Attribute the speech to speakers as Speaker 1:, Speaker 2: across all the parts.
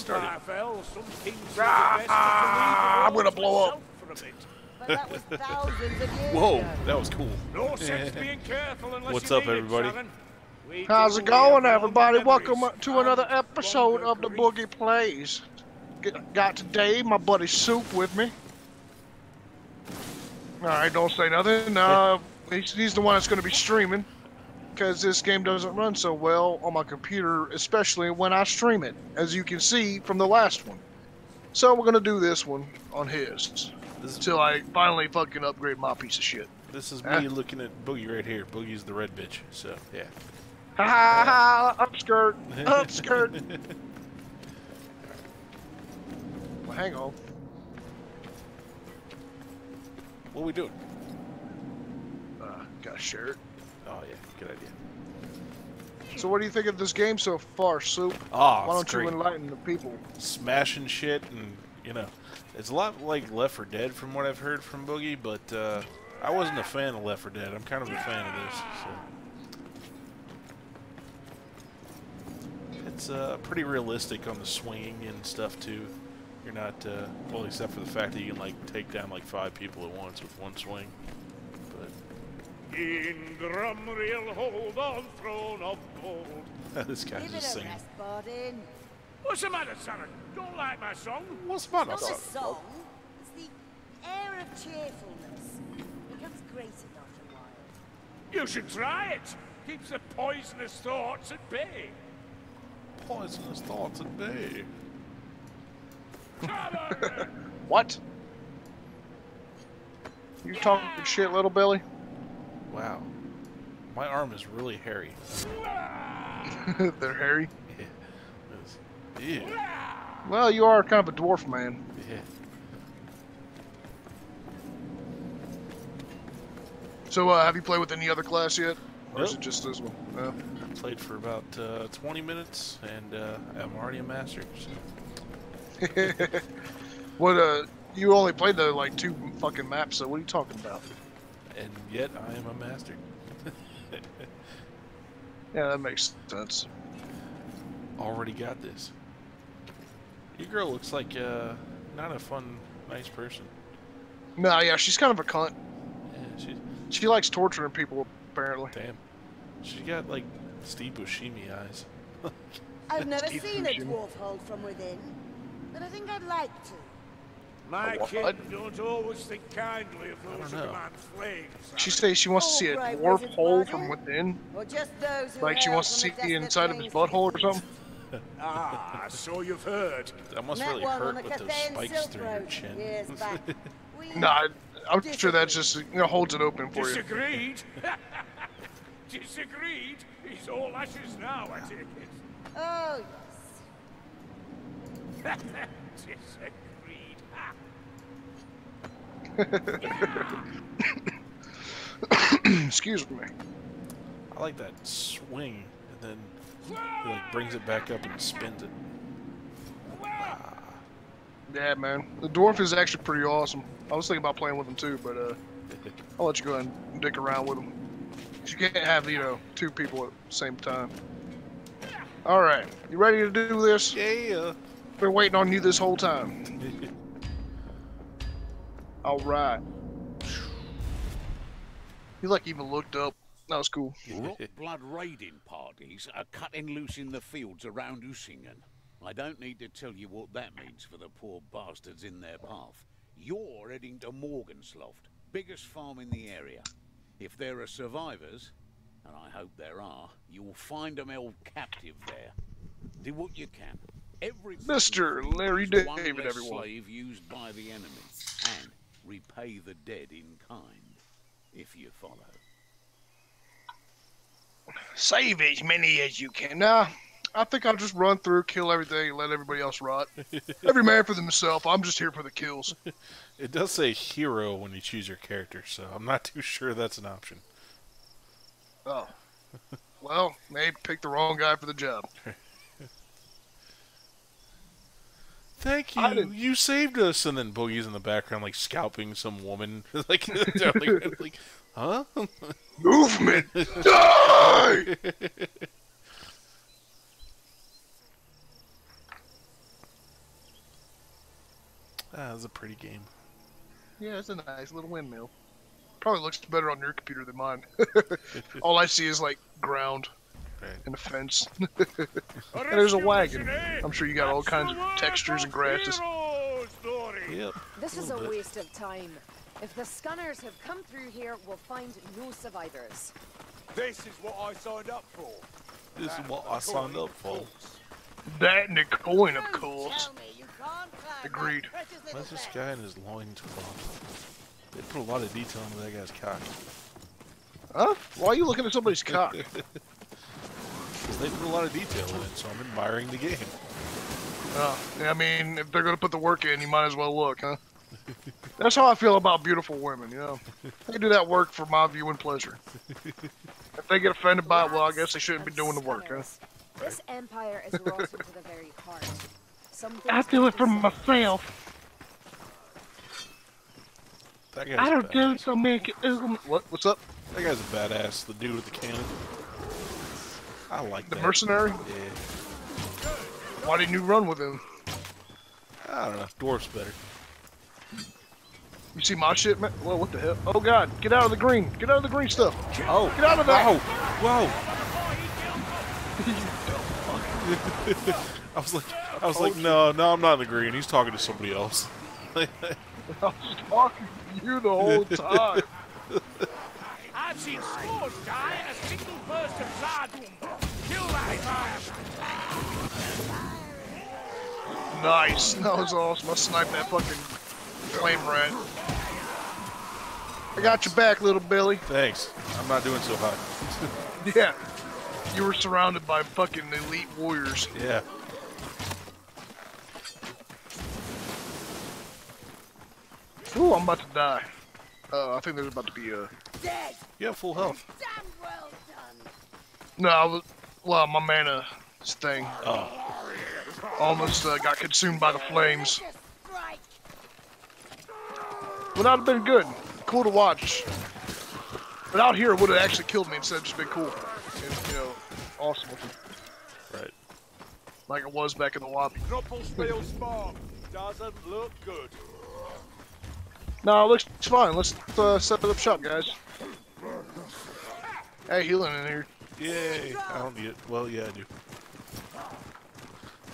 Speaker 1: started.
Speaker 2: Fell, some kings
Speaker 1: Ah, I'm gonna blow up.
Speaker 3: But that was thousands of years
Speaker 1: Whoa,
Speaker 3: ago.
Speaker 1: that was cool.
Speaker 2: No sense being careful unless
Speaker 1: What's
Speaker 2: you
Speaker 1: up,
Speaker 2: need it,
Speaker 1: everybody?
Speaker 4: How's it going, everybody? Welcome to another episode of the Boogy Plays. G- Got today my buddy Soup with me. All right, don't say nothing. Uh, he's, he's the one that's going to be streaming because this game doesn't run so well on my computer, especially when I stream it, as you can see from the last one. So we're going to do this one on his until I finally fucking upgrade my piece of shit.
Speaker 1: this is
Speaker 4: Huh?
Speaker 1: me looking at Boogy right here. Boogy's the red bitch. So yeah.
Speaker 4: Ha ha ha! Upskirt, upskirt. well, hang on.
Speaker 1: What are we doing?
Speaker 4: Uh, got a shirt.
Speaker 1: Oh yeah, good idea.
Speaker 4: So, what do you think of this game so far, Soup?
Speaker 1: Ah,
Speaker 4: Why don't you
Speaker 1: great.
Speaker 4: enlighten the people?
Speaker 1: Smashing shit and you know, it's a lot like Left 4 Dead from what I've heard from Boogy, but uh, I wasn't a fan of Left 4 Dead. I'm kind of a fan of this. So. It's uh, pretty realistic on the swinging and stuff too. You're not uh, well, except for the fact that you can like take down like five people at once with one swing. But
Speaker 2: In Grumriel hold on throne of gold.
Speaker 1: this guy's
Speaker 3: Give
Speaker 1: just
Speaker 3: a
Speaker 1: singing.
Speaker 3: rest,
Speaker 2: What's the matter, Sharon? Don't like my song?
Speaker 1: What's the matter?
Speaker 3: Not
Speaker 1: son?
Speaker 3: a song. It's the air of cheerfulness. It becomes grated after a while.
Speaker 2: You should try it. Keeps the poisonous thoughts at bay.
Speaker 1: Poisonous thoughts at bay.
Speaker 4: What? You talking shit, little Billy?
Speaker 1: Wow. My arm is really hairy.
Speaker 4: They're hairy.
Speaker 1: Yeah. It's- Ew.
Speaker 4: Well, you are kind of a dwarf man.
Speaker 1: Yeah.
Speaker 4: So, uh, have you played with any other class yet? Or is it just this one? No.
Speaker 1: Played for about uh, 20 minutes, and uh, I'm already a master. So.
Speaker 4: what, uh, you only played the, like, two fucking maps, so what are you talking about?
Speaker 1: And yet, I am a master.
Speaker 4: Yeah, that makes sense.
Speaker 1: already got this. Your girl looks like uh, not a fun, nice person.
Speaker 4: No, yeah, she's kind of a cunt.
Speaker 1: Yeah, she,
Speaker 4: She likes torturing people, apparently.
Speaker 1: damn. She got like Steve Buscemi eyes.
Speaker 3: I've never
Speaker 4: Steve
Speaker 3: seen a dwarf hold from within, but I think I'd like to.
Speaker 2: My
Speaker 4: what?
Speaker 2: kin don't always think kindly of those who
Speaker 1: know.
Speaker 2: command flames.
Speaker 4: She says she wants to see a
Speaker 3: right,
Speaker 4: dwarf hole from within.
Speaker 3: Or just those who
Speaker 4: Like she wants to see
Speaker 3: the
Speaker 4: the inside of his butthole or something.
Speaker 2: Ah, so you've heard.
Speaker 1: That must
Speaker 3: Met
Speaker 1: really hurt
Speaker 3: on the
Speaker 1: with those spikes through your chin.
Speaker 3: years back.
Speaker 4: No, I- I'm sure that just you know holds it open for you.
Speaker 2: Disagreed? Disagreed? He's all ashes now, I take it.
Speaker 3: Oh, yes.
Speaker 2: Disagreed.
Speaker 4: Excuse me.
Speaker 1: I like that swing, and then he like brings it back up and spins it.
Speaker 4: Yeah, man. The dwarf is actually pretty awesome. I was thinking about playing with him too, but uh, I'll let you go ahead and dick around with him. You can't have, you know, two people at the same time. All right, you ready to do this?
Speaker 1: Yeah.
Speaker 4: Been waiting on you this whole time. All right. You like even looked up. That was cool.
Speaker 5: Blood raiding parties are cutting loose in the fields around Usingen. I don't need to tell you what that means for the poor bastards in their path. You're heading to Morgensloft, biggest farm in the area. If there are survivors, and I hope there are, you'll find them held captive there. Do what you can. Every
Speaker 4: Mr. Larry David, everyone.
Speaker 5: slave used by the enemy, and repay the dead in kind, if you follow.
Speaker 4: Save as many as you can. Nah, I think I'll just run through, kill everything, and let everybody else rot. Every man for themselves. I'm just here for the kills.
Speaker 1: It does say hero when you choose your character, so I'm not too sure that's an option.
Speaker 4: Oh. Well, they picked the wrong guy for the job.
Speaker 1: Thank you, you saved us. And then Boogy's in the background, like scalping some woman. like, like, like, huh?
Speaker 4: Movement! Die!
Speaker 1: Ah, it's a pretty game.
Speaker 4: Yeah, it's a nice little windmill. Probably looks better on your computer than mine. All I see is like ground
Speaker 1: Right.
Speaker 4: and a fence. And there's a wagon. I'm sure you got all kinds of textures and grasses.
Speaker 1: Yep.
Speaker 6: This is a
Speaker 1: bit.
Speaker 6: waste of time. If the scanners have come through here, we'll find no survivors.
Speaker 2: This is what I signed up for.
Speaker 1: This is what I signed up for.
Speaker 4: That and the coin, of course.
Speaker 3: tell me you can't climb that
Speaker 4: Agreed.
Speaker 3: precious little
Speaker 1: Why's this guy in his loincloth? They put a lot of detail into that guy's cock.
Speaker 4: Huh? Why are you looking at somebody's cock?
Speaker 1: 'Cause They put a lot of detail in it, so I'm admiring the game.
Speaker 4: Oh, yeah, I mean, if they're gonna put the work in, you might as well look, huh? That's how I feel about beautiful women, you know. They do that work for my viewing pleasure. If they get offended by it, well, I guess they shouldn't be doing the work, huh?
Speaker 6: This empire is rotten to the very heart.
Speaker 4: I
Speaker 6: things
Speaker 4: do it
Speaker 6: can
Speaker 4: for myself.
Speaker 1: That guy's
Speaker 4: I
Speaker 1: a
Speaker 4: don't do
Speaker 1: badass.
Speaker 4: it so make it. ooh. What? What's up?
Speaker 1: That guy's a badass. The dude with the cannon. I like
Speaker 4: The
Speaker 1: that.
Speaker 4: mercenary?
Speaker 1: Yeah.
Speaker 4: Why didn't you run with him?
Speaker 1: I don't know. Dwarf's better.
Speaker 4: You see my shit, man? Well, what the hell? Oh God! Get out of the green! Get out of the green stuff!
Speaker 1: Oh,
Speaker 4: Get out of that!
Speaker 1: Whoa! Whoa! I was like, I was like, no, no, I'm not in the green. He's talking to somebody else.
Speaker 4: I was talking to you the whole time.
Speaker 2: I've seen scores die in a single burst of blood. Kill that fire!
Speaker 4: nice. That was awesome. I sniped that fucking flame rat. I got your back, little Billy.
Speaker 1: Thanks. I'm not doing so hot.
Speaker 4: Yeah. You were surrounded by fucking elite warriors.
Speaker 1: Yeah.
Speaker 4: Ooh, I'm about to die. Uh, I think there's about to be a.
Speaker 3: Dead.
Speaker 1: Yeah, full health.
Speaker 3: Damn well done.
Speaker 4: No, I was. Well, my mana thing
Speaker 1: Oh,
Speaker 4: almost uh, got consumed by the flames. Would not have been good. Cool to watch. But out here, it would have actually killed me instead of just been cool. And, you know, awesome looking.
Speaker 1: right.
Speaker 4: Like it was back in the lobby.
Speaker 2: Doesn't look good.
Speaker 4: No, it looks fine. Let's uh, set it up shop, guys. Hey, healing in here.
Speaker 1: Yay! I don't need it. Well, yeah, I do.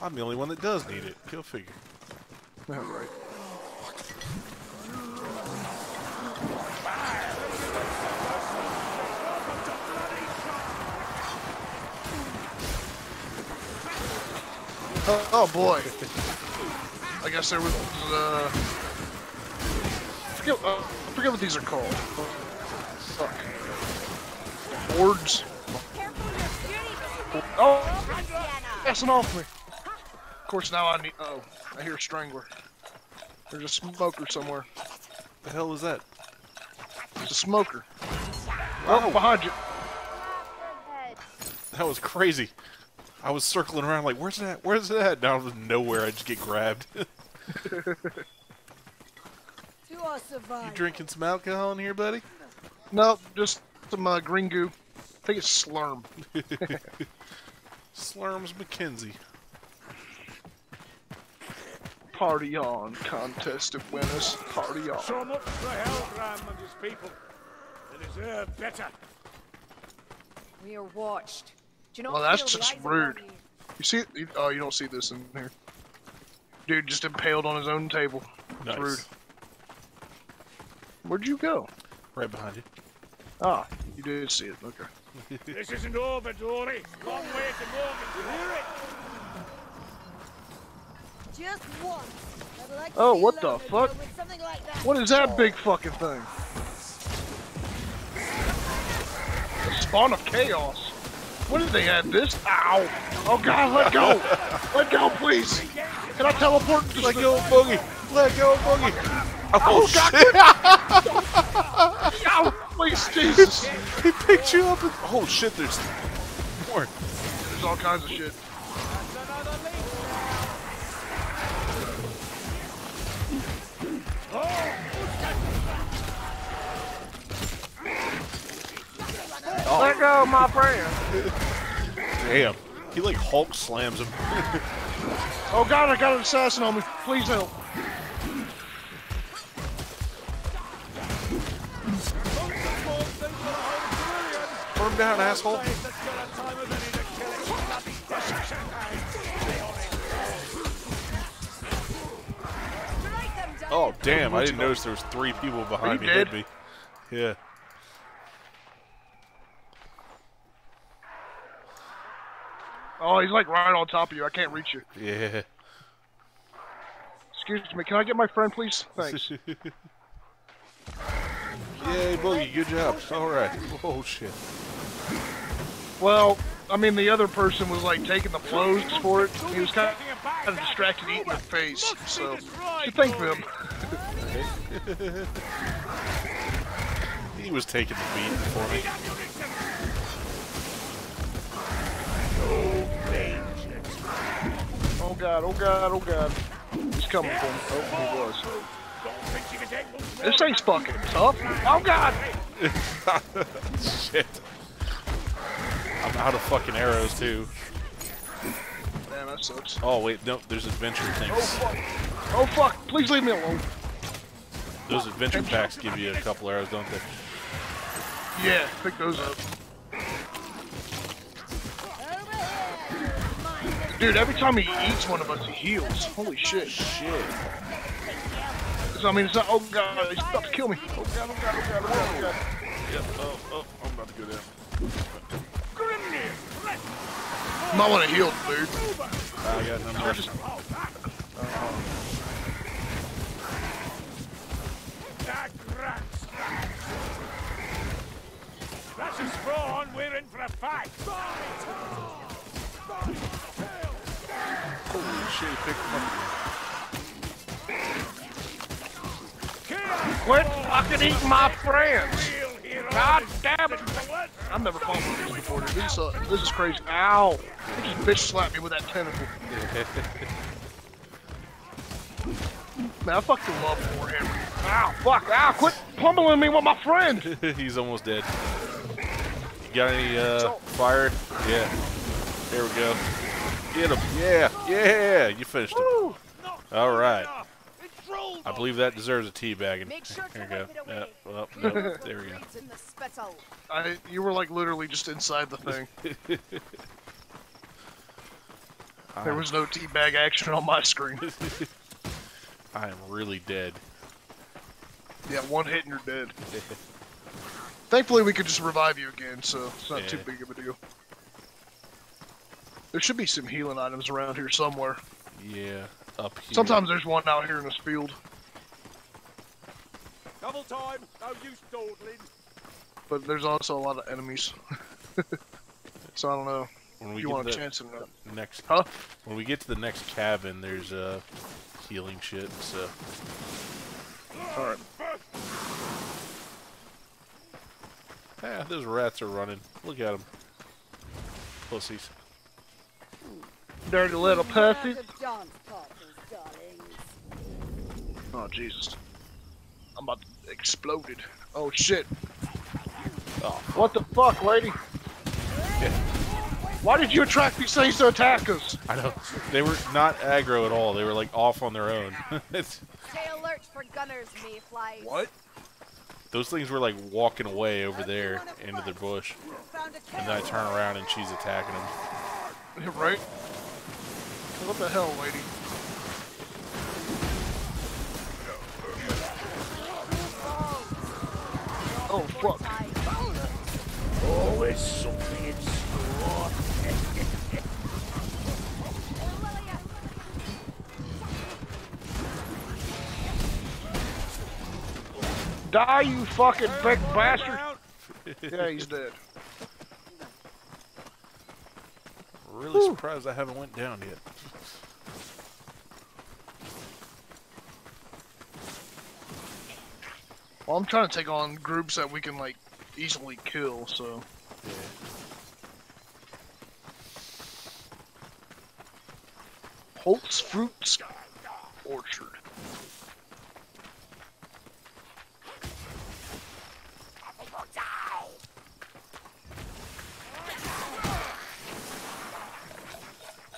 Speaker 1: I'm the only one that does need it. Go figure.
Speaker 4: Yeah, right. Oh, oh boy. I guess there was. Uh, I forget, uh, I forget what these are called. Fuck. Boards.
Speaker 3: Careful your fury.
Speaker 4: Oh,
Speaker 3: Sienna.
Speaker 4: passing off me. Of course, now I need. Oh, I hear a strangler. There's a smoker somewhere.
Speaker 1: The hell is that?
Speaker 4: It's a smoker. Oh, behind you.
Speaker 1: That was crazy. I was circling around like, where's that? Where's that? Now out of nowhere, I just get grabbed. you
Speaker 3: To our
Speaker 1: drinking some alcohol in here, buddy?
Speaker 4: Nope, just some uh, green goo. I think it's slurm.
Speaker 1: Slurms McKenzie.
Speaker 4: Party on, contest of winners. Party on.
Speaker 2: So much for Helgram and his people. They deserve better.
Speaker 6: We are watched. Do you not
Speaker 4: Well, that's just rude.
Speaker 6: you?
Speaker 4: You see? you- Oh, you don't see this in here. Dude just impaled on his own table. That's
Speaker 1: Nice.
Speaker 4: rude. Where'd you go?
Speaker 1: Right behind you.
Speaker 4: Ah, you did see it. Okay.
Speaker 2: This isn't over, Dory. Long way to Morgan. You hear it?
Speaker 3: Just once. I'd like to
Speaker 4: Oh, what the fuck?
Speaker 3: something like that.
Speaker 4: What is that big fucking thing? The spawn of chaos. What did they add this? Ow! Oh god, let go! let go, please! Can I teleport? Just
Speaker 1: Let go of Boogy! Let go of Boogy! Oh,
Speaker 4: Oh, God.
Speaker 1: shit!
Speaker 4: Ow! Please, Jesus!
Speaker 1: he picked you up and... Oh, shit, there's more.
Speaker 4: There's all kinds of shit. Oh. Let go, of my friend.
Speaker 1: Damn. He, like, Hulk slams him.
Speaker 4: Oh god, I got an assassin on me. Please help.
Speaker 1: Calm down, asshole. Oh damn! I didn't notice there was three people behind me.
Speaker 4: dead?
Speaker 1: Hit me. Yeah.
Speaker 4: Oh, he's like right on top of you. I can't reach you.
Speaker 1: Yeah.
Speaker 4: Excuse me. Can I get my friend, please? Thanks.
Speaker 1: Yay, Boogy, good job. All right. Oh shit.
Speaker 4: Well, I mean, the other person was like taking the blows for it. He was kind of distracted, eating your face. So, you think of him.
Speaker 1: He was taking the beat for me.
Speaker 4: Oh god, oh god, oh god. He's coming for me. Oh, he was. This ain't fucking tough. Oh god!
Speaker 1: Shit. I'm out of fucking arrows too.
Speaker 4: Damn, that sucks.
Speaker 1: Oh wait, no, there's adventure
Speaker 4: Oh
Speaker 1: things.
Speaker 4: fuck. Oh fuck, please leave me alone.
Speaker 1: Those adventure packs give you a couple arrows, don't they?
Speaker 4: Yeah, pick those up. Dude, every time he eats one of us, he heals. Holy shit.
Speaker 1: Shit.
Speaker 4: So, I mean, it's not. Oh god, he's about to kill me. Oh god, oh god, oh god, oh god, oh god.
Speaker 1: Yep. Oh, oh, I'm about to go down.
Speaker 4: You might want to heal, dude.
Speaker 1: I got none left.
Speaker 2: That's a spawn, we're in for a fight!
Speaker 1: Holy shit, he picked him up.
Speaker 4: Quit fucking eating my friends. God damn it. I've never fought with these before, dude. This, uh, this is crazy. Ow. He bitch slapped me with that tentacle. Man, I fucking love Warhammer. Ow, fuck. Ow, quit pummeling me with my friend.
Speaker 1: He's almost dead. You got any uh, fire? Yeah. There we go. Get him. Yeah. Yeah. You finished him. All right.
Speaker 2: It's rolled
Speaker 1: I believe that deserves a teabagging.
Speaker 6: Make sure
Speaker 1: There you go.
Speaker 6: wipe.
Speaker 1: Yep. Well, nope. There we go.
Speaker 6: It's in the.
Speaker 4: I, you were like literally just inside the thing. There was no teabag action on my screen.
Speaker 1: I am really dead.
Speaker 4: Yeah, one hit and you're dead. Thankfully, we could just revive you again, so it's not too big of a deal. There should be some healing items around here somewhere.
Speaker 1: Yeah. Up here.
Speaker 4: Sometimes there's one out here in this field,
Speaker 2: Double time, no use dawdling.
Speaker 4: but there's also a lot of enemies. so I don't know
Speaker 1: when we
Speaker 4: you want
Speaker 1: to
Speaker 4: a chance in that.
Speaker 1: next,
Speaker 4: Huh?
Speaker 1: when we get to the next cabin, there's uh, healing shit. So
Speaker 4: Alright.
Speaker 1: yeah, those rats are running. Look at them. Pussies.
Speaker 4: Dirty little pussies.
Speaker 3: The dance partners, darlings.
Speaker 4: Oh, Jesus. I'm about to exploded. Oh, shit.
Speaker 1: Oh,
Speaker 4: What the fuck, lady? Yeah. Why did you attract these things to attack us?
Speaker 1: I know. They were not aggro at all. They were like off on their own. It's-
Speaker 6: Stay alert for gunners, mayflies.
Speaker 4: What?
Speaker 1: those things were like walking away over there into the bush, and then I turn around and she's attacking them.
Speaker 4: Yeah, right? What the hell, lady? Oh, fuck.
Speaker 2: Always something in store.
Speaker 4: Die, you fucking big bastard! Yeah, he's dead.
Speaker 1: Really surprised I haven't went down yet.
Speaker 4: Well, I'm trying to take on groups that we can, like, easily kill, so.
Speaker 1: Yeah.
Speaker 4: Holt's Fruits Orchard.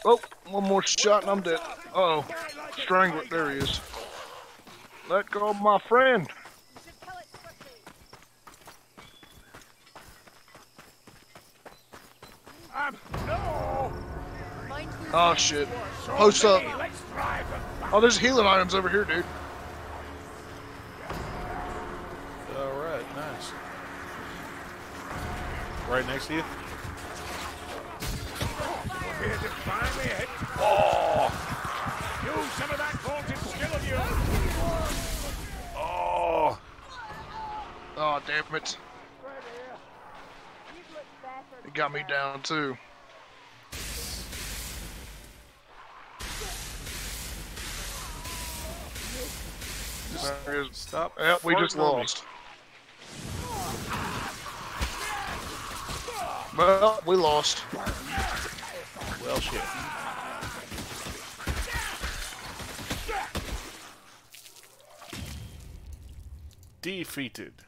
Speaker 4: Oh, one more shot and I'm dead. Uh oh. Strangler, there he is. Let go of my friend.
Speaker 6: You should kill it quickly.
Speaker 4: Oh shit. Post up.
Speaker 2: Hey, let's drive them back.
Speaker 4: Oh, there's healing items over here, dude.
Speaker 1: Alright, nice. Right next to you?
Speaker 2: Here's it finally hit. Eh? Oh! Use some of that vaulted skill of yours.
Speaker 1: Oh!
Speaker 4: Oh, damn it. It got me down too.
Speaker 1: Stop.
Speaker 4: Yep, we just
Speaker 1: farting on me.
Speaker 4: lost. Well, we lost.
Speaker 1: Well, shit. Defeated.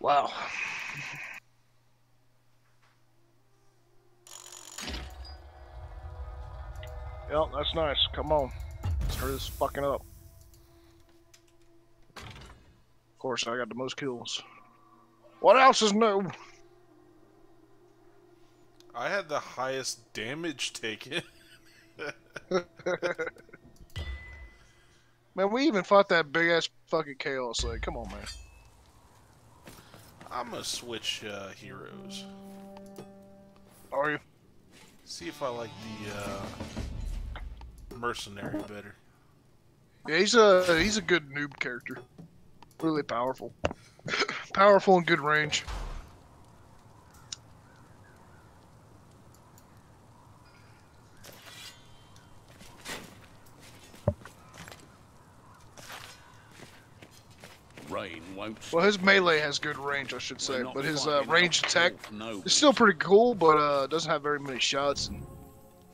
Speaker 4: Wow. Yep, that's nice. Come on. Let's hurry this fucking up. Of course, I got the most kills. What else is new?
Speaker 1: I had the highest damage taken.
Speaker 4: Man, we even fought that big ass fucking chaos like. Come on, man.
Speaker 1: I'm gonna switch uh, heroes.
Speaker 4: Are you?
Speaker 1: See if I like the uh, mercenary better.
Speaker 4: Yeah, he's a he's a good noob character. Really powerful. powerful and good range.
Speaker 5: Rain
Speaker 4: Well, his melee has good range, I should say, but his uh, range attack
Speaker 5: no.
Speaker 4: is still pretty cool, but uh, doesn't have very many shots and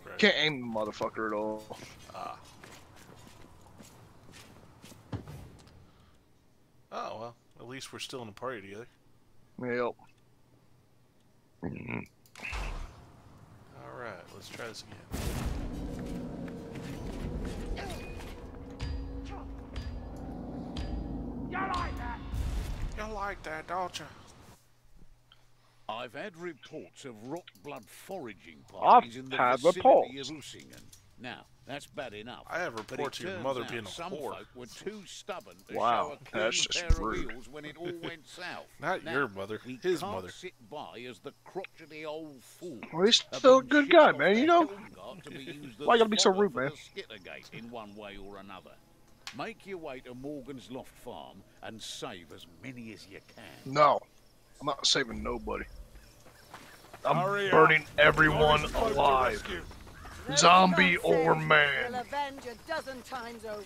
Speaker 1: Right.
Speaker 4: can't aim the motherfucker at all.
Speaker 1: Ah. Oh well, at least we're still in a party together.
Speaker 4: Yep.
Speaker 1: All right, let's try this again.
Speaker 2: You like that?
Speaker 1: You like that, don't you?
Speaker 5: I've had reports of rock blood foraging
Speaker 4: I've
Speaker 5: parties in the
Speaker 4: had
Speaker 5: vicinity
Speaker 4: reports.
Speaker 5: of Usingen. Now, that's bad enough.
Speaker 1: I have reports of your mother being a
Speaker 5: some
Speaker 1: whore.
Speaker 5: folk were too stubborn to
Speaker 4: Wow,
Speaker 5: show a
Speaker 4: that's just
Speaker 5: pair
Speaker 4: rude.
Speaker 5: of wheels when it all went south.
Speaker 1: Not
Speaker 5: Now,
Speaker 1: your mother, his
Speaker 5: can't
Speaker 1: mother.
Speaker 5: sit by as the crotchety old fool.
Speaker 4: Well, he's still a good guy, man, you know?
Speaker 5: Helmgart to be used
Speaker 4: Why you gotta be so rude, man?
Speaker 5: in one way or another. Make your way to Morgan's Loft Farm and save as many as you can.
Speaker 4: No, I'm not saving nobody. I'm
Speaker 2: Hurry up.
Speaker 4: burning everyone
Speaker 2: You're supposed to
Speaker 4: alive.
Speaker 2: rescue.
Speaker 4: Zombie or
Speaker 3: sins
Speaker 4: man.
Speaker 3: Will avenge a dozen times over.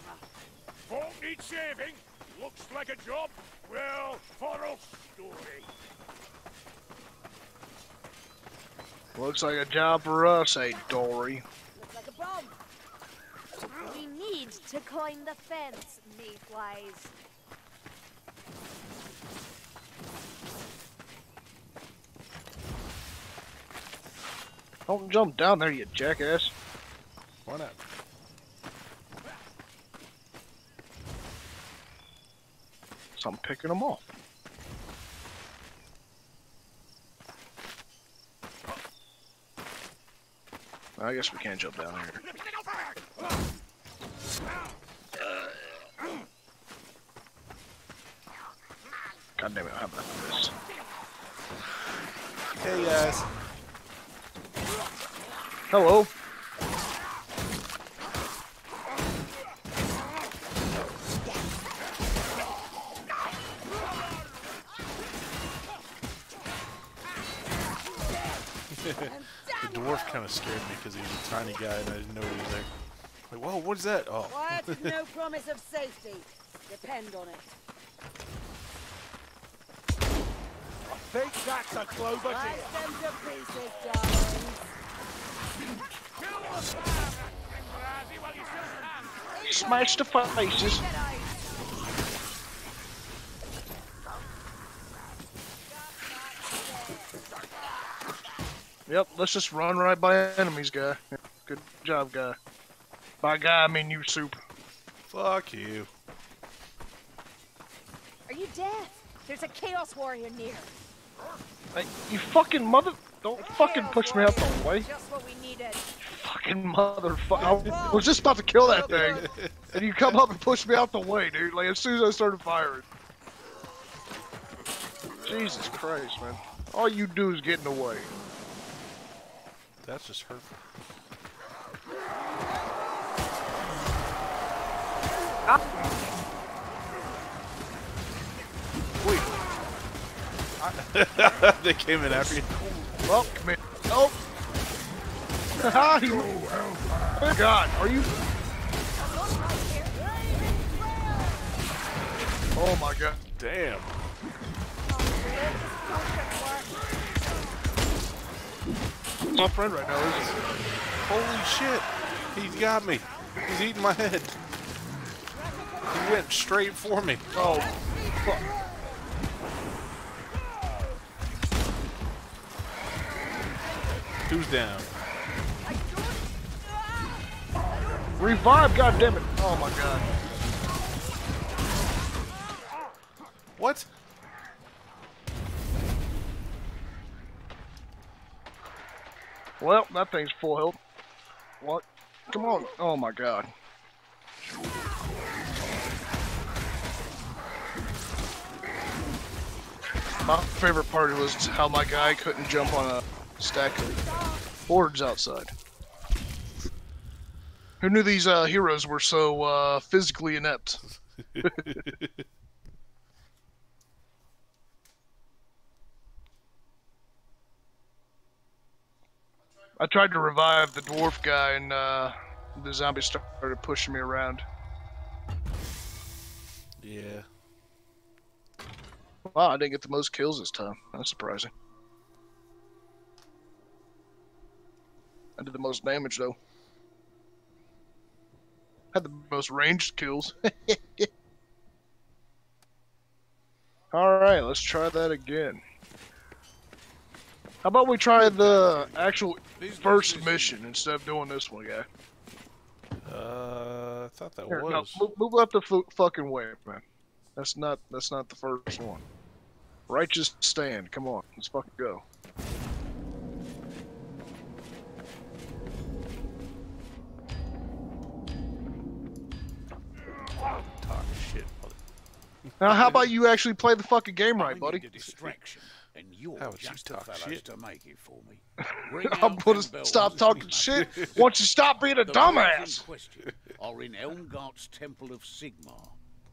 Speaker 2: Won't need saving. Looks like a job. Well, for a story.
Speaker 4: Looks like a job for us, eh, Dory?
Speaker 3: Looks like a bomb.
Speaker 7: We need to climb the fence, Mayflies.
Speaker 4: Don't jump down there, you jackass.
Speaker 1: Why not?
Speaker 4: So I'm picking them off. I guess we can't jump down here. God damn it, how about this?
Speaker 1: Hey guys.
Speaker 4: Hello.
Speaker 1: The dwarf kind of scared me because he was a tiny guy and I didn't know he was there. Like, whoa, what is that? Oh,
Speaker 3: Quiet with no promise of safety. Depend on it.
Speaker 2: I Think that's a clover
Speaker 3: Slice them to pieces, darlings.
Speaker 2: Kill the fire, Razzie, while you still can.
Speaker 4: Smash the faces. Yep, let's just run right by enemies, guy. Good job, guy. By guy, I mean you, soup.
Speaker 1: fuck you.
Speaker 7: Are you dead?
Speaker 6: There's a Chaos Warrior near.
Speaker 4: Hey, you fucking mother! Don't fucking push me out the way.
Speaker 6: Just what we needed.
Speaker 4: Fucking motherfucker! I was just about to kill that thing, and you come up and push me out the way, dude. Like as soon as I started firing. Jesus Christ, man! All you do is get in the way.
Speaker 1: That's just hurtful.
Speaker 4: Wait,
Speaker 1: they came in after you.
Speaker 4: well, come here. Oh! He- Oh God, are you? Oh my God!
Speaker 1: Damn.
Speaker 4: My friend right now, isn't?
Speaker 1: Holy shit. He's got me. He's eating my head. Went straight for me.
Speaker 4: Oh, fuck.
Speaker 1: Who's down?
Speaker 4: Revive, goddammit! Oh my god.
Speaker 1: What?
Speaker 4: Well, that thing's full health. What? Come on. Oh my god. My favorite part was how my guy couldn't jump on a stack of boards outside. Who knew these uh, heroes were so uh, physically inept? I tried to revive the dwarf guy, and uh, the zombies started pushing me around.
Speaker 1: Yeah.
Speaker 4: Wow, I didn't get the most kills this time. That's surprising. I did the most damage though. Had the most ranged kills. Alright, let's try that again. How about we try the actual first mission instead of doing this one, guy?
Speaker 1: Uh, I thought that
Speaker 4: Here, no,
Speaker 1: was.
Speaker 4: move, move up the fucking way, man. That's not that's not the first one. Righteous stand. Come on, let's fucking go.
Speaker 1: Talk shit.
Speaker 4: Now, how about you actually play the fucking game right, buddy?
Speaker 5: need a distraction, and you're
Speaker 1: How would you
Speaker 5: just the
Speaker 1: talk shit?
Speaker 5: to make it for me.
Speaker 4: I'm gonna stop talking
Speaker 5: make
Speaker 4: shit
Speaker 5: it.
Speaker 4: once you stop being a
Speaker 5: The brothers in
Speaker 4: dumbass.
Speaker 5: question are in Helmgart's Temple of Sigmar.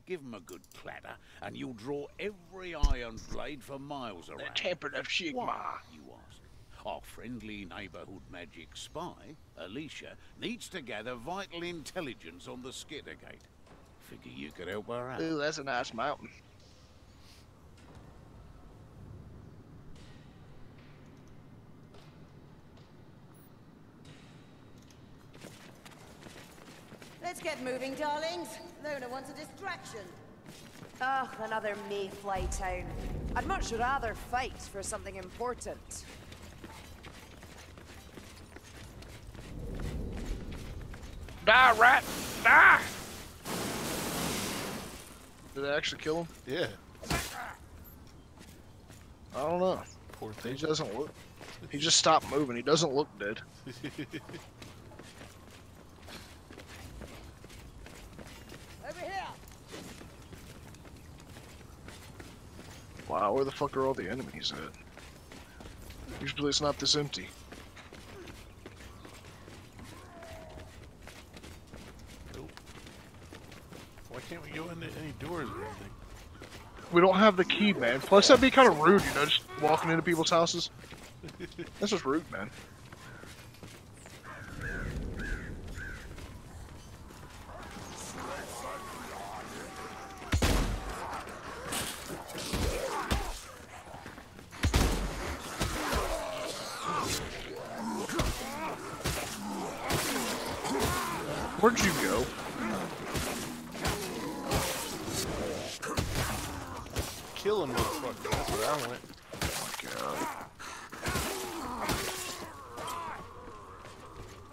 Speaker 5: Give 'em a good clatter, and you'll draw every iron blade for miles around.
Speaker 4: The Temple of
Speaker 5: Why, you ask? Our friendly neighborhood magic spy, Olesya, needs to gather vital intelligence on the Skittergate. Figure you could help her out.
Speaker 4: Ooh, that's a nice mountain.
Speaker 3: Let's get moving, darlings. Lona wants a distraction.
Speaker 6: Ugh, another mayfly town. I'd much rather fight for something important.
Speaker 4: Die, rat! Die! Did they actually kill him?
Speaker 1: Yeah.
Speaker 4: I don't know.
Speaker 1: Poor
Speaker 4: He
Speaker 1: thing.
Speaker 4: doesn't look. He just stopped moving. He doesn't look dead.
Speaker 3: Over here.
Speaker 4: Wow, where the fuck are all the enemies at? Usually it's not this empty.
Speaker 1: Nope. Why can't we go into any doors or anything?
Speaker 4: We don't have the key, man. Plus, that'd be kind of rude, you know, just walking into people's houses. That's just rude, man. Where'd you go?
Speaker 1: Killing motherfucker. That's where I went.
Speaker 4: Oh my god.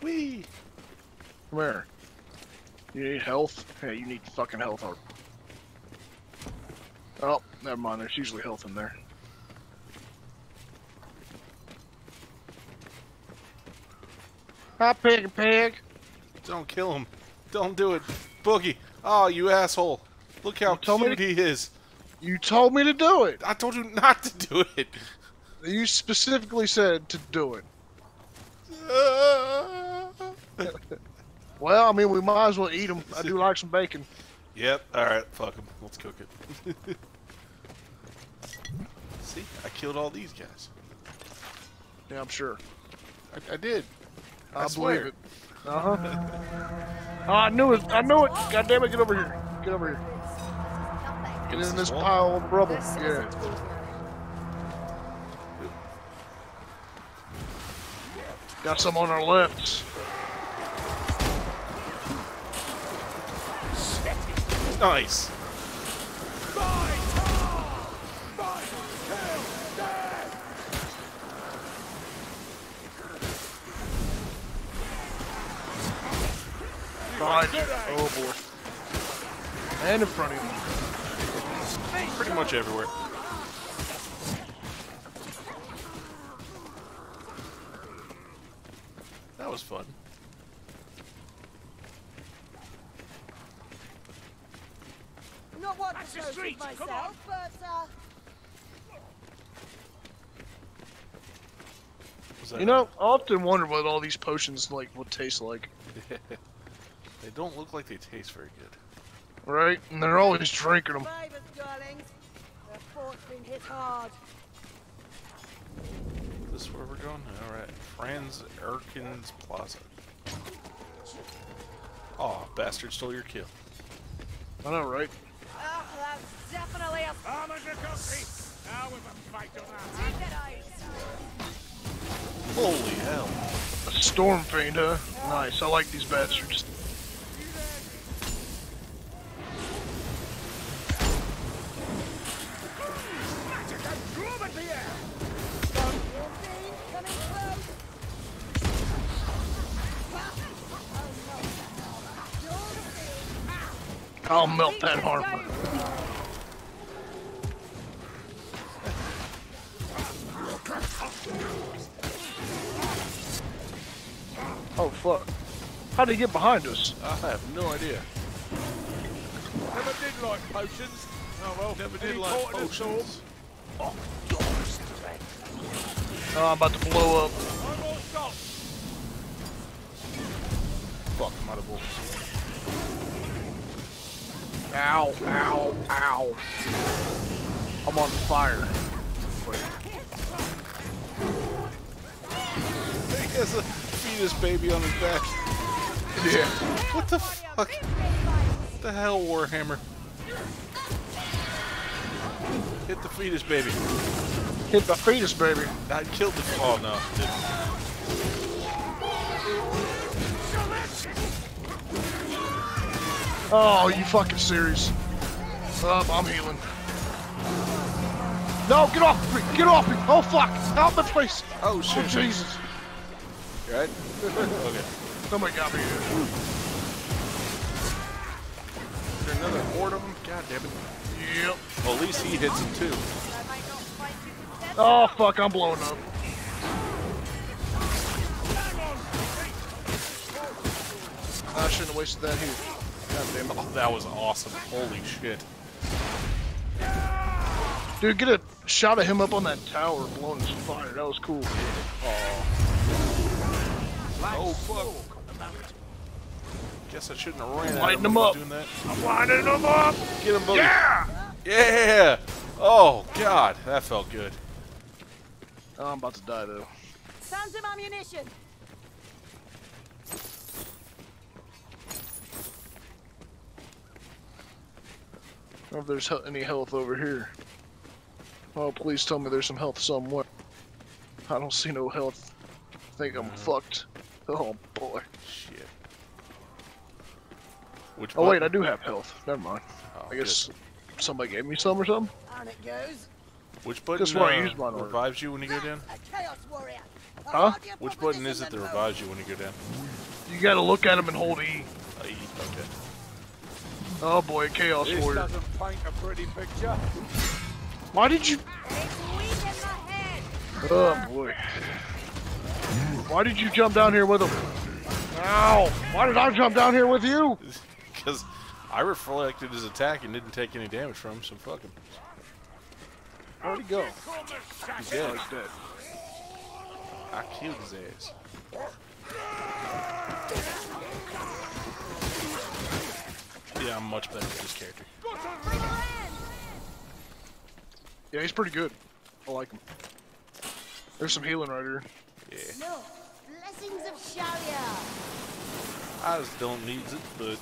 Speaker 1: Whee!
Speaker 4: Come here. You need health? Hey, you need fucking health. Or... Oh, never mind. There's usually health in there. Hi, pig pig.
Speaker 1: Don't kill him. Don't do it. Boogy. Oh, you asshole. Look how
Speaker 4: You told me
Speaker 1: cute
Speaker 4: to-
Speaker 1: he is.
Speaker 4: You told me to do it.
Speaker 1: I told you not to do it.
Speaker 4: You specifically said to do it. Well, I mean, we might as well eat them. I do like some bacon.
Speaker 1: yep. All right. Fuck him. Let's cook it. See, I killed all these guys.
Speaker 4: Yeah, I'm sure.
Speaker 1: I, I did.
Speaker 4: I,
Speaker 1: I swear.
Speaker 4: believe it. Uh huh. Oh, I knew it. I knew it. God damn it! Get over here. Get over here. Get in this
Speaker 1: this
Speaker 4: pile of rubble. Yeah. Got some on our left.
Speaker 1: Nice.
Speaker 4: Behind you. Oh boy. And in front of you.
Speaker 1: Pretty much everywhere. That was fun.
Speaker 3: Not one to
Speaker 2: the
Speaker 3: boast of
Speaker 2: street, come
Speaker 3: myself, but uh,
Speaker 4: You know, I often wonder what all these potions like would taste like,
Speaker 1: they don't look like they taste very good.
Speaker 4: right? And they're always drinking them.
Speaker 3: brave us, darlings. Their fort's been hit hard.
Speaker 1: This is where we're going? Alright. Franz Erkins Plaza. Aw, bastard stole your kill.
Speaker 4: I know, right?
Speaker 6: Oh, that's definitely a
Speaker 2: Armor Gagossi. Now we've a fight on our hands.
Speaker 1: Holy hell.
Speaker 4: A storm fiend, huh? Nice. I like these bastards. I'll melt that armor. Oh fuck! How did he get behind us?
Speaker 1: I have no idea.
Speaker 2: Never did like potions. Oh well.
Speaker 1: Never did like
Speaker 2: port in a
Speaker 1: potions.
Speaker 4: Oh, I'm about to blow up.
Speaker 2: I won't.
Speaker 1: Fuck, I'm out of bullets.
Speaker 4: Ow! Ow! Ow! I'm on fire.
Speaker 1: He has a fetus baby on his back.
Speaker 4: Yeah.
Speaker 1: What the fuck? What the hell, Warhammer? Hit the fetus baby.
Speaker 4: Hit the fetus, baby.
Speaker 1: I killed the. Oh no,
Speaker 4: Oh, you fucking serious? Um, I'm healing. No, get off me! Get off me! Oh fuck! Out the place!
Speaker 1: Oh
Speaker 4: Oh
Speaker 1: shit!
Speaker 4: Jesus!
Speaker 1: You Right? okay.
Speaker 4: Somebody got me here.
Speaker 1: Is there another horde of them? God damn it.
Speaker 4: Yep.
Speaker 1: Well, at least he hits them too.
Speaker 6: I might not find you content.
Speaker 4: Oh fuck! I'm blowing up. I shouldn't have wasted that here. God damn.
Speaker 1: Oh, that was awesome. Holy shit.
Speaker 4: Dude, get a shot of him up on that tower blowing his fire. That was cool.
Speaker 1: Oh fuck. Guess I shouldn't have ran. at
Speaker 4: Lighten
Speaker 1: him
Speaker 4: him up.
Speaker 1: Doing that.
Speaker 2: I'm lining them up.
Speaker 1: Get him, buddy.
Speaker 2: Yeah.
Speaker 1: Yeah. Oh god, that felt good.
Speaker 4: Oh, I'm about to die though.
Speaker 3: Found some ammunition.
Speaker 4: Know if there's he- any health over here. Oh, please tell me there's some health somewhere. I don't see no health. I think I'm fucked. Oh boy.
Speaker 1: Shit. Which
Speaker 4: Oh wait, I do have health. Never mind.
Speaker 1: Oh,
Speaker 4: I guess somebody gave me some or something.
Speaker 3: On it goes.
Speaker 1: Which button
Speaker 4: Guess what I
Speaker 1: uh,
Speaker 4: mine
Speaker 1: revives you when you go down?
Speaker 3: A chaos warrior. A
Speaker 4: Huh?
Speaker 1: Which button is it that revives you when you go down?
Speaker 4: You gotta look at him and hold E.
Speaker 1: Uh, okay.
Speaker 4: Oh boy, Chaos
Speaker 2: This
Speaker 4: Warrior.
Speaker 2: doesn't paint a pretty picture.
Speaker 4: Why did you?
Speaker 3: It's weak in the head.
Speaker 4: Oh boy. Why did you jump down here with him? Ow! Why did I jump down here with you?
Speaker 1: Because I reflected his attack and didn't take any damage from him, so fuck him.
Speaker 4: Where'd he go?
Speaker 1: He's dead.
Speaker 4: He's dead.
Speaker 1: I killed his ass. Yeah, I'm much better with this character.
Speaker 4: Yeah, he's pretty good. I like him. There's some healing right here.
Speaker 1: Yeah.
Speaker 3: No, blessings of Shallya.
Speaker 1: I just don't need it, but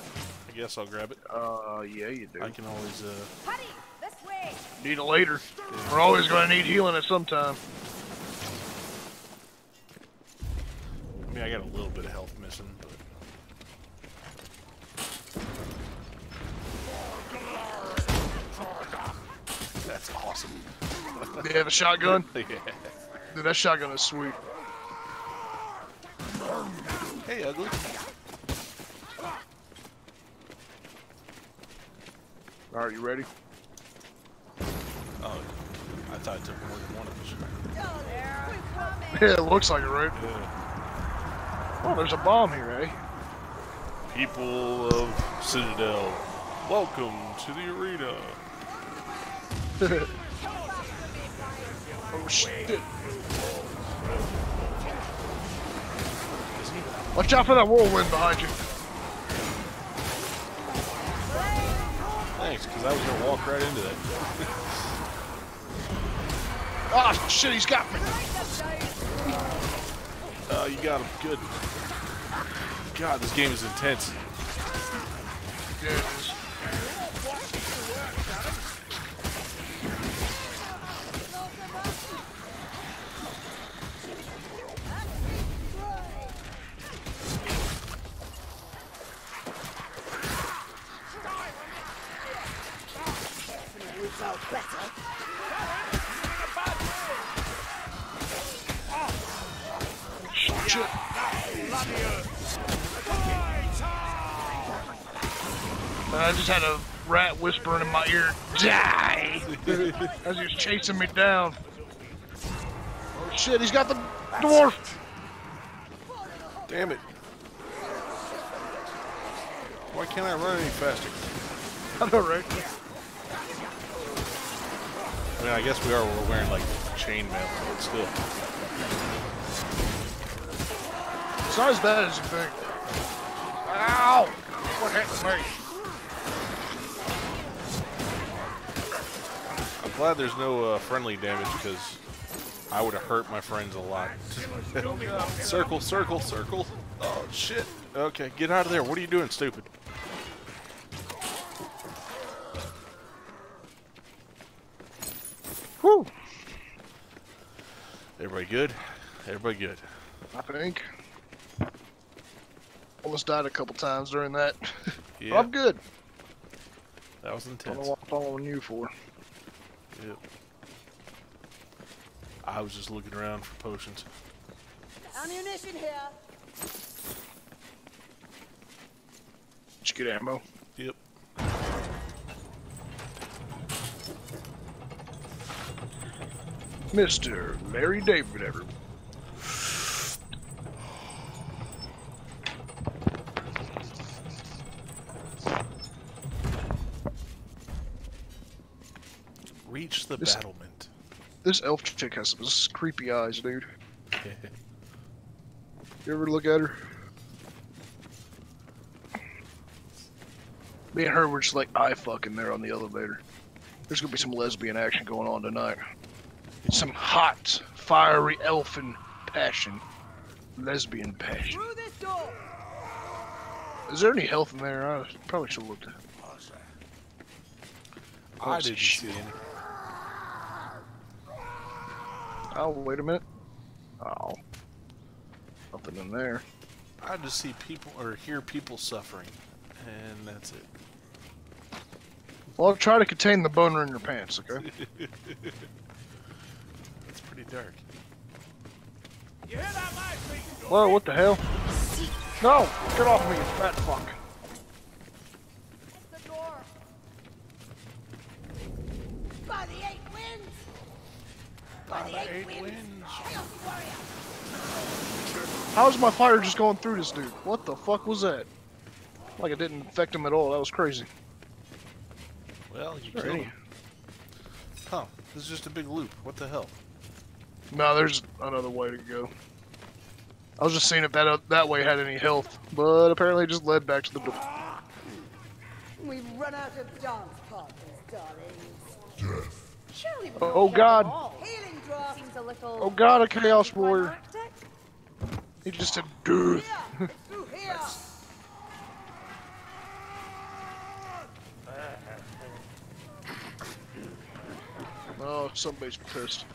Speaker 1: I guess I'll grab it.
Speaker 4: Uh, yeah, you do.
Speaker 1: I can always, uh,
Speaker 6: Hurry, this way.
Speaker 4: Need it later. We're always going to need healing at some time.
Speaker 1: I mean, I got a little bit of health missing, but. That's awesome.
Speaker 4: Do you have a shotgun?
Speaker 1: yeah.
Speaker 4: Dude, that shotgun is sweet.
Speaker 1: Hey, ugly.
Speaker 4: Alright, you ready?
Speaker 1: Oh, I thought it took more than one of us.
Speaker 4: Yeah, it looks like it, right?
Speaker 1: Yeah.
Speaker 4: Oh, there's a bomb here, eh?
Speaker 1: People of Citadel, welcome to the arena.
Speaker 4: Oh, shit. Watch out for that whirlwind behind you.
Speaker 1: Thanks, because I was gonna walk right into that.
Speaker 4: Ah, shit, he's got me.
Speaker 1: Oh, you got him. Good. God, this game is intense.
Speaker 4: Yeah, it is. Shit. Man, I just had a rat whispering in my ear, die! As he was chasing me down. Oh shit, he's got the dwarf!
Speaker 1: Damn it. Why can't I run any faster?
Speaker 4: I know, right?
Speaker 1: I mean, I guess we are we're wearing like chainmail, but still.
Speaker 4: It's not as bad as you think. Ow! What hit me?
Speaker 1: I'm glad there's no uh, friendly damage because I would have hurt my friends a lot. circle, circle, circle. Oh shit. Okay, get out of there. What are you doing, stupid?
Speaker 4: Whew!
Speaker 1: Everybody good? Everybody good.
Speaker 4: I think. Almost died a couple times during that.
Speaker 1: Yeah,
Speaker 4: I'm good.
Speaker 1: that was intense.
Speaker 4: Don't
Speaker 1: intense.
Speaker 4: know what I'm following you for.
Speaker 1: Yep. I was just looking around for potions.
Speaker 3: Ammunition here.
Speaker 4: Did you get ammo?
Speaker 1: Yep.
Speaker 4: Mr. Larry David, everyone.
Speaker 1: Reach the
Speaker 4: This-
Speaker 1: battlement.
Speaker 4: This elf chick has some creepy eyes, dude. You ever look at her? Me and her were just like eye fucking there on the elevator. There's gonna be some lesbian action going on tonight. Some hot, fiery elfin passion. Lesbian passion.
Speaker 3: This door.
Speaker 4: Is there any health in there? I probably should have looked at
Speaker 1: I didn't
Speaker 4: shit.
Speaker 1: see any.
Speaker 4: Oh, wait a minute. Oh. Nothing in there.
Speaker 1: I just see people or hear people suffering, and that's it.
Speaker 4: Well, try to contain the boner in your pants, okay?
Speaker 1: It's dark.
Speaker 2: You hear that, my?
Speaker 4: Whoa, what the hell? No! Get off me, you fat fuck.
Speaker 6: The door.
Speaker 3: By the eight winds.
Speaker 1: Eight wins.
Speaker 4: How's my fire just going through this dude? What the fuck was that? Like it didn't affect him at all. That was crazy.
Speaker 1: Well, you killed
Speaker 4: Alrighty.
Speaker 1: him. Huh. This is just a big loop. What the hell?
Speaker 4: No, there's another way to go. I was just seeing if that uh, that way had any health, but apparently it just led back to the door.
Speaker 3: We've run out of dance partners, darlings.
Speaker 7: Surely we
Speaker 4: Oh,
Speaker 7: don't
Speaker 4: God.
Speaker 7: get them all.
Speaker 3: Healing draft.
Speaker 7: Seems a little.
Speaker 4: Oh god, a chaos warrior. He just said, "Dude."
Speaker 3: Here, here.
Speaker 4: Oh, somebody's pissed.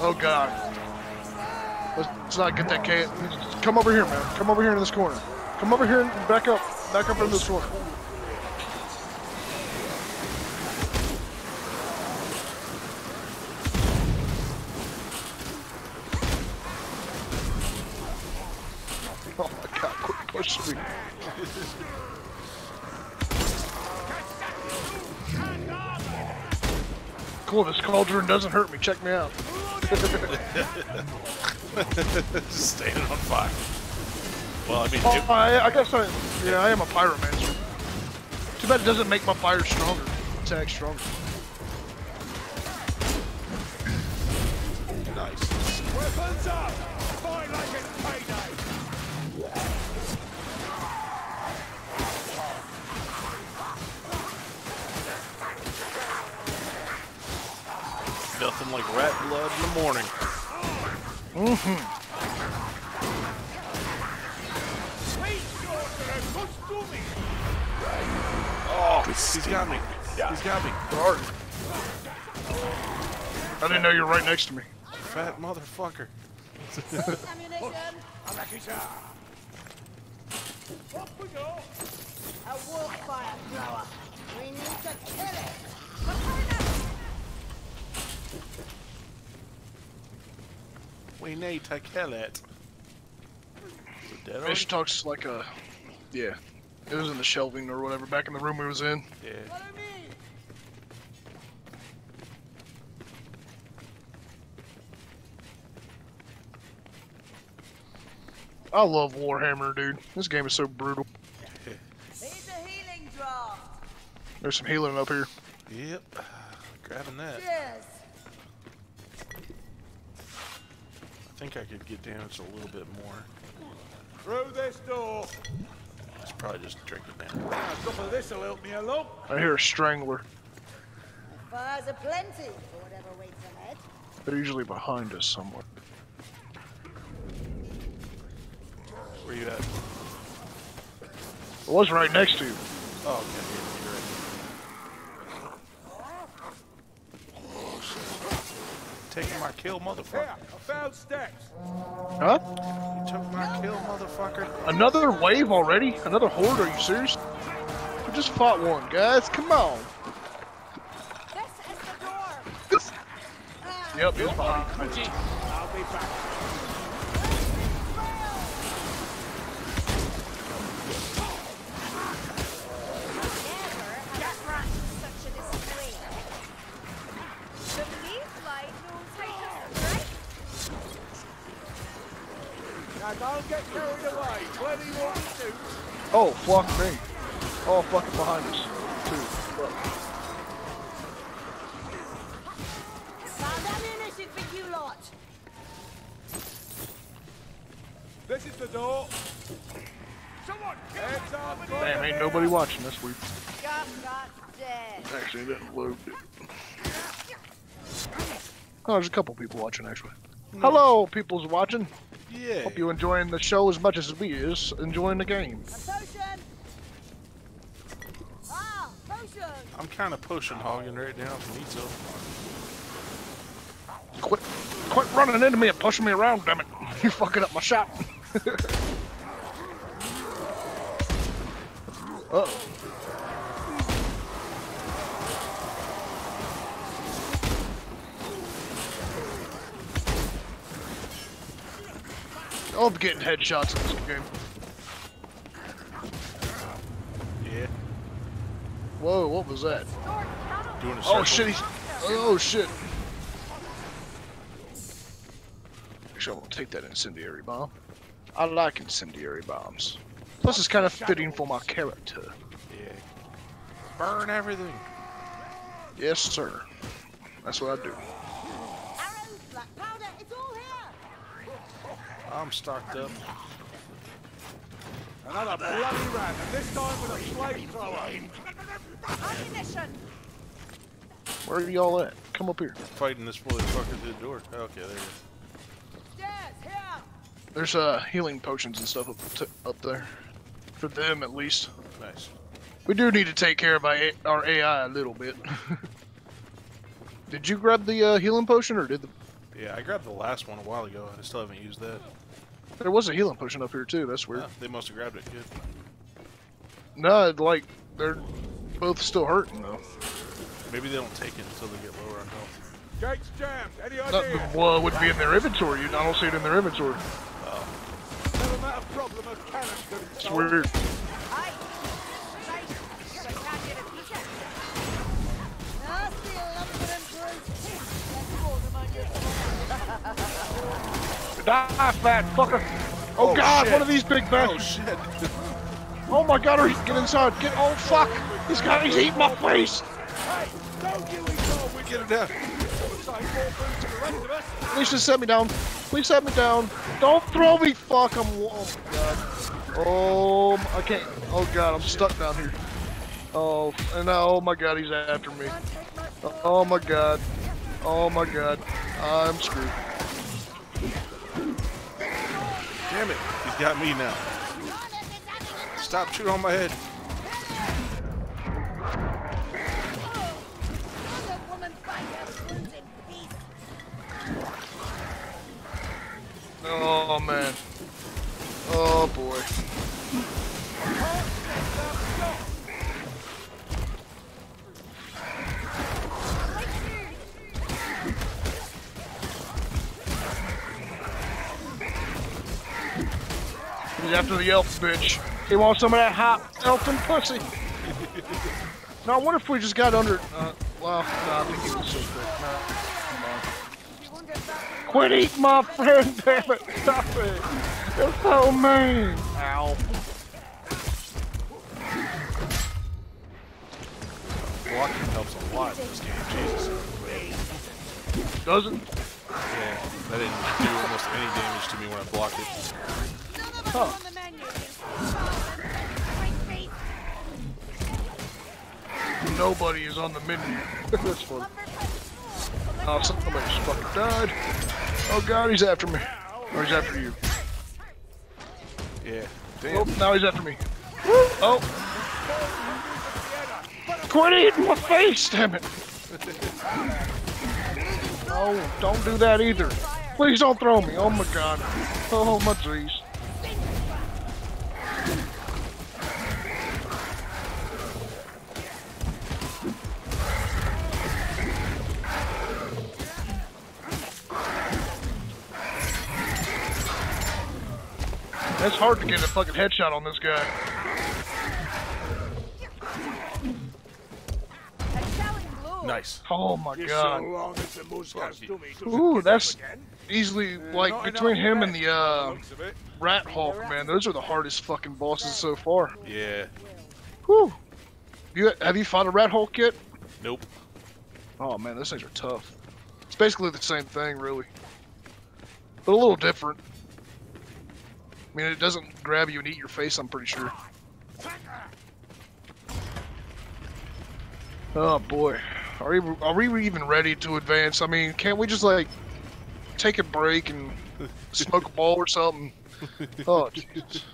Speaker 4: Oh god. Let's not get that cat. Come over here, man. Come over here in this corner. Come over here and back up. Back up in this corner. Oh my god, quit pushing me. Cool, this cauldron doesn't hurt me. Check me out.
Speaker 1: just standing on fire. Well, I mean,
Speaker 4: Oh,
Speaker 1: it-
Speaker 4: I, I guess I, yeah, I am a pyromancer. Too bad it doesn't make my fire stronger. Attack stronger.
Speaker 1: nice.
Speaker 2: Weapons up!
Speaker 1: Nothing like rat blood in the morning. Mm hmm Oh, he's got me. He's got me.
Speaker 4: Sorry. I didn't know you were right next to me.
Speaker 1: Fat motherfucker.
Speaker 2: Up we go!
Speaker 3: A wolf fire thrower. We need to kill it.
Speaker 1: We need to kill it. Is it dead already?
Speaker 4: Fish talks like a, yeah. It was in the shelving or whatever, back in the room we was in.
Speaker 1: Yeah.
Speaker 4: I love Warhammer, dude. This game is so brutal.
Speaker 3: Here's a healing draft.
Speaker 4: There's some healing up here.
Speaker 1: Yep. Grabbing that.
Speaker 3: Cheers.
Speaker 1: I think I could get damaged a little bit more.
Speaker 2: Through this door!
Speaker 1: It's probably just drinking now.
Speaker 2: Now, a drop of this'll help me a along.
Speaker 4: I hear a strangler.
Speaker 3: Fires are plenty for whatever waits ahead.
Speaker 4: They're usually behind us somewhere.
Speaker 1: Where you at?
Speaker 4: It was right next to you.
Speaker 1: Oh, okay. Yeah, you're right. Oh, shit. Taking my kill,
Speaker 2: Here,
Speaker 1: motherfucker.
Speaker 2: I found steps.
Speaker 4: Huh?
Speaker 1: You took my kill, motherfucker.
Speaker 4: Another wave already? Another horde? Are you serious? We just fought one, guys. Come on.
Speaker 7: This is the door. This...
Speaker 4: Yep, it's behind.
Speaker 2: Quick, I'll be back. Don't get carried away. Plenty more to.
Speaker 4: Oh, fuck me. Oh, fucking behind us. Two.
Speaker 3: Found ammunition for you lot.
Speaker 2: This is the door. Someone, heads up!
Speaker 4: Damn, ain't nobody watching this week.
Speaker 7: Got got dead.
Speaker 4: Actually, it didn't load it. Oh, there's a couple people watching, actually. Hello, people's watching.
Speaker 1: Yeah.
Speaker 4: Hope you're enjoying the show as much as we is enjoying the game.
Speaker 3: Ah.
Speaker 1: I'm kind of pushing hogging right now if you need some.
Speaker 4: Quit, quit running into me and pushing me around, damn it! You fucking up my shot. uh oh. I'm getting headshots in this game.
Speaker 1: Yeah.
Speaker 4: Whoa, what was that?
Speaker 1: Doing a
Speaker 4: Oh shit, he's Oh shit. Actually, I'm gonna take that incendiary bomb. I like incendiary bombs. Plus, it's kind of fitting for my character.
Speaker 1: Yeah. Burn everything.
Speaker 4: Yes, sir. That's what I do.
Speaker 1: I'm stocked up.
Speaker 2: Another bloody rat, and this time with a flamethrower.
Speaker 7: Ammunition!
Speaker 4: Where are y'all at? Come up here.
Speaker 1: Fighting this motherfucker through the door. Okay, there it is.
Speaker 3: Stairs, here!
Speaker 4: There's uh healing potions and stuff up, t- up there. For them, at least.
Speaker 1: Nice.
Speaker 4: We do need to take care of our A- our AI a little bit. did you grab the uh, healing potion, or did the...
Speaker 1: Yeah, I grabbed the last one a while ago. I still haven't used that.
Speaker 4: There was a healing potion up here too? That's weird.
Speaker 1: Oh, they must have grabbed it. Good.
Speaker 4: No, like they're both still hurting though.
Speaker 1: Maybe they don't take it until they get lower on health.
Speaker 2: Jake's jammed. Any
Speaker 4: Not,
Speaker 2: idea?
Speaker 4: well, it would be in their inventory. I don't see it in their inventory. Oh.
Speaker 2: Never met a problem of cannons
Speaker 4: It's weird. Die, fat fucker! Oh,
Speaker 1: Oh,
Speaker 4: god,
Speaker 1: shit.
Speaker 4: one of these big
Speaker 1: Oh shit!
Speaker 4: Oh, my god, get inside! Get oh fuck! This guy he's eating my face!
Speaker 2: Hey, don't you we
Speaker 1: Get him down.
Speaker 2: say more food to the rest of us.
Speaker 4: Please just set me down. Please set me down. Don't throw me, fuck! I'm oh my god. Oh, I can't. Oh god, I'm stuck down here. Oh, and now, oh my god, he's after me. Oh my god. Oh my god. I'm screwed.
Speaker 1: Damn it! He's got me now. Stop shooting on my head.
Speaker 4: Oh man. After the elf bitch. He wants some of that hot elfin pussy. now I wonder if we just got under. Uh, well, no, I think he was so quick. No, come on. Quit eating my friend, damn it! Stop it! You're so mean! Ow.
Speaker 1: Blocking helps a lot in this game. Jesus.
Speaker 4: Doesn't? Nobody is on the menu. That's funny. Oh, somebody's fucking died. Oh god, he's after me. Or he's after you.
Speaker 1: Yeah.
Speaker 4: Oh, now he's after me. Oh. Quit eating my face, damn it. No, don't do that either. Please don't throw me. Oh my god. Oh my jeez. Hard to get a fucking headshot on this guy.
Speaker 7: A telling blow.
Speaker 1: Nice.
Speaker 4: Oh my
Speaker 2: You
Speaker 4: god.
Speaker 2: so long as the Muscats
Speaker 1: Fuck
Speaker 2: dummy doesn't
Speaker 4: Ooh, that's easily like between him and the uh,
Speaker 2: looks of it.
Speaker 4: Rat Hawk, man. Those are the hardest fucking bosses so far.
Speaker 1: Yeah.
Speaker 4: Whew. You have you fought a Rat Hulk yet?
Speaker 1: Nope.
Speaker 4: Oh man, those things are tough. It's basically the same thing, really, but a little different. I mean, it doesn't grab you and eat your face. I'm pretty sure. Oh boy, are we are we even ready to advance? I mean, can't we just like take a break and smoke a ball or something? Oh, Jesus.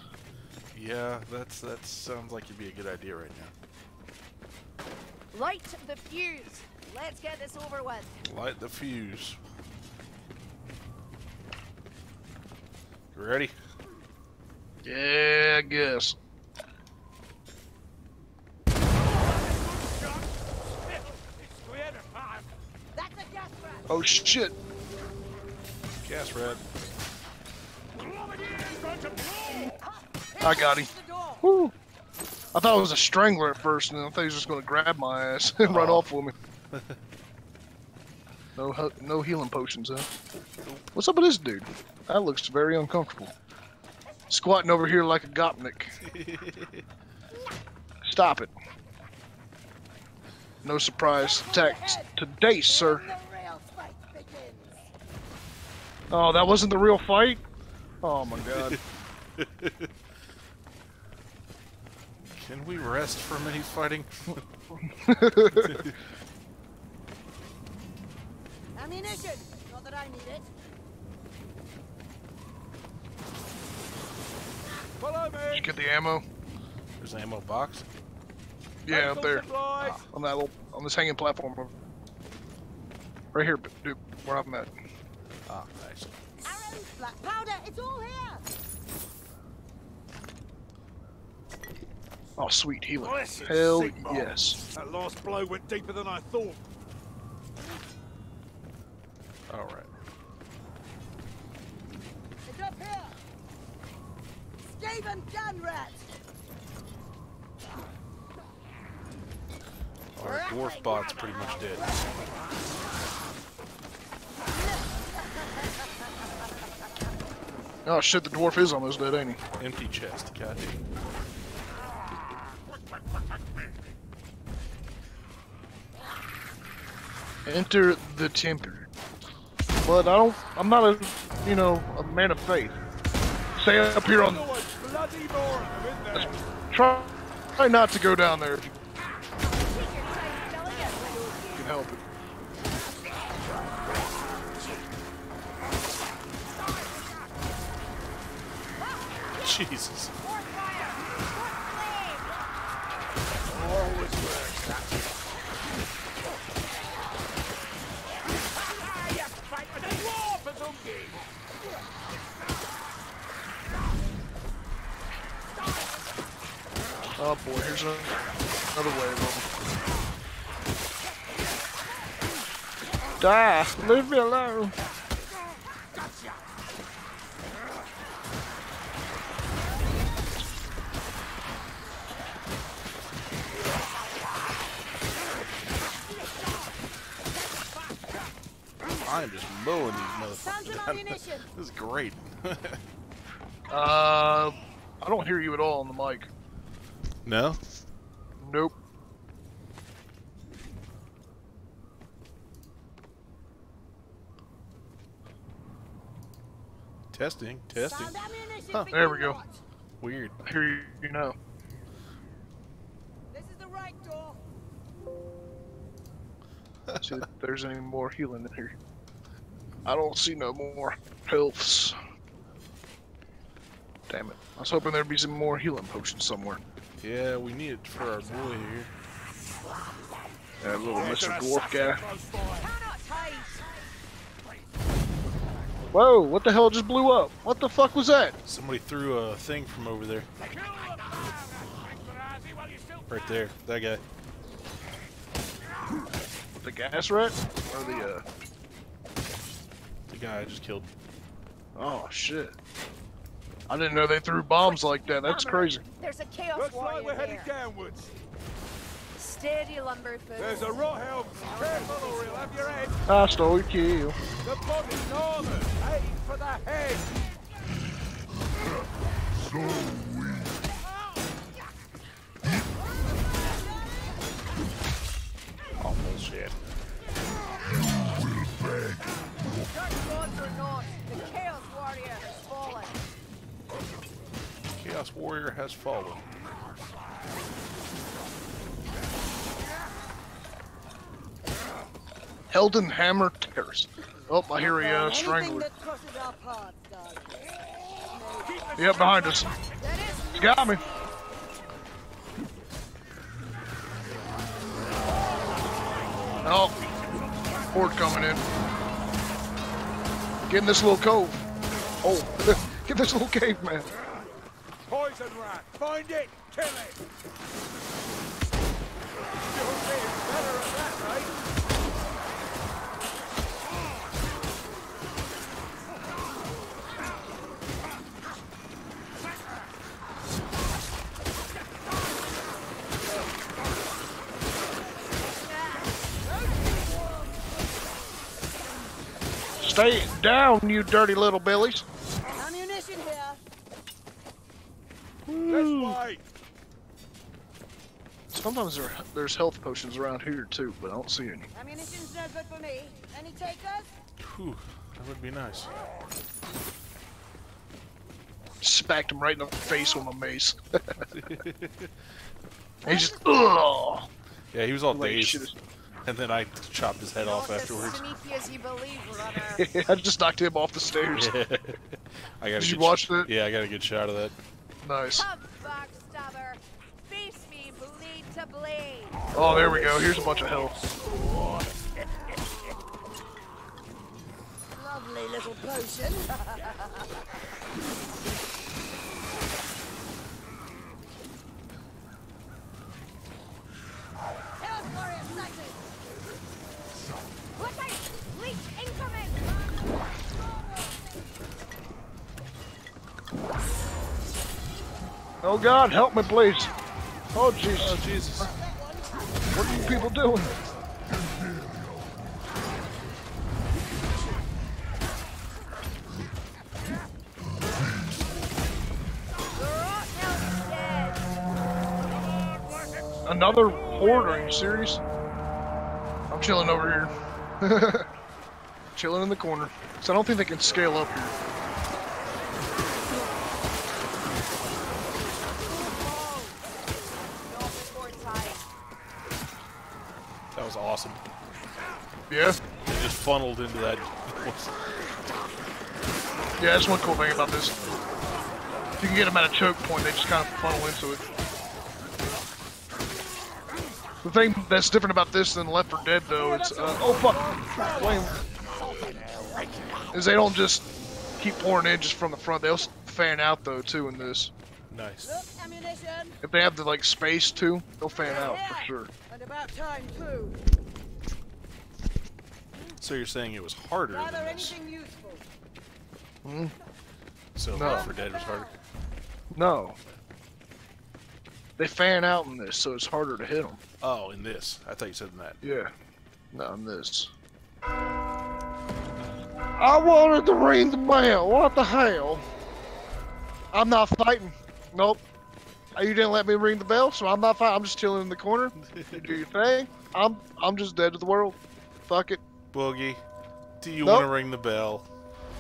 Speaker 1: Yeah, that's that sounds like it'd be a good idea right now.
Speaker 7: Light the fuse. Let's get this over with.
Speaker 1: Light the fuse. You ready?
Speaker 4: Yeah, I guess.
Speaker 2: It's clear the path.
Speaker 3: That's a gas rat!
Speaker 4: Oh shit.
Speaker 1: Gas red.
Speaker 2: Grenadier is going to blow.
Speaker 4: I got him.
Speaker 3: The door!
Speaker 4: Whew. I thought it was a strangler at first, and I thought he was just going to grab my ass and run
Speaker 1: Oh.
Speaker 4: off with me. No, no healing potions, huh? What's up with this dude? That looks very uncomfortable. Squatting over here like a gopnik. Stop it. No surprise attacks today, sir.
Speaker 3: The real fight begins.
Speaker 4: Oh, that wasn't the real fight? Oh my god.
Speaker 1: Can we rest from any fighting?
Speaker 3: Ammunition! Not that I need it.
Speaker 4: Did you get the ammo?
Speaker 1: There's an ammo box.
Speaker 4: Yeah, up there.
Speaker 2: supplies.
Speaker 4: On that little, on this hanging platform. Right here, dude, where I'm at.
Speaker 1: Ah, nice.
Speaker 3: Arrows, black powder, it's all here!
Speaker 4: Oh, sweet healing.
Speaker 2: Blessed
Speaker 4: Hell
Speaker 2: Sigmar.
Speaker 4: yes.
Speaker 2: That last blow went deeper than I thought.
Speaker 1: All right.
Speaker 3: It's up here! Skaven Gunrat!
Speaker 1: Our dwarf bot's pretty much dead.
Speaker 4: Oh shit, the dwarf is almost dead, ain't he?
Speaker 1: Empty chest. God damn.
Speaker 4: Enter the temple. But I don't. I'm not a, you know, a man of faith. Stay up here on. Try, try not to go down there you can help it.
Speaker 1: Jesus.
Speaker 4: Oh boy, here's a, another wave of them. Die! Leave me alone!
Speaker 1: I am just mowing these
Speaker 3: Found some
Speaker 1: motherfuckers down.
Speaker 3: ammunition!
Speaker 1: This is great.
Speaker 4: Uh, I don't hear you at all on the mic.
Speaker 1: No?
Speaker 4: Nope.
Speaker 1: Testing. Testing. Huh,
Speaker 4: there we go.
Speaker 1: Weird.
Speaker 4: I hear you, you now.
Speaker 3: This is the right door.
Speaker 4: See if there's any more healing in here. I don't see no more healths. Damn it. I was hoping there'd be some more healing potions somewhere.
Speaker 1: Yeah, we need it for our boy here.
Speaker 4: That little
Speaker 2: There's
Speaker 4: Mr. Dwarf guy.
Speaker 2: close by.
Speaker 7: Cannot hide!
Speaker 4: Whoa, what the hell just blew up? What the fuck was that?
Speaker 1: Somebody threw a thing from over there.
Speaker 2: Kill them. Extrazi while you still
Speaker 1: Right there. That guy.
Speaker 4: The gas rat? Or the, uh...
Speaker 1: The guy I just killed.
Speaker 4: Oh, shit. I didn't know they threw bombs like that. That's crazy.
Speaker 7: There's a chaos
Speaker 2: Looks like
Speaker 7: warrior
Speaker 2: we're heading
Speaker 7: there.
Speaker 2: downwards.
Speaker 7: Steady, Lumberfoot.
Speaker 2: There's a rot helm. Careful or he'll have your head.
Speaker 4: I stole your kill.
Speaker 2: The body's northern. Aim for the head.
Speaker 1: Oh, bullshit.
Speaker 7: Dark gods or Chaos Warrior has fallen.
Speaker 4: Helden Hammer Terrace. Oh, I hear a uh, strangler.
Speaker 3: that crosses our paths, darling.
Speaker 4: Yep, behind us. You got me. Oh, horde coming in. Get in this little cove. Oh, get this little cave, man.
Speaker 2: Poison rat. Find it. Kill it. You're getting better at that, eh?
Speaker 4: Stay down, you dirty little billies.
Speaker 3: Ammunition here.
Speaker 2: Let's.
Speaker 4: Sometimes there, there's health potions around here too, but I don't see any.
Speaker 3: Ammunition's no good for me. Any takers?
Speaker 1: Whew, that would be nice.
Speaker 4: Smacked him right in the face with my mace. he just, ugh.
Speaker 1: Yeah, he was all
Speaker 4: Like,
Speaker 1: dazed, and then I chopped his head off
Speaker 6: Not as
Speaker 1: afterwards.
Speaker 6: as you believe.
Speaker 4: I just knocked him off the stairs.
Speaker 1: I got
Speaker 4: Did you watch that?
Speaker 1: Yeah, I got a good shot of that.
Speaker 4: Nice.
Speaker 7: Come, backstabber. Me, bleed to bleed.
Speaker 4: Oh, there we go. Here's a bunch of health.
Speaker 3: Lovely little potion.
Speaker 4: Oh God, help me, please. Oh jeez.
Speaker 1: Oh Jesus!
Speaker 4: What are you people doing? Another horde? Are you serious? I'm chilling over here. chilling in the corner. So I don't think they can scale up here. Yeah?
Speaker 1: It just funneled into that.
Speaker 4: Yeah, that's one cool thing about this. If you can get them at a choke point, they just kind of funnel into it. The thing that's different about this than Left 4 Dead, though, is, uh, oh fuck, flame, is they don't just keep pouring in just from the front, they'll fan out, though, too, in this.
Speaker 1: nice.
Speaker 4: If they have the, like, space, too, they'll fan out, for sure.
Speaker 3: And about time too.
Speaker 1: So you're saying it was harder
Speaker 3: Gather
Speaker 1: than this?
Speaker 3: anything useful.
Speaker 1: So
Speaker 4: No.
Speaker 1: Left 4 Dead was harder.
Speaker 4: No. They fan out in this, so it's harder to hit them.
Speaker 1: Oh, in this. I thought you said in that.
Speaker 4: Yeah. Not in this. I wanted to ring the bell. What the hell? I'm not fighting. Nope. Uh, You didn't let me ring the bell, so I'm not fighting. I'm just chilling in the corner. You do your thing. I'm I'm just dead to the world. Fuck it.
Speaker 1: Boogie, do you
Speaker 4: Nope.
Speaker 1: want to ring the bell?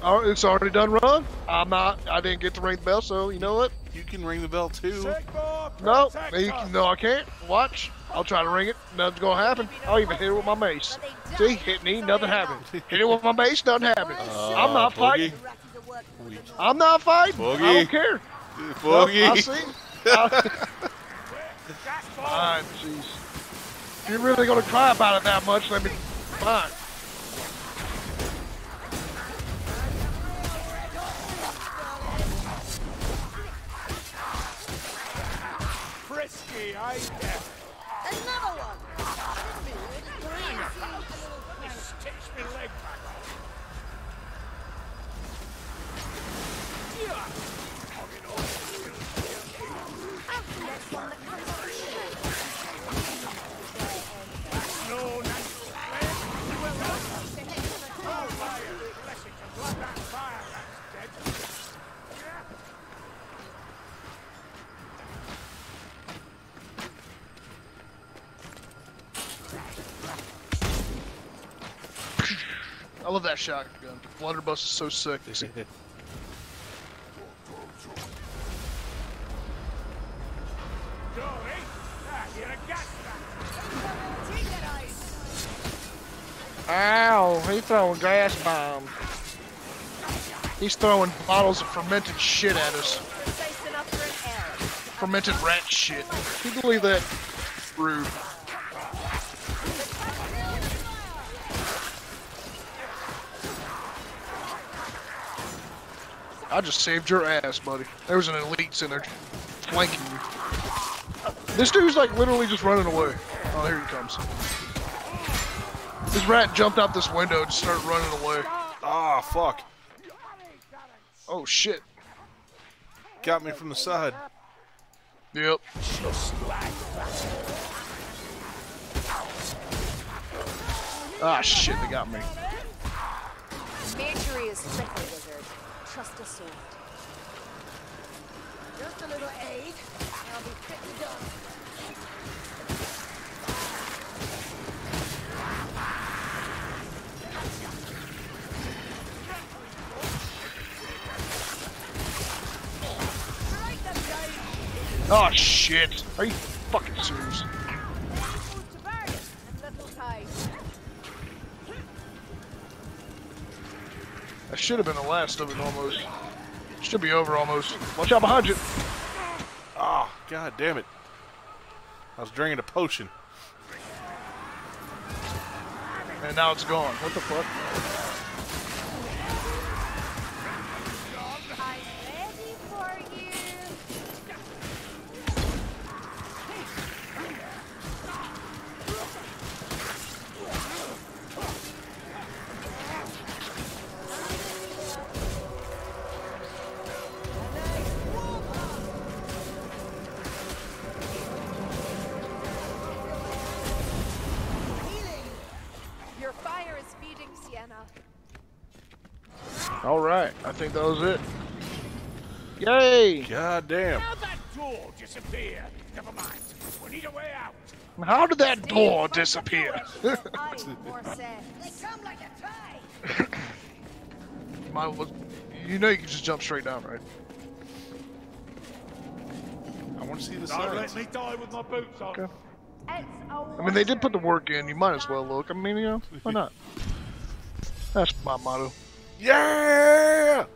Speaker 4: Oh, it's already done run. I'm not. I didn't get to ring the bell, so you know what?
Speaker 1: You can ring the bell too.
Speaker 4: No,
Speaker 2: protect
Speaker 4: you,
Speaker 2: us.
Speaker 4: no, I can't. Watch. I'll try to ring it. Nothing's gonna happen. I'll even hit it with my mace. See, hit me, nothing happened. Hit it with my mace, nothing happened. I'm not
Speaker 1: Uh,
Speaker 4: fighting.
Speaker 1: Boogie.
Speaker 3: Ratties are working
Speaker 1: Weak.
Speaker 4: I'm not fighting. I don't care.
Speaker 1: Boogie.
Speaker 4: Nope, I see. I-
Speaker 2: Gas bomb.
Speaker 4: Fine, jeez. If you're really gonna cry about it that much, let me. Fine.
Speaker 2: Frisky, I
Speaker 3: Another
Speaker 4: I love that shotgun. The Blunderbuss is so sick.
Speaker 2: Go, you're a gas back.
Speaker 4: Ow! He's throwing gas bombs. He's throwing bottles of fermented shit at us.
Speaker 6: Precise enough for an L.
Speaker 4: Fermented rat shit. Can you believe that? Rude. I just saved your ass, buddy. There was an elite in there flanking you. This dude's like literally just running away. Oh, here he comes. This rat jumped out this window and started running away.
Speaker 1: Ah, fuck.
Speaker 4: Oh shit.
Speaker 1: Got me from the side.
Speaker 4: Yep. Ah shit, they got me.
Speaker 6: Magery is fickle, wizard. Trust a sword.
Speaker 3: Just a little aid. I'll be fit to go.
Speaker 4: Oh shit! Are you fucking serious? Should have been the last of it almost. Should be over almost. Watch out behind you.
Speaker 1: Ah, god damn it. I was drinking a potion.
Speaker 4: And now it's gone. What the fuck?
Speaker 1: God damn.
Speaker 2: How'd that door disappear? Never mind. We need a way out.
Speaker 4: How did that door disappear?
Speaker 7: I more.
Speaker 3: They come like a tide.
Speaker 4: Mine was, you know you can just jump straight down, right?
Speaker 1: I want to see the
Speaker 2: Don't let me die with my boots on.
Speaker 4: Okay.
Speaker 7: It's a
Speaker 4: I mean, they did put the work in. You might as well look. I mean, you know, why not? That's my motto.
Speaker 1: Yeah!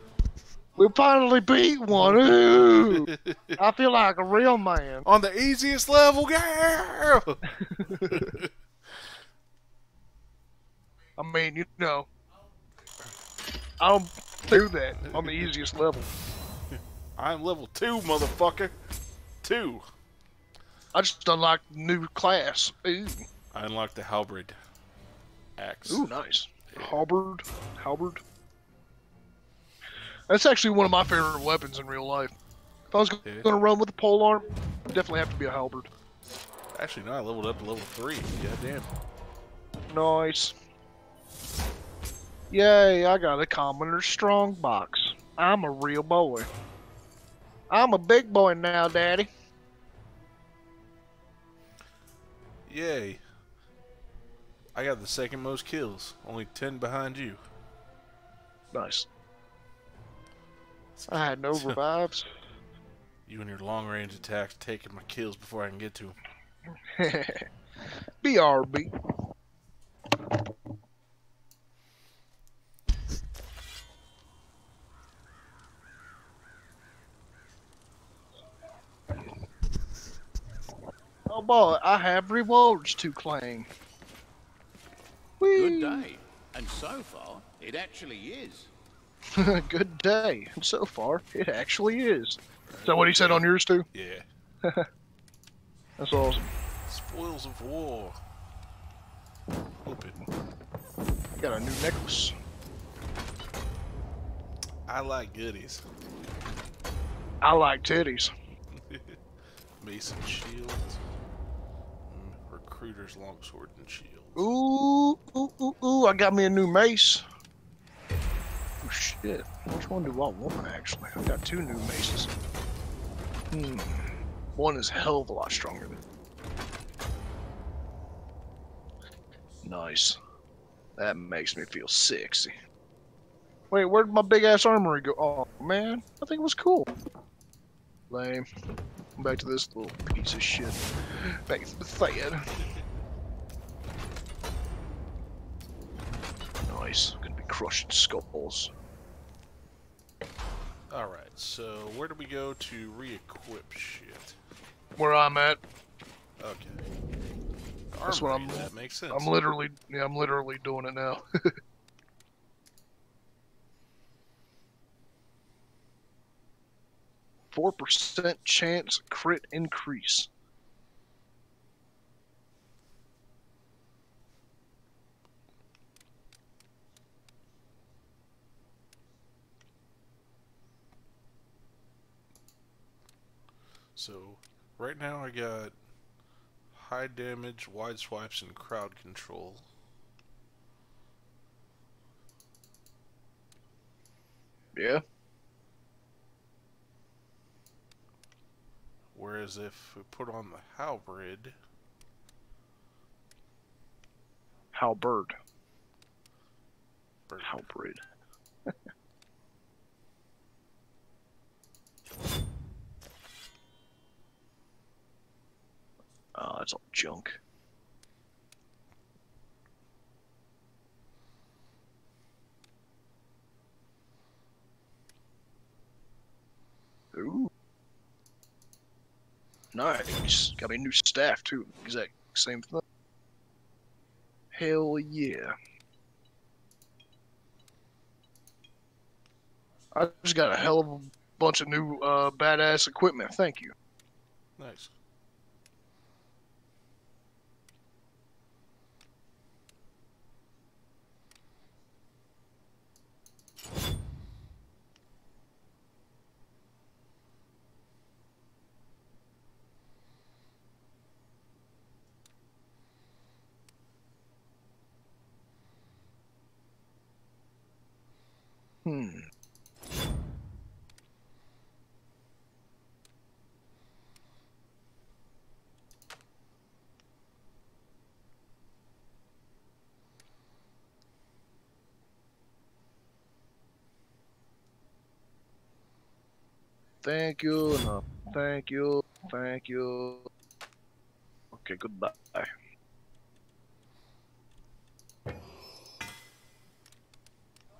Speaker 4: We finally beat one. Ooh! I feel like a real man.
Speaker 1: On the easiest level, yeah!
Speaker 4: I mean, you know, I don't do that on the easiest level.
Speaker 1: I'm level two, motherfucker. Two.
Speaker 4: I just unlocked new class. Ooh,
Speaker 1: I unlocked the halberd axe.
Speaker 4: ooh, nice. Halberd, halberd. That's actually one of my favorite weapons in real life. If I was going to run with a pole arm, definitely have to be a halberd.
Speaker 1: Actually, no, I leveled up to level three. God damn.
Speaker 4: Nice. Yay, I got a commoner strong box. I'm a real boy. I'm a big boy now, Daddy.
Speaker 1: Yay. I got the second most kills. Only 10 behind you.
Speaker 4: Nice. I had no revives.
Speaker 1: You and your long range attacks taking my kills before I can get to them.
Speaker 4: BRB. Oh boy, I have rewards to claim.
Speaker 5: Good day. And so far, it actually is.
Speaker 4: Good day. And so far, it actually is. Is that what he said on yours too?
Speaker 1: Yeah.
Speaker 4: That's awesome.
Speaker 1: Spoils of war. Open.
Speaker 4: Got a new necklace.
Speaker 1: I like goodies.
Speaker 4: I like titties.
Speaker 1: Mason shield. Mm, Recruiter's longsword and shield.
Speaker 4: Ooh, ooh, ooh, ooh, I got me a new mace. Oh shit. Which one do I want actually? I've got two new maces. Hmm. One is hell of a lot stronger than. Nice. That makes me feel sexy. Wait, where'd my big ass armory go? Oh man, I think it was cool. Lame. Back to this little piece of shit. Back to the Thad. Nice. Gonna be crushing skulls.
Speaker 1: Alright, so where do we go to re-equip shit?
Speaker 4: Where I'm at,
Speaker 1: Okay.
Speaker 4: That's what I'm-
Speaker 1: That makes sense.
Speaker 4: I'm literally, yeah, I'm literally doing it now. Four percent chance crit increase.
Speaker 1: So, right now I got high damage, wide swipes, and crowd control.
Speaker 4: Yeah.
Speaker 1: Whereas if we put on the halberd,
Speaker 4: Halberd. Halberd. Oh, that's all junk. Ooh. Nice. Got me new staff too. Exact same thing. Hell yeah. I just got a hell of a bunch of new uh, badass equipment. Thank you.
Speaker 1: nice.
Speaker 4: Hmm. Thank you, no, thank you, thank you. Okay, goodbye.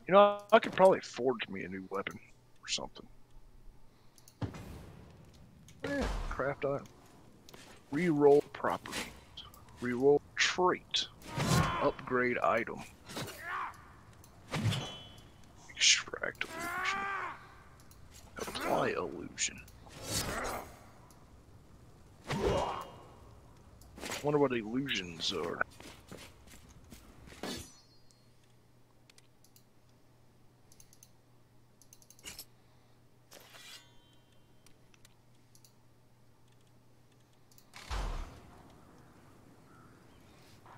Speaker 4: You know, I could probably forge me a new weapon or something. Yeah, craft item. Reroll properties. Reroll trait. Upgrade item. Extract illusion. Apply illusion. Wonder what illusions are.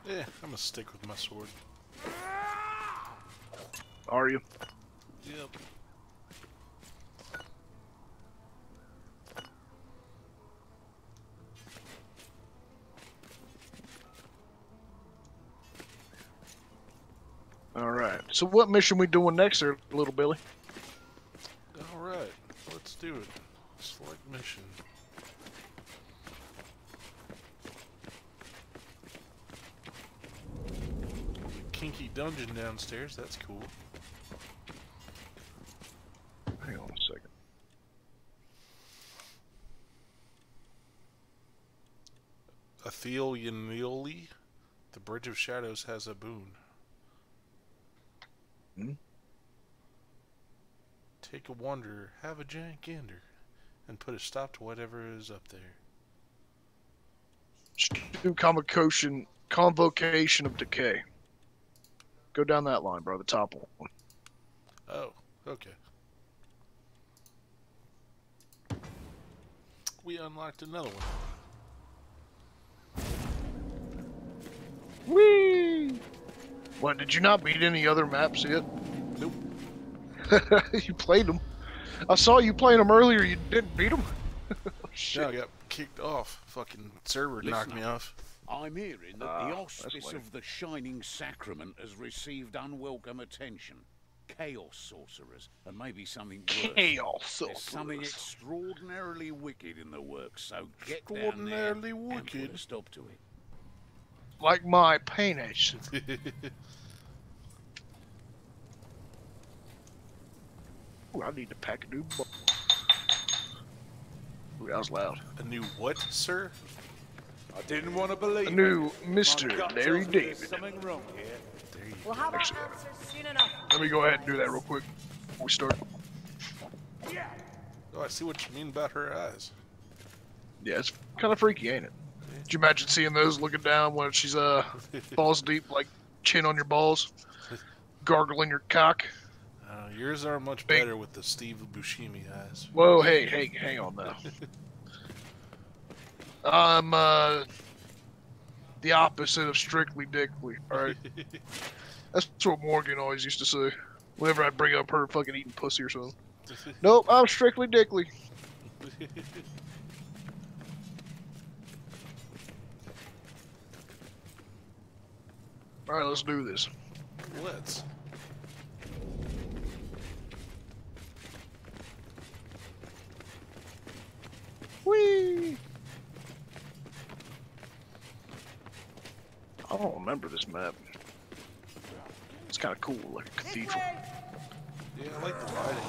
Speaker 1: Yeah, I'm gonna stick with my sword.
Speaker 4: Are you?
Speaker 1: Yep.
Speaker 4: Alright. So what mission we doing next there, little Billy?
Speaker 1: Alright, let's do it. Select mission. Kinky dungeon downstairs, that's cool.
Speaker 4: Hang on a second.
Speaker 1: Athel the Bridge of Shadows has a boon.
Speaker 4: Hmm?
Speaker 1: Take a wanderer, have a giant gander, and put a stop to whatever is up there.
Speaker 4: Do convocation convocation of decay. Go down that line, bro, the top one.
Speaker 1: Oh, okay. We unlocked another one.
Speaker 4: Whee! What, did you not beat any other maps yet?
Speaker 1: Nope.
Speaker 4: you played them. I saw you playing them earlier, you didn't beat them? oh, shit.
Speaker 1: Yeah, I got kicked off. Fucking server knocked me off.
Speaker 5: I'm hearing that
Speaker 4: Ah,
Speaker 5: the
Speaker 4: that's
Speaker 5: auspice of the Shining Sacrament has received unwelcome attention. Chaos sorcerers, and maybe something worse.
Speaker 4: Chaos
Speaker 5: There's something extraordinarily wicked in the works, so get down there
Speaker 1: Extraordinarily
Speaker 5: and put
Speaker 1: wicked.
Speaker 5: a stop to it.
Speaker 4: Like my penis. Ooh, I need to pack a new bo- Ooh, that was loud.
Speaker 1: a new what, sir?
Speaker 2: I didn't want to believe
Speaker 4: A new. Mr.
Speaker 2: My gut
Speaker 4: Larry
Speaker 2: tells me there's
Speaker 4: David.
Speaker 2: Something wrong here.
Speaker 1: There you
Speaker 3: We'll have our
Speaker 4: Actually,
Speaker 3: answers soon enough.
Speaker 4: Let me go ahead and do that real quick before we start. Yeah.
Speaker 1: Oh, I see what you mean about her eyes.
Speaker 4: Yeah, it's kind of freaky, ain't it? Did you imagine seeing those looking down when she's uh balls deep, like chin on your balls, gargling your cock?
Speaker 1: Uh, yours are much
Speaker 4: Big-
Speaker 1: better with the Steve Buscemi eyes.
Speaker 4: Whoa, hey, hey, hang on now. I'm uh the opposite of strictly dickly. All right, that's what Morgan always used to say. Whenever I bring up her fucking eating pussy or something. Nope, I'm strictly dickly. All right, let's do this.
Speaker 1: Let's.
Speaker 4: Whee! I don't remember this map. It's kind of cool, like a cathedral.
Speaker 1: Yeah, I like the lighting.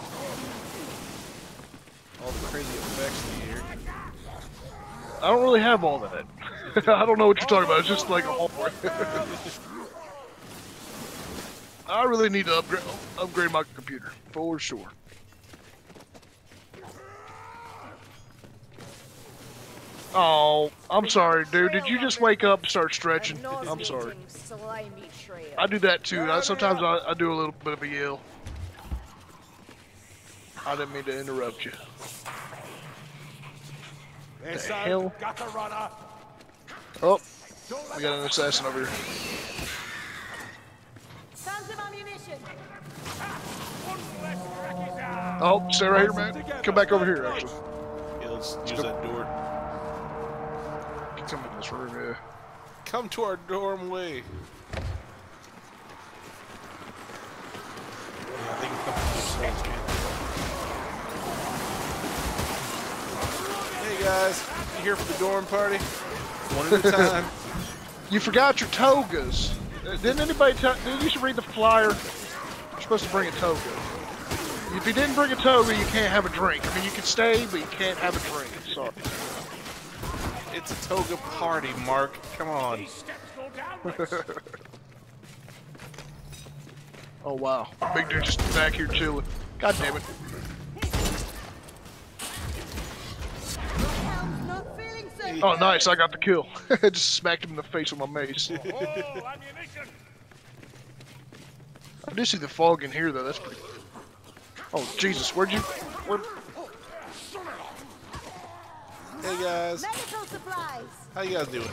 Speaker 1: All the crazy effects in here.
Speaker 4: I don't really have all that. I don't know what you're talking about. It's just like a hallway. I really need to upgrade upgrade my computer for sure. Oh, I'm sorry, dude. Did you just wake up and start stretching? I'm sorry. I do that too. I, sometimes I, I do a little bit of a yell. I didn't mean to interrupt you.
Speaker 2: Listen,
Speaker 4: hell? Oh,
Speaker 2: Don't
Speaker 4: we got an assassin over here.
Speaker 3: Tons of ammunition.
Speaker 2: one less crack it down.
Speaker 4: Oh, stay right here, man. Come back over here, actually.
Speaker 1: Yeah, let's use that door.
Speaker 4: Come in this room, yeah.
Speaker 1: Come to our dorm way. Yeah, they can come to. Hey guys, you here for the dorm party? One at a time.
Speaker 4: You forgot your togas. Uh, Didn't anybody tell Dude, you should read the flyer. You're supposed to bring a toga. If you didn't bring a toga, you can't have a drink. I mean, you can stay, but you can't have a drink. Sorry.
Speaker 1: It's a toga party, Mark. Come on.
Speaker 2: These steps go downwards.
Speaker 4: Oh, wow. Big dude just back here chilling. God damn it.
Speaker 3: Not feeling so
Speaker 4: Oh, nice. I got the kill. I just smacked him in the face with my mace.
Speaker 2: oh.
Speaker 4: I do see the fog in here, though. That's pretty. Oh, Jesus. Where'd you. Where...
Speaker 1: Hey guys,
Speaker 3: Medical supplies.
Speaker 1: how you guys doing?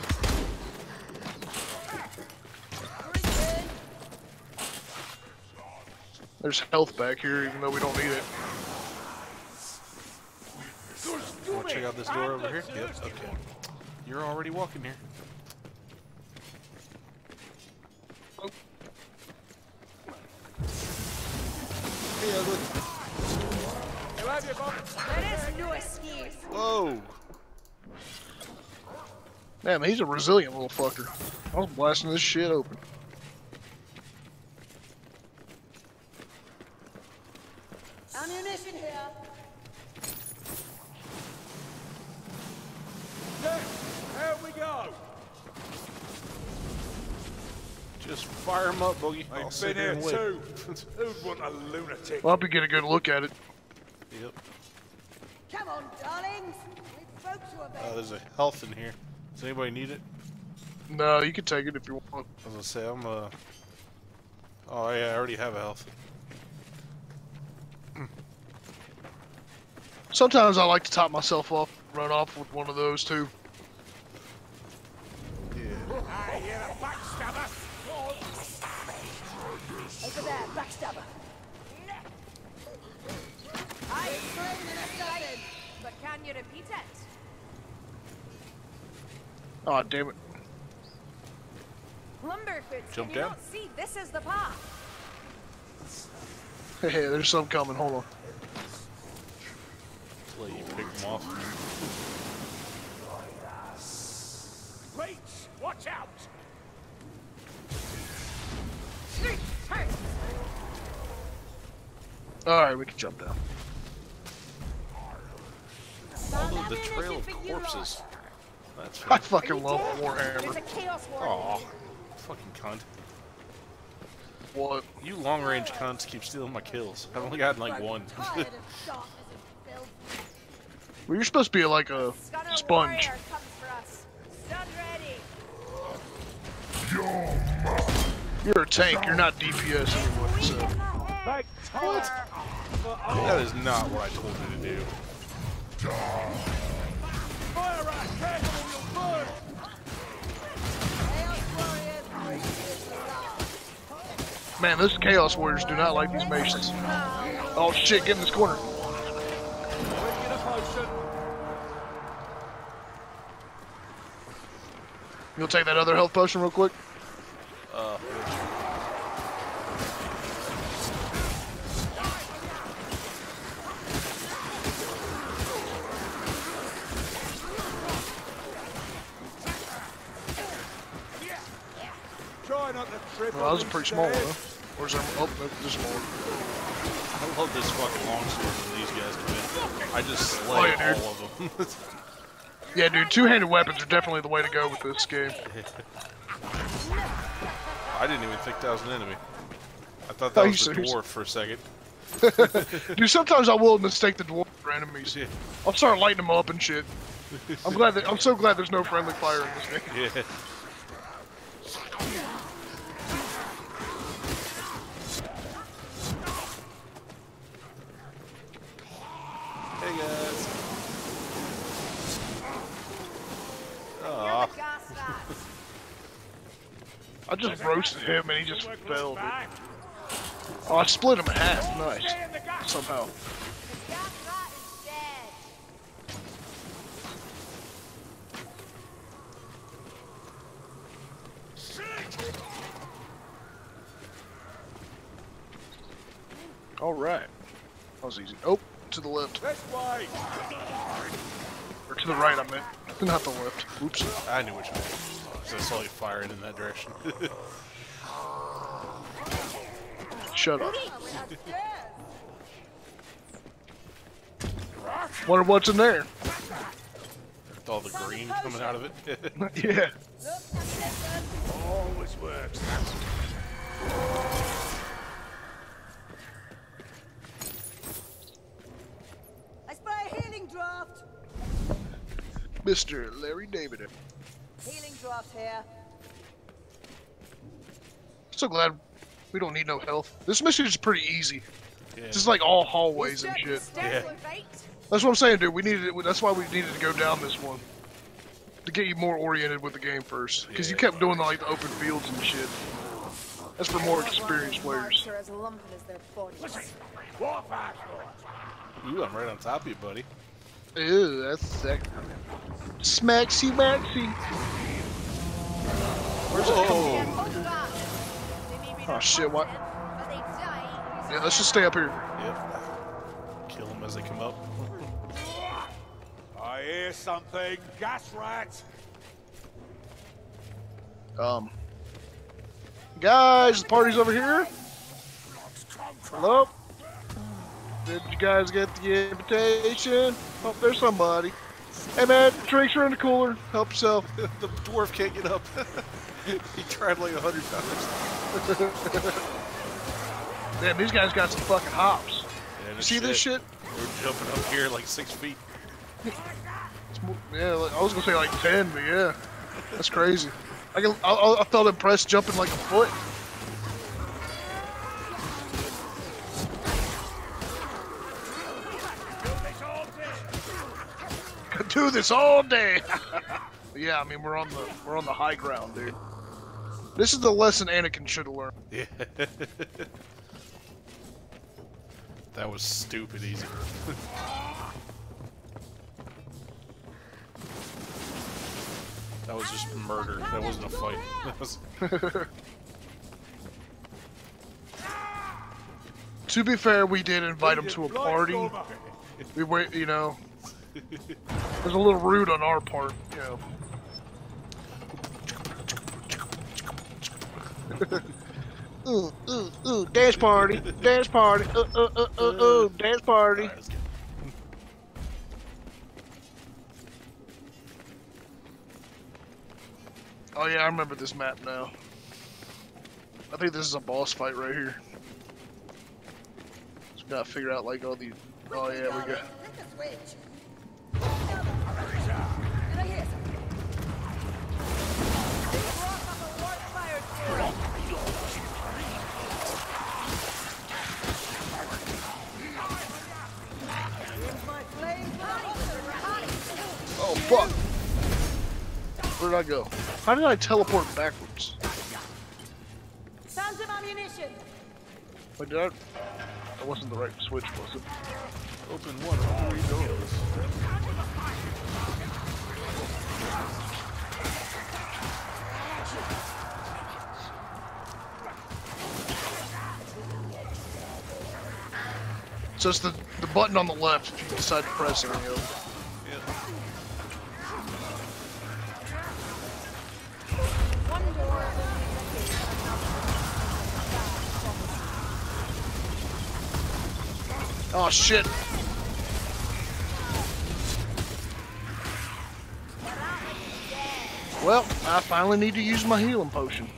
Speaker 4: There's health back here, even though we don't need it.
Speaker 1: Want to check out this door over here? Yep. Okay. You're already walking here. Hey, ugly.
Speaker 2: You have your bomb.
Speaker 6: There is no excuse.
Speaker 1: Whoa.
Speaker 4: Man, he's a resilient little fucker. I was blasting this shit open.
Speaker 3: Ammunition here.
Speaker 2: There, there we go.
Speaker 1: Just fire him up, Boogy. I'll
Speaker 2: I've
Speaker 1: sit
Speaker 2: been here
Speaker 1: and wait.
Speaker 2: too. Who'd want a lunatic?
Speaker 4: Well, I'll be get a good look at it.
Speaker 1: Yep.
Speaker 3: Come on, darlings. We broke you a bit.
Speaker 1: there's a health in here. Does anybody need it?
Speaker 4: No, you can take it if you want.
Speaker 1: As I was gonna say I'm uh. Oh yeah, I already have a health.
Speaker 4: Sometimes I like to top myself off, run off with one of those too.
Speaker 1: Yeah.
Speaker 2: I hear a backstabber.
Speaker 3: Over there, backstabber. I slain an assassin.
Speaker 6: But can you repeat it?
Speaker 4: Oh damn it!
Speaker 6: Lumberfoots,
Speaker 1: Jump
Speaker 6: can you
Speaker 1: down.
Speaker 6: not see this is the path?
Speaker 4: Hey, there's some coming. Hold on.
Speaker 1: Let you pick them off.
Speaker 2: Wait, watch out.
Speaker 6: Three, turn.
Speaker 4: All right, we can jump down.
Speaker 1: Follow the trail of corpses. That's
Speaker 4: right.
Speaker 1: I
Speaker 4: fucking love
Speaker 6: There's
Speaker 4: Warhammer.
Speaker 6: a chaos warning.
Speaker 1: Aw. Fucking cunt.
Speaker 4: What?
Speaker 1: You long range cunts keep stealing my kills. I've only gotten like one.
Speaker 3: Tired of darkness and filth.
Speaker 4: Well, you're supposed to be like a sponge.
Speaker 6: warrior comes for us. Stand ready.
Speaker 4: You're a tank. You're not DPS anyway. So.
Speaker 1: What? That is not what I told you to do.
Speaker 4: Man, those Chaos Warriors do not like these Masons. Oh shit, get in this corner. You'll take that other health potion real quick?
Speaker 1: Uh,
Speaker 2: Try not to trip.
Speaker 4: Well, that was a pretty small one,
Speaker 2: stairs.
Speaker 4: though. Where's there? Oh, nope, there's more.
Speaker 1: I love this fucking longsword when these guys come in. I just oh, slay
Speaker 4: Oh, yeah, dude.
Speaker 1: all of them.
Speaker 4: Yeah, dude, two-handed weapons are definitely the way to go with this game.
Speaker 1: I didn't even think that was an enemy. I thought that oh,
Speaker 4: you
Speaker 1: was the
Speaker 4: serious?
Speaker 1: dwarf for a second.
Speaker 4: Dude, sometimes I will mistake the dwarf for enemies.
Speaker 1: Yeah.
Speaker 4: I'll start lighting them up and shit. I'm glad that I'm so glad there's no friendly fire in this game.
Speaker 1: Yeah. Hey guys.
Speaker 6: You're
Speaker 1: Aw,
Speaker 6: the ah. gas rats.
Speaker 4: I just roasted him and he just fell. Dude. Oh, I split him in half. Nice.
Speaker 2: Stay in the gas.
Speaker 4: Somehow.
Speaker 6: The gas rat.
Speaker 4: All right. That was easy. Oh, to the left.
Speaker 2: This way.
Speaker 4: Or to the right, I meant. Not the left. Oops.
Speaker 1: I knew which way. 'cause I saw you firing in that direction.
Speaker 4: Shut up. Wonder what's in there.
Speaker 1: With all the green coming out of it.
Speaker 4: yeah.
Speaker 2: Always works.
Speaker 3: I spray a healing draft.
Speaker 4: Mr. Larry David.
Speaker 3: Healing draft here.
Speaker 4: So glad we don't need no health. This mission is pretty easy.
Speaker 1: yeah.
Speaker 4: It's just like all hallways and shit.
Speaker 6: Stairs look right.
Speaker 4: That's what I'm saying, dude. We needed. That's why we needed to go down this one to get you more oriented with the game first, because you kept doing like the open fields and shit. That's for more experienced players.
Speaker 6: Marks are as lumping as their bodies.
Speaker 2: Walk back.
Speaker 1: Ooh, I'm right on top of you, buddy.
Speaker 4: Ew, that's sick. Smacksy Maxy. Where's it?
Speaker 1: Oh,
Speaker 6: Hold back. They may be
Speaker 4: Oh, shit, what-
Speaker 6: hunting, but they die.
Speaker 4: Yeah, let's just stay up here.
Speaker 1: yep. Kill them as they come up.
Speaker 2: I hear something. Gas rat.
Speaker 4: Um, guys, the party's over here. Hello. Did you guys get the invitation? Oh, there's somebody. Hey man, drinks are in the cooler. Help yourself.
Speaker 1: the dwarf can't get up. he tried like a hundred times.
Speaker 4: Damn, these guys got some fucking hops.
Speaker 1: Yeah, no
Speaker 4: You see this shit?
Speaker 1: We're jumping up here like six feet.
Speaker 4: It's mo- Yeah, like- I was gonna say like ten, but yeah, that's crazy. I can, I, I I felt impressed jumping like a foot. Could do this all day. yeah, I mean we're on the we're on the high ground, dude. This is the lesson Anakin should have learned.
Speaker 1: Yeah. that was stupid easy. that was just murder. That wasn't a fight. That was
Speaker 4: To be fair, we did invite him to a party. We wait, you know. It was a little rude on our part, you know. ooh, ooh, ooh, dance party, dance party, uh, uh, uh, uh, uh, dance party.
Speaker 1: Alright,
Speaker 4: Oh yeah, I remember this map now. I think this is a boss fight right here. Just gotta figure out like all these. Oh yeah, we got.
Speaker 3: I hear something? They brought up a warp fire theory. Here's my flame
Speaker 4: Oh fuck! Where did I go? How did I teleport backwards?
Speaker 3: Found some ammunition.
Speaker 7: ammunition.
Speaker 4: Wait, did I? That wasn't the right switch, was it?
Speaker 1: Open one of three doors.
Speaker 4: So it's the, the button on the left if you decide to press it. You. Oh shit! Well, I finally need to use my healing potion.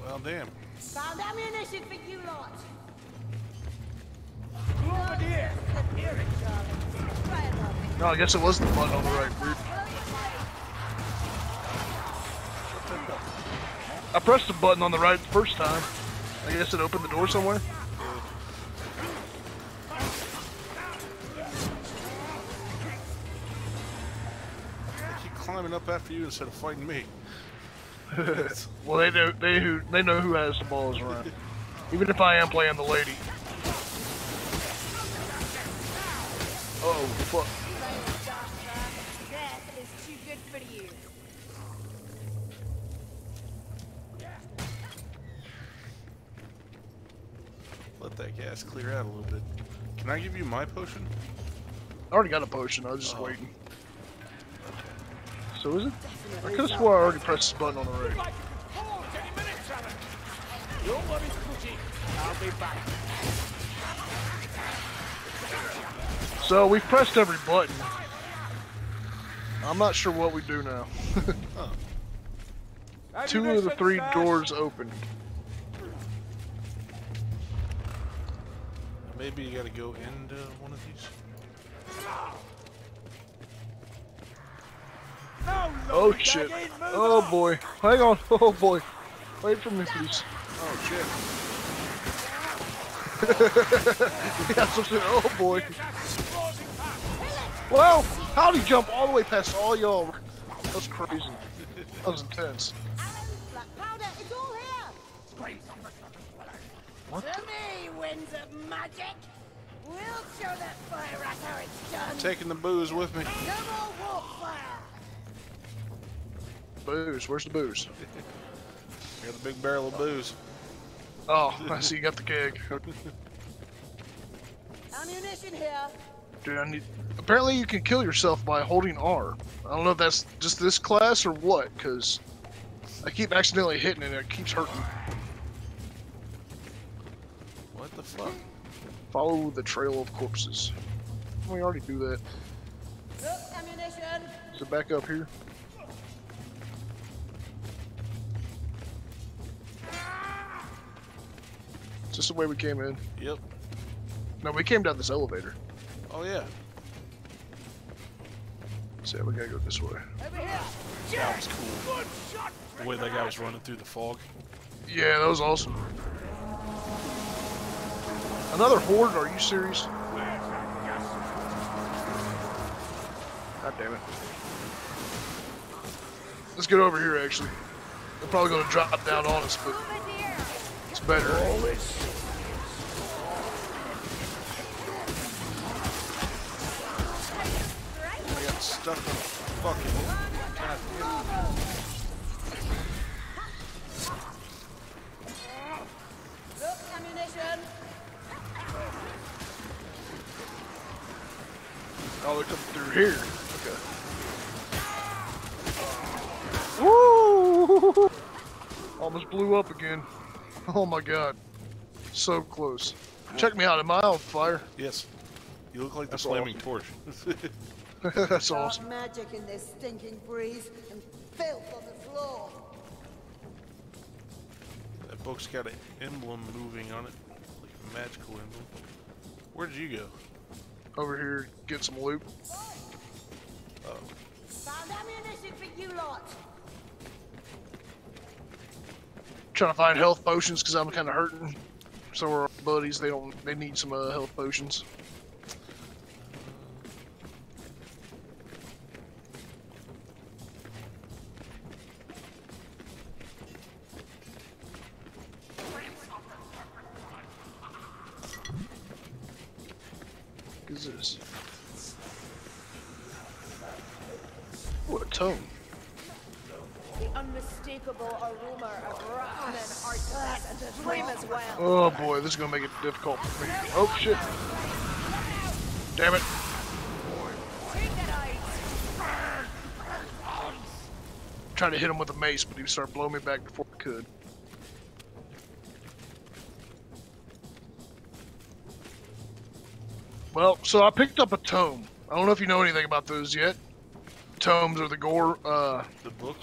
Speaker 1: Well, damn.
Speaker 3: Found ammunition for you lot.
Speaker 2: Over here.
Speaker 3: Hear it, darling. Try it, love.
Speaker 4: No, I guess it was the button on the right. Weird. I pressed the button on the right the first time. I guess it opened the door somewhere.
Speaker 1: Climbing up after you instead of fighting me.
Speaker 4: Well, they know they who they know who has the balls around. Even if I am playing the lady. Oh fuck!
Speaker 7: Death is too good for you.
Speaker 1: Let that gas clear out a little bit. Can I give you my potion?
Speaker 4: I already got a potion. I was just
Speaker 1: Oh.
Speaker 4: waiting. So is it? I could have swore I already pressed this button on the right.
Speaker 2: Like pause any minute, Shannon. Don't worry, Scooty. I'll be back.
Speaker 4: So we've pressed every button. I'm not sure what we do now. Two of the three doors opened.
Speaker 1: Maybe you gotta go into one of these.
Speaker 2: No,
Speaker 4: Oh shit! Oh
Speaker 2: on.
Speaker 4: boy! Hang on! Oh boy! Wait for me, please.
Speaker 1: Oh shit.
Speaker 4: yeah, so, so- oh boy! Wow! How'd he jump all the way past all y'all? That was crazy. That was intense.
Speaker 3: Black powder, it's all here.
Speaker 4: What?
Speaker 3: To me, winds of magic. We'll show that fire rat how it's done.
Speaker 1: Taking the booze with me.
Speaker 3: No more warp fire.
Speaker 4: Booze. Where's the booze?
Speaker 1: I got a big barrel of booze.
Speaker 4: Oh, I see you got the keg.
Speaker 3: Ammunition here.
Speaker 4: Dude, I need. Apparently, you can kill yourself by holding R. I don't know if that's just this class or what, because I keep accidentally hitting it and it keeps hurting.
Speaker 1: What the fuck?
Speaker 4: Follow the trail of corpses. We already do that.
Speaker 3: Look, ammunition.
Speaker 4: Is it back up here? Is this the way we came in?
Speaker 1: Yep.
Speaker 4: No, we came down this elevator.
Speaker 1: Oh yeah.
Speaker 4: So yeah, we gotta go this way.
Speaker 3: Here.
Speaker 1: That was cool. The way that guy was running through the fog.
Speaker 4: Yeah, that was awesome. Another horde? Are you serious? God damn it. Let's get over here, actually. They're probably gonna drop down on us, but
Speaker 7: Over here.
Speaker 4: it's better.
Speaker 1: I got stuck on a fucking. God damn.
Speaker 3: Look, ammunition.
Speaker 4: Oh, they're coming through here. Almost blew up again. Oh my god. So close. Check me out. Am I on fire?
Speaker 1: Yes. You look like the
Speaker 4: That's
Speaker 1: flaming torch.
Speaker 4: That's
Speaker 3: Dark
Speaker 4: awesome.
Speaker 3: magic in this stinking breeze and filth on the floor.
Speaker 1: that book's got an emblem moving on it, like a magical emblem. Where did you go?
Speaker 4: Over here, get some loot.
Speaker 1: Oh,
Speaker 3: Found ammunition for you lot
Speaker 4: trying to find health potions because I'm kind of hurting. So of our buddies. They don't. They need some uh, health potions. This? What a tone.
Speaker 6: The unmistakable aroma
Speaker 4: Oh boy, this is gonna make it difficult for me. Oh shit. Damn it.
Speaker 6: Take.
Speaker 4: Trying to hit him with a mace, but he started blowing me back before I could. Well, so I picked up a tome. I don't know if you know anything about those yet. Tomes are the gore, uh,
Speaker 1: The book?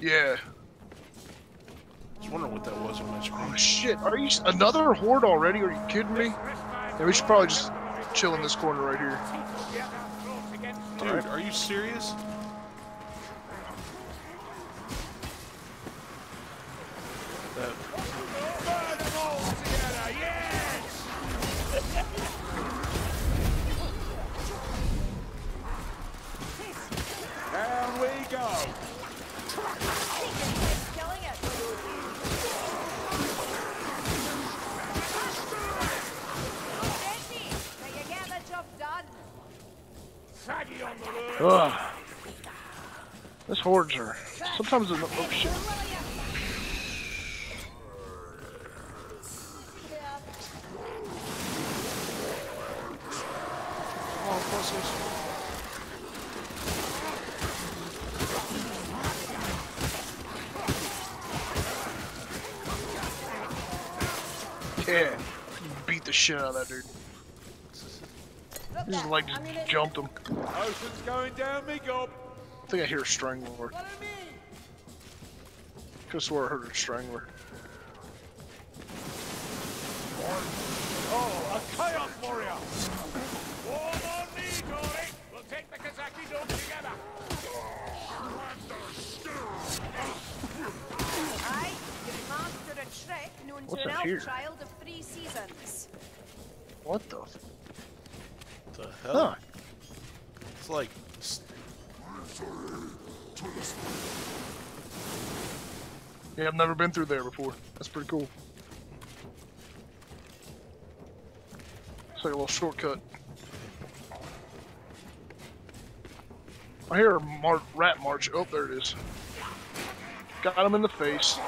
Speaker 4: Yeah.
Speaker 1: I was wondering what that was on my screen.
Speaker 4: Oh shit, are you another horde already? Are you kidding me? Yeah, we should probably just chill in this corner right here.
Speaker 1: Dude, are you serious?
Speaker 4: Ugh. This hordes are sometimes. they're not- Oh shit.
Speaker 1: oh.
Speaker 4: Yeah. Beat the shit out of that dude.
Speaker 3: Look
Speaker 4: His
Speaker 3: there,
Speaker 4: leg
Speaker 3: I'm
Speaker 4: just jumped him.
Speaker 2: Ocean's going down me gob.
Speaker 4: I think I hear a strangler.
Speaker 3: Follow me.
Speaker 4: Could swear I heard a strangler.
Speaker 2: Oh, a chaos warrior. Warm on me, Dory. We'll take the Kazaki dome together.
Speaker 6: Aye, you've a trick known
Speaker 4: What's
Speaker 6: to an elf child of three seasons.
Speaker 4: What the? F-
Speaker 1: The hell?
Speaker 4: huh.
Speaker 1: It's like. s-
Speaker 4: Yeah, I've never been through there before. That's pretty cool. It's like a little shortcut. I hear a mar- rat march. Oh, there it is. Got him in the face.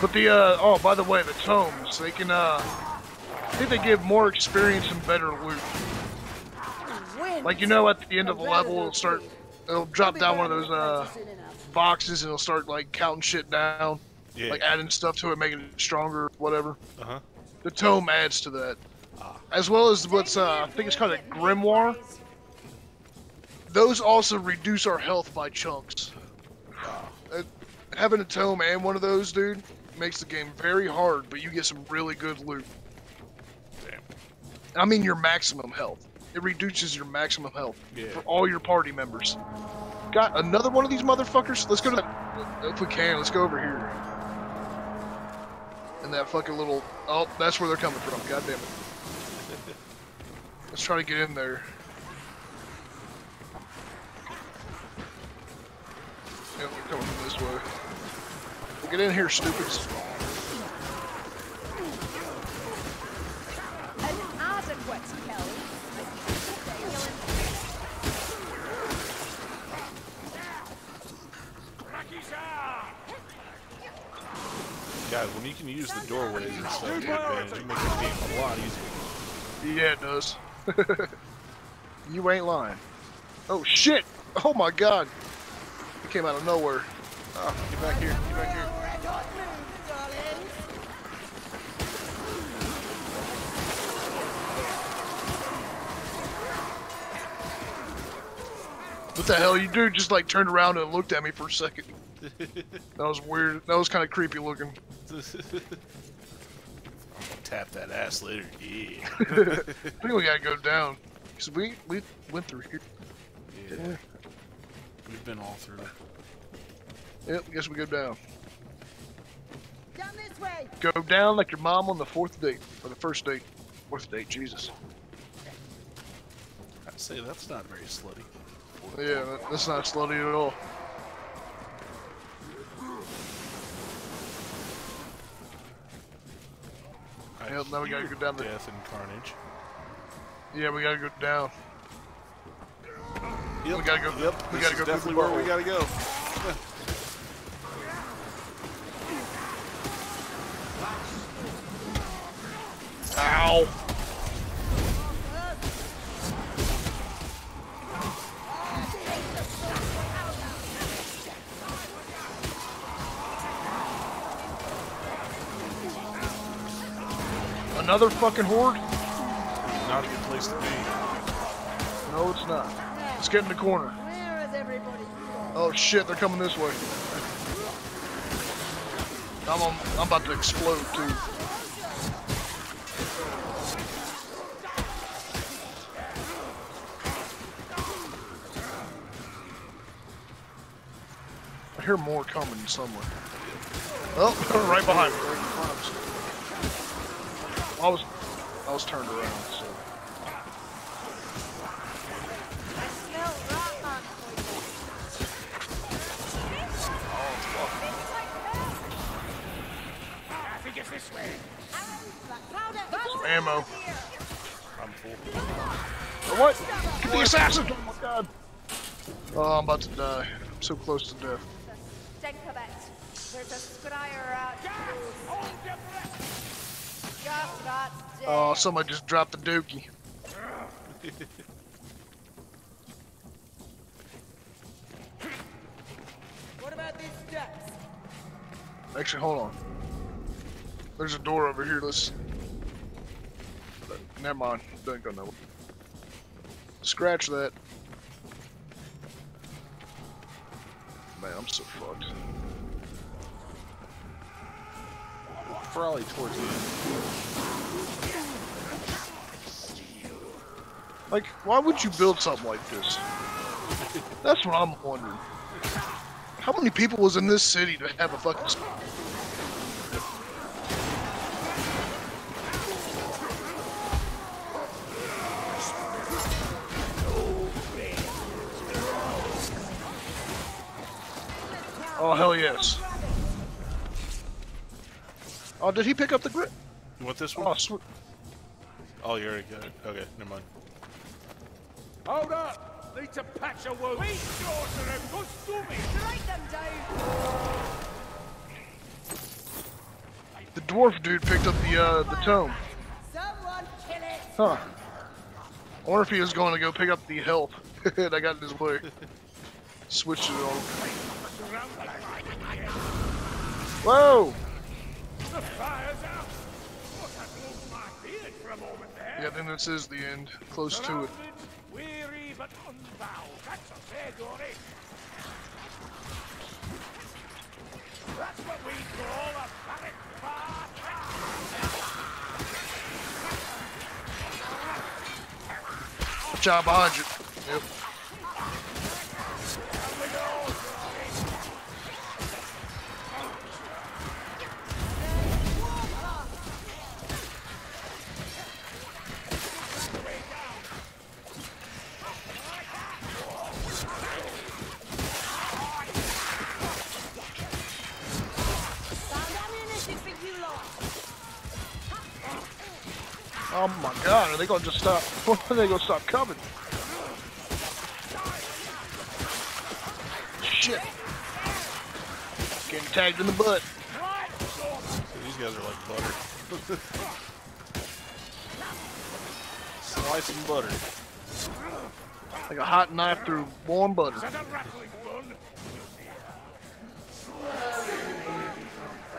Speaker 4: But the uh oh, by the way, the tomes they can uh, I think they give more experience and better loot. Like you know, at the end of the level, it'll start, it'll drop down one of those uh boxes and it'll start like counting shit down,
Speaker 1: Yeah.
Speaker 4: like adding stuff to it, making it stronger, whatever.
Speaker 1: uh huh.
Speaker 4: The tome adds to that, as well as what's uh, I think it's called a grimoire. Those also reduce our health by chunks. Uh, having a tome and one of those, dude, makes the game very hard, but you get some really good loot.
Speaker 1: Damn.
Speaker 4: I mean your maximum health. It reduces your maximum health
Speaker 1: Yeah.
Speaker 4: for all your party members. Got another one of these motherfuckers? Let's go to that. If we can, let's go over here. And that fucking little. Oh, that's where they're coming from. God damn it. Let's try to get in there. Yeah, we're coming from this way. Get in here, stupids.
Speaker 6: An adequate kill.
Speaker 1: Guys, when you can use the doorways and stuff to advantage, you make the game a lot easier.
Speaker 4: Yeah, it does. you ain't lying. Oh shit! Oh my god! It came out of nowhere.
Speaker 1: Oh, get back here. Get back here.
Speaker 4: What the hell? You dude just like turned around and looked at me for a second. That was weird. That was kind of creepy looking.
Speaker 1: I'm gonna tap that ass later. Yeah.
Speaker 4: I think we gotta go down. Cause we we went through here.
Speaker 1: yeah. We've been all through.
Speaker 4: Yep, I guess we go down.
Speaker 3: Down this way.
Speaker 4: Go down like your mom on the fourth date or the first date. Fourth date, Jesus.
Speaker 1: I'd say that's not very slutty.
Speaker 4: Yeah, that- that's not slutty at all. Yep, now we gotta go down the.
Speaker 1: Death and carnage.
Speaker 4: Yeah, we gotta go down.
Speaker 1: Yep.
Speaker 4: We gotta go-
Speaker 1: Yep.
Speaker 4: we
Speaker 1: this
Speaker 4: gotta
Speaker 1: is
Speaker 4: go
Speaker 1: definitely where we gotta go.
Speaker 4: Ow! Another fucking horde?
Speaker 1: Not a good place to be.
Speaker 4: No, it's not. Let's get in the corner.
Speaker 3: Where is everybody?
Speaker 4: Oh shit, they're coming this way. I'm on, I'm about to explode too. I hear more coming somewhere. Oh, right behind me, right in front of us. I was, I was turned around, so.
Speaker 7: I smell rat
Speaker 2: I think it's this way.
Speaker 4: Ammo.
Speaker 1: I'm full.
Speaker 4: Oh, what? Get the assassin! Oh my god. Oh, I'm about to die. I'm so close to death.
Speaker 7: Stink a bit. There's a scryer out.
Speaker 2: Hold your breath.
Speaker 7: Dead.
Speaker 4: Oh, somebody just dropped the dookie.
Speaker 3: What about these ducks?
Speaker 4: Actually, hold on. There's a door over here. Let's. Never mind. Don't go nowhere. Scratch that. Man, I'm so fucked.
Speaker 1: Probably towards the end.
Speaker 4: Like, why would you build something like this? That's what I'm wondering. How many people was in this city to have a fucking? Oh hell yes! Oh, did he pick up the grip?
Speaker 1: You want this one?
Speaker 4: Oh, sweet.
Speaker 1: Oh, you already got it. Okay, never mind.
Speaker 2: Hold up. Need to patch a wound. Wait, daughter, and go stupid.
Speaker 3: Strike them down!
Speaker 4: The dwarf dude picked up the uh, the tome.
Speaker 3: Someone kill it!
Speaker 4: Huh. I wonder if he was going to go pick up the help that I got in his way. Switched it on. Whoa!
Speaker 2: The fire's out. Thought I'd lose my beard for a moment there.
Speaker 4: Yeah, then this is the end. Close to it.
Speaker 2: Surrounded, weary but unbowed. That's a fair glory. That's what we call a panic party.
Speaker 4: Job you. Yep. Oh my god, are they gonna just stop? Are they gonna stop coming? Shit. Getting tagged in the butt.
Speaker 1: These guys are like butter. Slice and butter.
Speaker 4: Like a hot knife through warm butter.
Speaker 2: Is that a Ratling gun?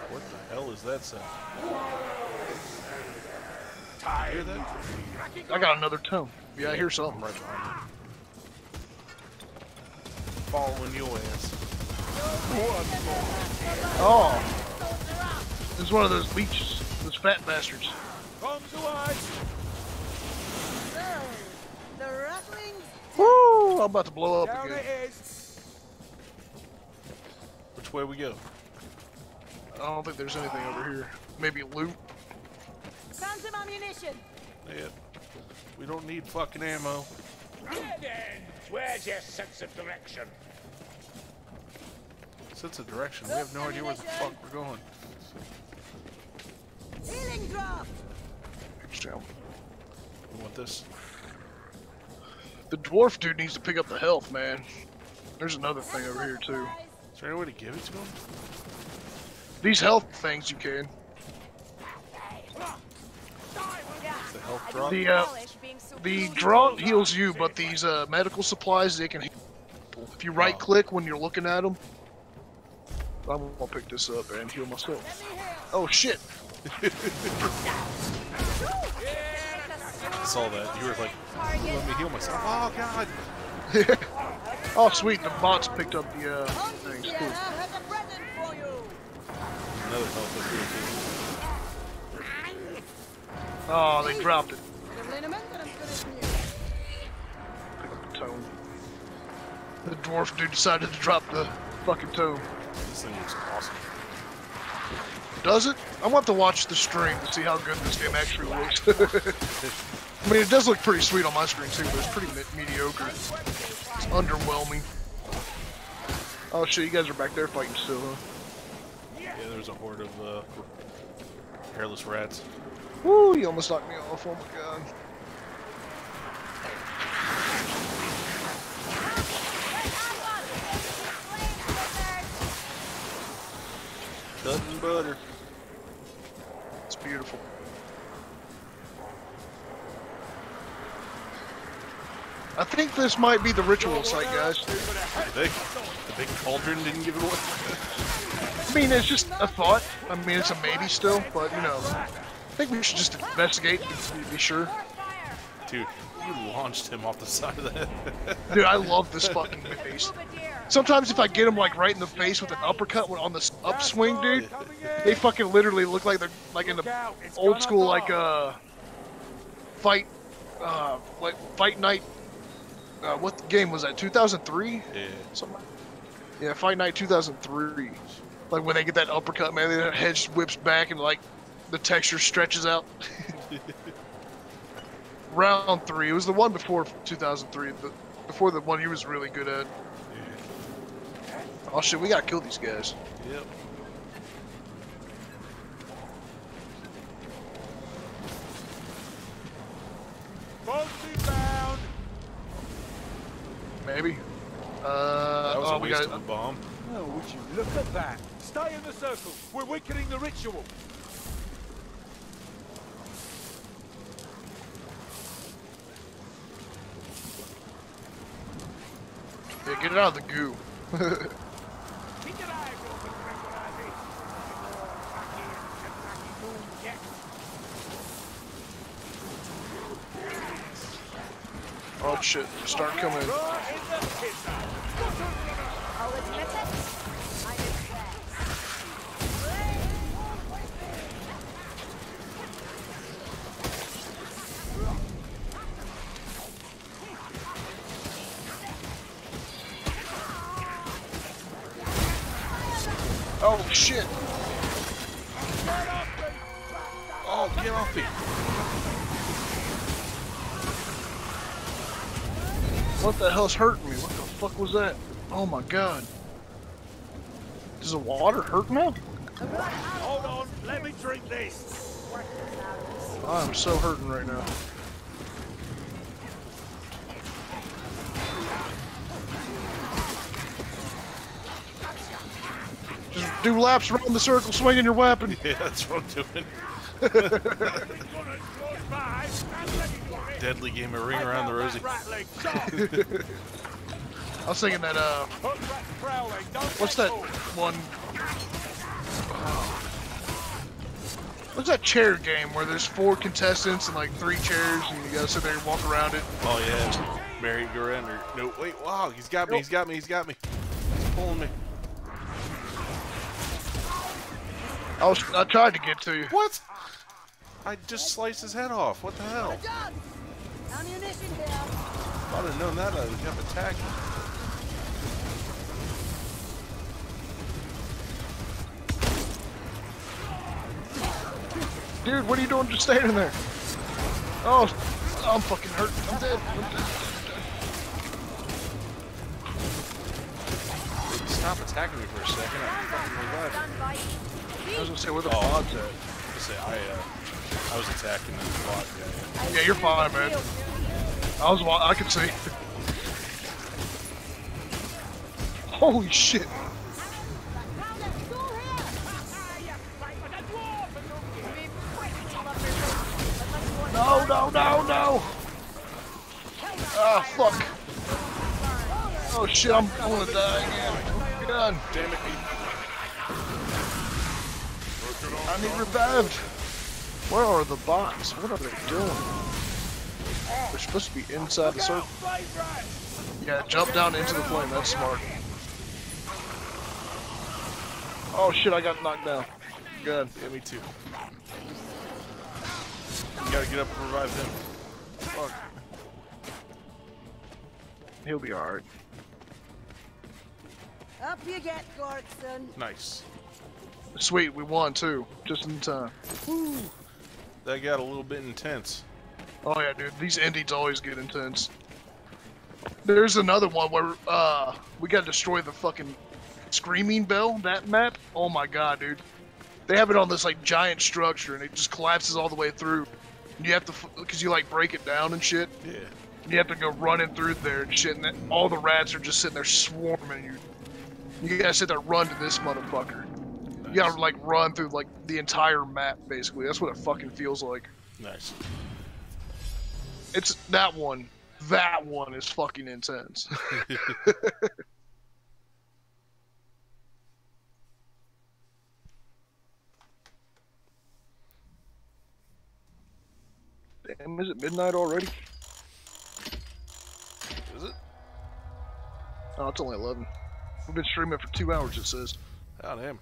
Speaker 1: What the hell is that sound?
Speaker 2: Hear
Speaker 1: that?
Speaker 4: I got another tome. Yeah, I hear something right
Speaker 1: behind Following your ass.
Speaker 4: Oh. It's one of those leeches. Those fat bastards.
Speaker 2: Come to us.
Speaker 3: The Ratlings
Speaker 4: Woo! I'm about to blow up
Speaker 2: Down
Speaker 4: again.
Speaker 1: Which way we go?
Speaker 4: I don't think there's anything over here. Maybe loot.
Speaker 3: Found some ammunition!
Speaker 1: Yeah. We don't need fucking ammo.
Speaker 2: Dead ends! Where's your sense of direction?
Speaker 1: Sense of direction. We have no idea where the fuck we're going.
Speaker 3: Healing drop!
Speaker 4: So,
Speaker 1: We want this.
Speaker 4: The dwarf dude needs to pick up the health, man. There's another thing over here too.
Speaker 1: Is there any way to give it to him?
Speaker 4: These health things you can.
Speaker 1: The health drop?
Speaker 4: The uh,
Speaker 7: Relish being so
Speaker 4: the
Speaker 7: close.
Speaker 4: heals you, but these uh, medical supplies they can. heal. If you right click when you're looking at them, I'm gonna pick this up and heal myself. Oh shit!
Speaker 1: I saw that. You were like, let me heal myself. Oh god!
Speaker 4: Oh sweet, the bots picked up the uh, things. Cool.
Speaker 3: has a present for you!
Speaker 1: Another health up here
Speaker 4: Oh, they dropped it. Pick up the tome. The dwarf dude decided to drop the fucking tome.
Speaker 1: This thing looks awesome.
Speaker 4: Does it? I want to watch the stream to see how good this game actually looks. I mean, it does look pretty sweet on my screen too, but it's pretty me mediocre. It's underwhelming. Oh shit, you guys are back there fighting still, huh?
Speaker 1: Yeah, there's a horde of uh, hairless rats.
Speaker 4: Woo, you almost knocked me off, oh my god.
Speaker 1: Nut and butter.
Speaker 4: It's beautiful. I think this might be the ritual site, guys.
Speaker 1: The big, the big cauldron didn't give it away.
Speaker 4: I mean, it's just a thought. I mean, it's a maybe still, but you know, I think we should just investigate to be sure.
Speaker 1: Dude, you launched him off the side of the head.
Speaker 4: Dude, I love this fucking face. Sometimes if I get him like right in the face with an uppercut on the upswing, dude, they fucking literally look like they're like in the old school like uh fight uh like fight night. Uh, what game was that? 2003?
Speaker 1: yeah.
Speaker 4: Something. Yeah, Fight Night 2003. Like when they get that uppercut, man, their head just whips back and like the texture stretches out. Round three. It was the one before 2003. The, before the one he was really good at. Oh shit, we gotta kill these guys.
Speaker 1: Yep.
Speaker 2: Bounty bound!
Speaker 4: Maybe. Uh,
Speaker 1: That was
Speaker 4: oh,
Speaker 1: a
Speaker 4: we
Speaker 1: waste
Speaker 4: got.
Speaker 1: of a bomb.
Speaker 2: Oh, would you look at that? Stay in the circle. We're weakening the ritual.
Speaker 4: Get it out of the goo. Oh shit, start coming. Hell's hurting me? What the fuck was that? Oh my god. Does the water hurt now?
Speaker 2: Hold on, let me drink this.
Speaker 4: I'm so hurting right now. Just do laps around the circle, swinging your weapon.
Speaker 1: Yeah, that's what I'm doing. Deadly game of ring around the rosy.
Speaker 4: I was thinking that, uh,
Speaker 2: Hook rat prowling. Don't
Speaker 4: what's that one? What's that chair game where there's four contestants and like three chairs and you gotta sit there and walk around it?
Speaker 1: Oh yeah, Mary go around or no? Wait, wow, he's got me, he's got me, he's got me. He's pulling me.
Speaker 4: I was, I tried to get to you.
Speaker 1: What? I just sliced his head off. What the hell?
Speaker 3: Done! Ammunition here!
Speaker 1: If I'd have known that, I would have attacked him.
Speaker 4: Dude, what are you doing just standing there? Oh, I'm fucking hurt. I'm dead. I'm dead.
Speaker 1: Stop attacking me for a second. I'm fucking reviving.
Speaker 4: I was gonna say where the
Speaker 1: Oh.
Speaker 4: pod's at.
Speaker 1: I say I uh, I was attacking the bot guy.
Speaker 4: Yeah, you're fine, man. I was. wa- I could see. Holy shit! No, no, no, no! Ah, fuck! Oh shit! I'm, I'm gonna die again. God
Speaker 1: Damn it!
Speaker 4: I need revived. Where are the bots? What are they doing? They're supposed to be inside the circle. Yeah, jump down into the flame. That's smart. Oh shit! I got knocked down. Good.
Speaker 1: Yeah, me too. You gotta get up and revive him.
Speaker 4: Fuck. He'll be alright.
Speaker 3: Up you get, Goreksson.
Speaker 1: Nice.
Speaker 4: Sweet, we won too, just in time.
Speaker 1: That got a little bit intense.
Speaker 4: Oh yeah, dude, these endings always get intense. There's another one where uh we gotta destroy the fucking screaming bell. That map. Oh my god, dude. They have it on this like giant structure, and it just collapses all the way through. And you have to, because you like break it down and shit.
Speaker 1: Yeah.
Speaker 4: You have to go running through there and shit, and then all the rats are just sitting there swarming you. You gotta sit there, run to this motherfucker. You gotta like run through like the entire map, basically. That's what it fucking feels like.
Speaker 1: Nice.
Speaker 4: It's that one. That one is fucking intense. Damn, is it midnight already?
Speaker 1: Is it?
Speaker 4: Oh, it's only 11. We've been streaming for two hours, it says.
Speaker 1: Oh damn.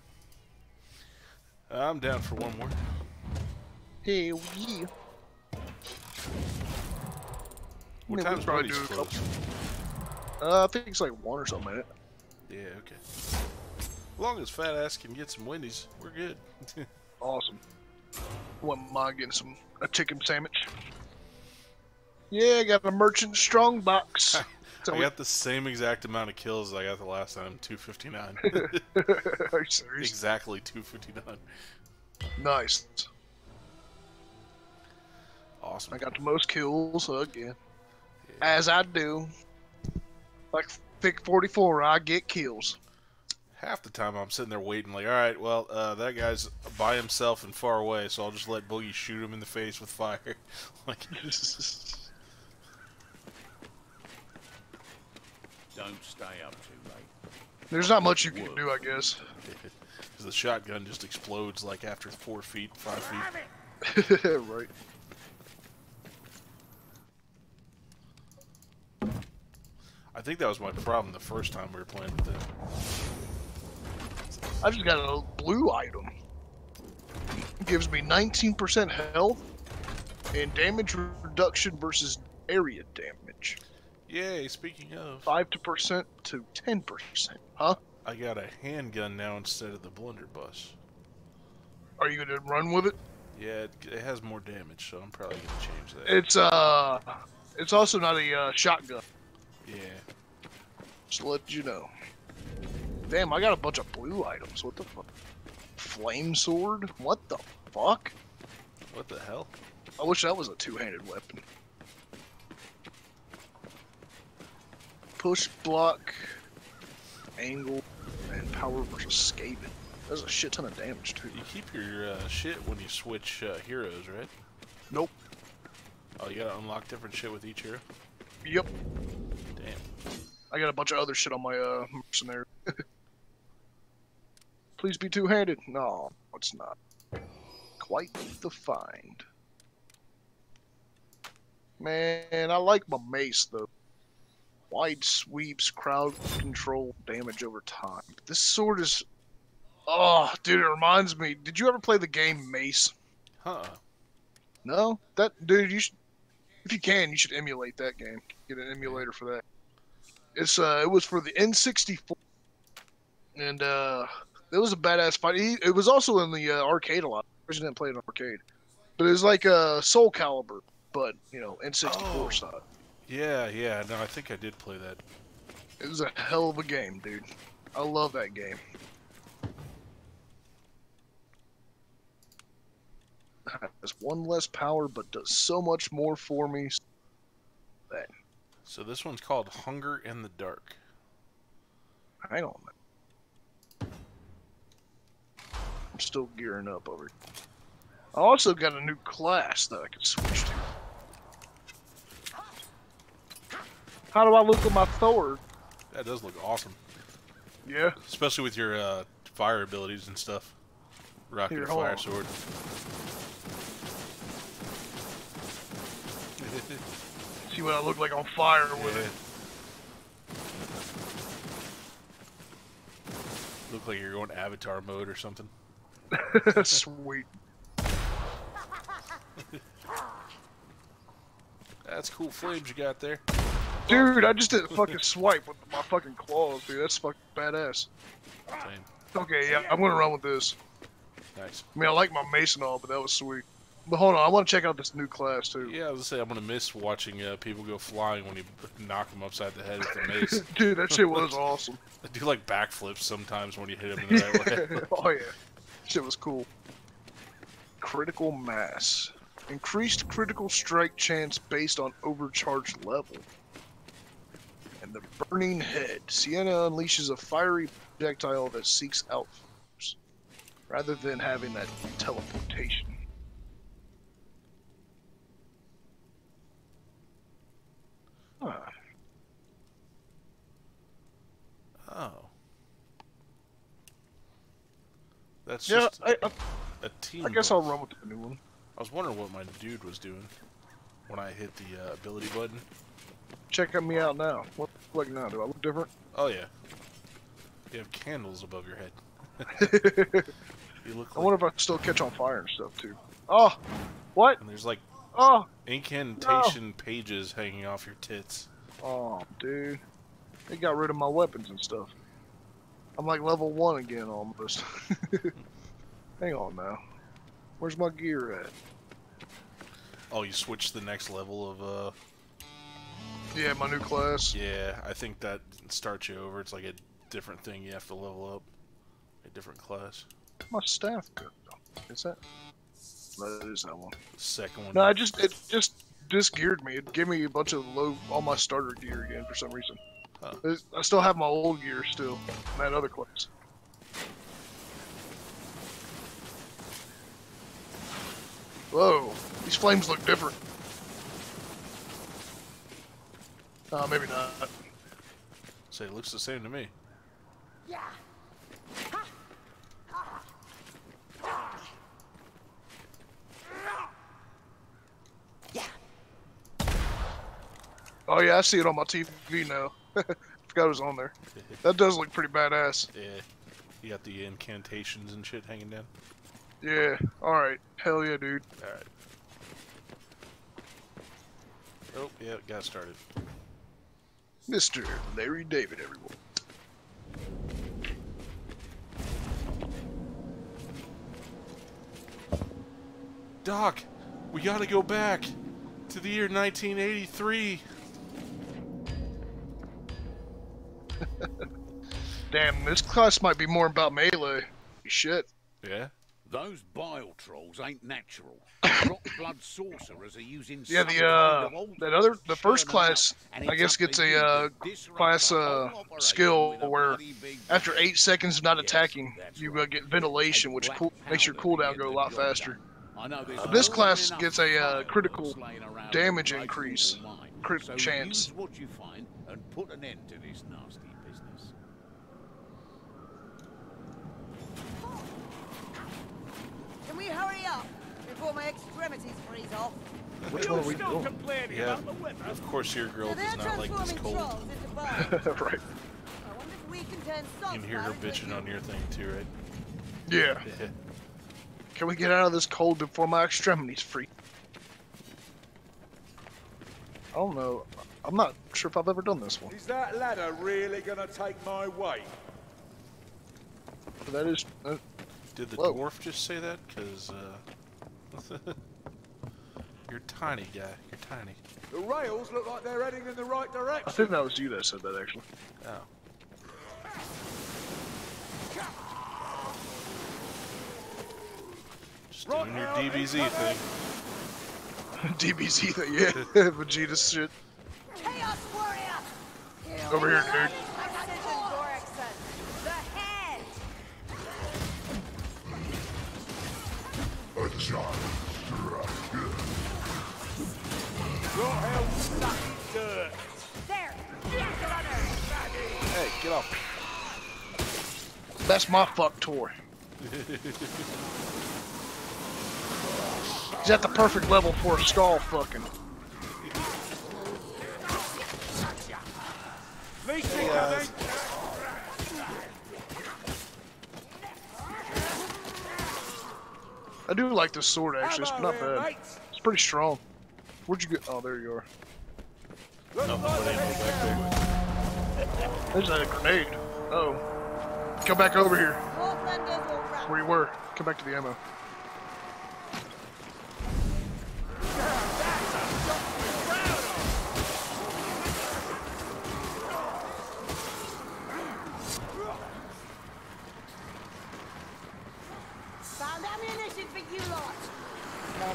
Speaker 1: I'm down for one more.
Speaker 4: Hell yeah.
Speaker 1: What
Speaker 4: Maybe
Speaker 1: time's
Speaker 4: we'll probably
Speaker 1: Wendy's
Speaker 4: do a couple-
Speaker 1: close?
Speaker 4: Uh, I think it's like one or something like that.
Speaker 1: Yeah, okay. As long as fat ass can get some Wendy's, we're good.
Speaker 4: Awesome. Wouldn't mind getting some a chicken sandwich. Yeah, I got a merchant strong box. So
Speaker 1: I got the same exact amount of kills as I got the last time, 259.
Speaker 4: Are you serious?
Speaker 1: exactly 259.
Speaker 4: Nice.
Speaker 1: Awesome.
Speaker 4: I got the most kills again. As I do. Like Thick 44, I get kills.
Speaker 1: Half the time I'm sitting there waiting, like, all right, well, uh, that guy's by himself and far away, so I'll just let Boogy shoot him in the face with fire. like,
Speaker 5: Don't stay up too late.
Speaker 4: There's not much you can do, I guess.
Speaker 1: 'cause the shotgun just explodes like after four feet, five feet.
Speaker 4: right.
Speaker 1: I think that was my problem the first time we were playing with it.
Speaker 4: I just got a blue item. gives me 19% health and damage reduction versus area damage.
Speaker 1: Yay, speaking of,
Speaker 4: 5% to 10%. Huh?
Speaker 1: I got a handgun now instead of the blunderbuss.
Speaker 4: Are you gonna run with it?
Speaker 1: Yeah, it, it has more damage, so I'm probably gonna change that.
Speaker 4: It's uh, it's also not a uh, shotgun.
Speaker 1: yeah.
Speaker 4: Just let you know. Damn, I got a bunch of blue items. What the fuck? Flame sword? What the fuck?
Speaker 1: What the hell?
Speaker 4: I wish that was a two-handed weapon. Push, block, angle, and power versus scaling. That's a shit ton of damage too.
Speaker 1: You keep your uh, shit when you switch uh, heroes, right?
Speaker 4: Nope.
Speaker 1: Oh, you gotta unlock different shit with each hero?
Speaker 4: Yep.
Speaker 1: Damn.
Speaker 4: I got a bunch of other shit on my uh mercenary. Please be two-handed. No, it's not. Quite the find. Man, I like my mace though. Wide sweeps, crowd control, damage over time. This sword is. Oh, dude, it reminds me. Did you ever play the game Mace?
Speaker 1: Huh.
Speaker 4: No, that dude. You should, if you can, you should emulate that game. Get an emulator for that. It's uh, it was for the N64, and uh, it was a badass fight. He, it was also in the uh, arcade a lot. I didn't play it in arcade, but it was like uh, Soul Calibur. but you know, N64
Speaker 1: Oh.
Speaker 4: side.
Speaker 1: Yeah, yeah. No, I think I did play that.
Speaker 4: It was a hell of a game, dude. I love that game. Has one less power, but does so much more for me.
Speaker 1: So this one's called Hunger in the Dark.
Speaker 4: Hang on. I'm still gearing up over here. I also got a new class that I can switch to. How do I look with my sword?
Speaker 1: That does look awesome,
Speaker 4: Yeah.
Speaker 1: especially with your uh, fire abilities and stuff. Rocket
Speaker 4: Here,
Speaker 1: fire
Speaker 4: on.
Speaker 1: sword.
Speaker 4: See what I look like on fire with
Speaker 1: it. Look like you're going Avatar mode or something.
Speaker 4: Sweet.
Speaker 1: That's cool flames you got there.
Speaker 4: Dude, I just did a fucking swipe with my fucking claws, dude. That's fucking badass.
Speaker 1: Same.
Speaker 4: Okay, yeah, I'm gonna run with this.
Speaker 1: Nice.
Speaker 4: I mean, I like my mace and all, but that was sweet. But hold on, I want to check out this new class too.
Speaker 1: Yeah, I was gonna say I'm gonna miss watching uh, people go flying when you knock them upside the head with the mace.
Speaker 4: Dude, that shit was awesome.
Speaker 1: I do like backflips sometimes when you hit them in the right way.
Speaker 4: oh yeah, shit was cool. Critical mass, increased critical strike chance based on overcharged level. And the burning head, Sienna unleashes a fiery projectile that seeks out foes, rather than having that teleportation. Huh.
Speaker 1: Oh. That's
Speaker 4: Yeah,
Speaker 1: just
Speaker 4: I, I,
Speaker 1: a team.
Speaker 4: I guess I'll run with the new one.
Speaker 1: I was wondering what my dude was doing when I hit the uh, ability button.
Speaker 4: Check me out now. What look like now? Do I look different?
Speaker 1: Oh yeah. You have candles above your head. You look
Speaker 4: I wonder if I still catch on fire and stuff too. Oh, what?
Speaker 1: and there's like
Speaker 4: Oh,
Speaker 1: incantation pages hanging off your tits.
Speaker 4: oh, dude, they got rid of my weapons and stuff. I'm like level one again almost. Hang on now, where's my gear at?
Speaker 1: Oh, you switched the next level of uh.
Speaker 4: Yeah, my new class.
Speaker 1: Yeah, I think that starts you over. It's like a different thing you have to level up. A different class.
Speaker 4: My staff. go? Is that? That is that one.
Speaker 1: Second one.
Speaker 4: No, I just it just disgeared me. It gave me a bunch of low all my starter gear again for some reason.
Speaker 1: Huh.
Speaker 4: I still have my old gear still. in That other class. Whoa, these flames look different. Uh, maybe not.
Speaker 1: Say it looks the same to me. Yeah.
Speaker 4: Oh yeah, I see it on my TV now. Forgot it was on there. That does look pretty badass.
Speaker 1: Yeah. You got the incantations and shit hanging down.
Speaker 4: Yeah. All right. Hell yeah, dude.
Speaker 1: All right. Oh, yeah, got started.
Speaker 4: Mr. Larry David, everyone.
Speaker 1: Doc, we gotta go back to the year 1983.
Speaker 4: Damn, this class might be more about melee. Shit.
Speaker 1: Yeah?
Speaker 5: Those bile trolls ain't natural. Drop blood sorcerers are using
Speaker 4: Yeah, the,
Speaker 5: kind
Speaker 4: uh, that other- the
Speaker 5: churn
Speaker 4: first
Speaker 5: 'em
Speaker 4: class, I guess, gets a, uh, class, uh, skill where After eight seconds of not attacking,
Speaker 5: that's
Speaker 4: you
Speaker 5: right.
Speaker 4: uh, get ventilation, which cool, makes your cooldown go a lot faster.
Speaker 5: I know there's
Speaker 4: Uh, this class gets a, uh, critical
Speaker 5: trolls laying around
Speaker 4: damage increase.
Speaker 5: all mine.
Speaker 4: Critical
Speaker 5: so
Speaker 4: chance.
Speaker 5: What you find and put an end to this nasty business.
Speaker 3: Can we hurry up before my extremities freeze off?
Speaker 4: Which
Speaker 2: you
Speaker 4: one are we
Speaker 2: still
Speaker 4: doing?
Speaker 2: complaining
Speaker 1: Yeah.
Speaker 2: about the weather?
Speaker 1: Of course, your girl
Speaker 3: So
Speaker 1: does not like this cold.
Speaker 3: trolls into birds.
Speaker 4: right.
Speaker 3: I wonder if we can turn
Speaker 1: You can hear her bitching on your thing too, right?
Speaker 4: Yeah.
Speaker 1: Yeah.
Speaker 4: Can we get out of this cold before my extremities freeze? I don't know. I'm not sure if I've ever done this one.
Speaker 2: Is that ladder really gonna take my weight?
Speaker 4: That is. Uh,
Speaker 1: Did the
Speaker 4: Whoa.
Speaker 1: dwarf just say that? Because, uh... You're tiny, guy. You're tiny.
Speaker 2: The rails look like they're heading in the right direction.
Speaker 4: I think that was you that said that actually.
Speaker 1: Oh. Just
Speaker 2: Right
Speaker 1: doing your DBZ
Speaker 2: incoming.
Speaker 1: thing.
Speaker 4: DBZ, that yeah, Vegeta shit.
Speaker 3: Chaos Warrior!
Speaker 4: Over here, dude.
Speaker 2: Your hell stuck dirt.
Speaker 6: There. Get on her.
Speaker 1: Hey, get off.
Speaker 4: That's my fuck toy. He's at the perfect level for a stall fucking.
Speaker 2: Least
Speaker 1: Hey,
Speaker 2: incoming.
Speaker 4: I do like this sword actually. It's not bad. It's pretty strong. Where'd you get? Oh, there you are.
Speaker 2: Looks
Speaker 1: Nothing but
Speaker 2: they're
Speaker 1: ammo
Speaker 2: heading
Speaker 1: back
Speaker 2: that way.
Speaker 4: There's a grenade. Oh. Come back over here.
Speaker 3: Northlanders will run.
Speaker 4: Where you were. Come back to the ammo.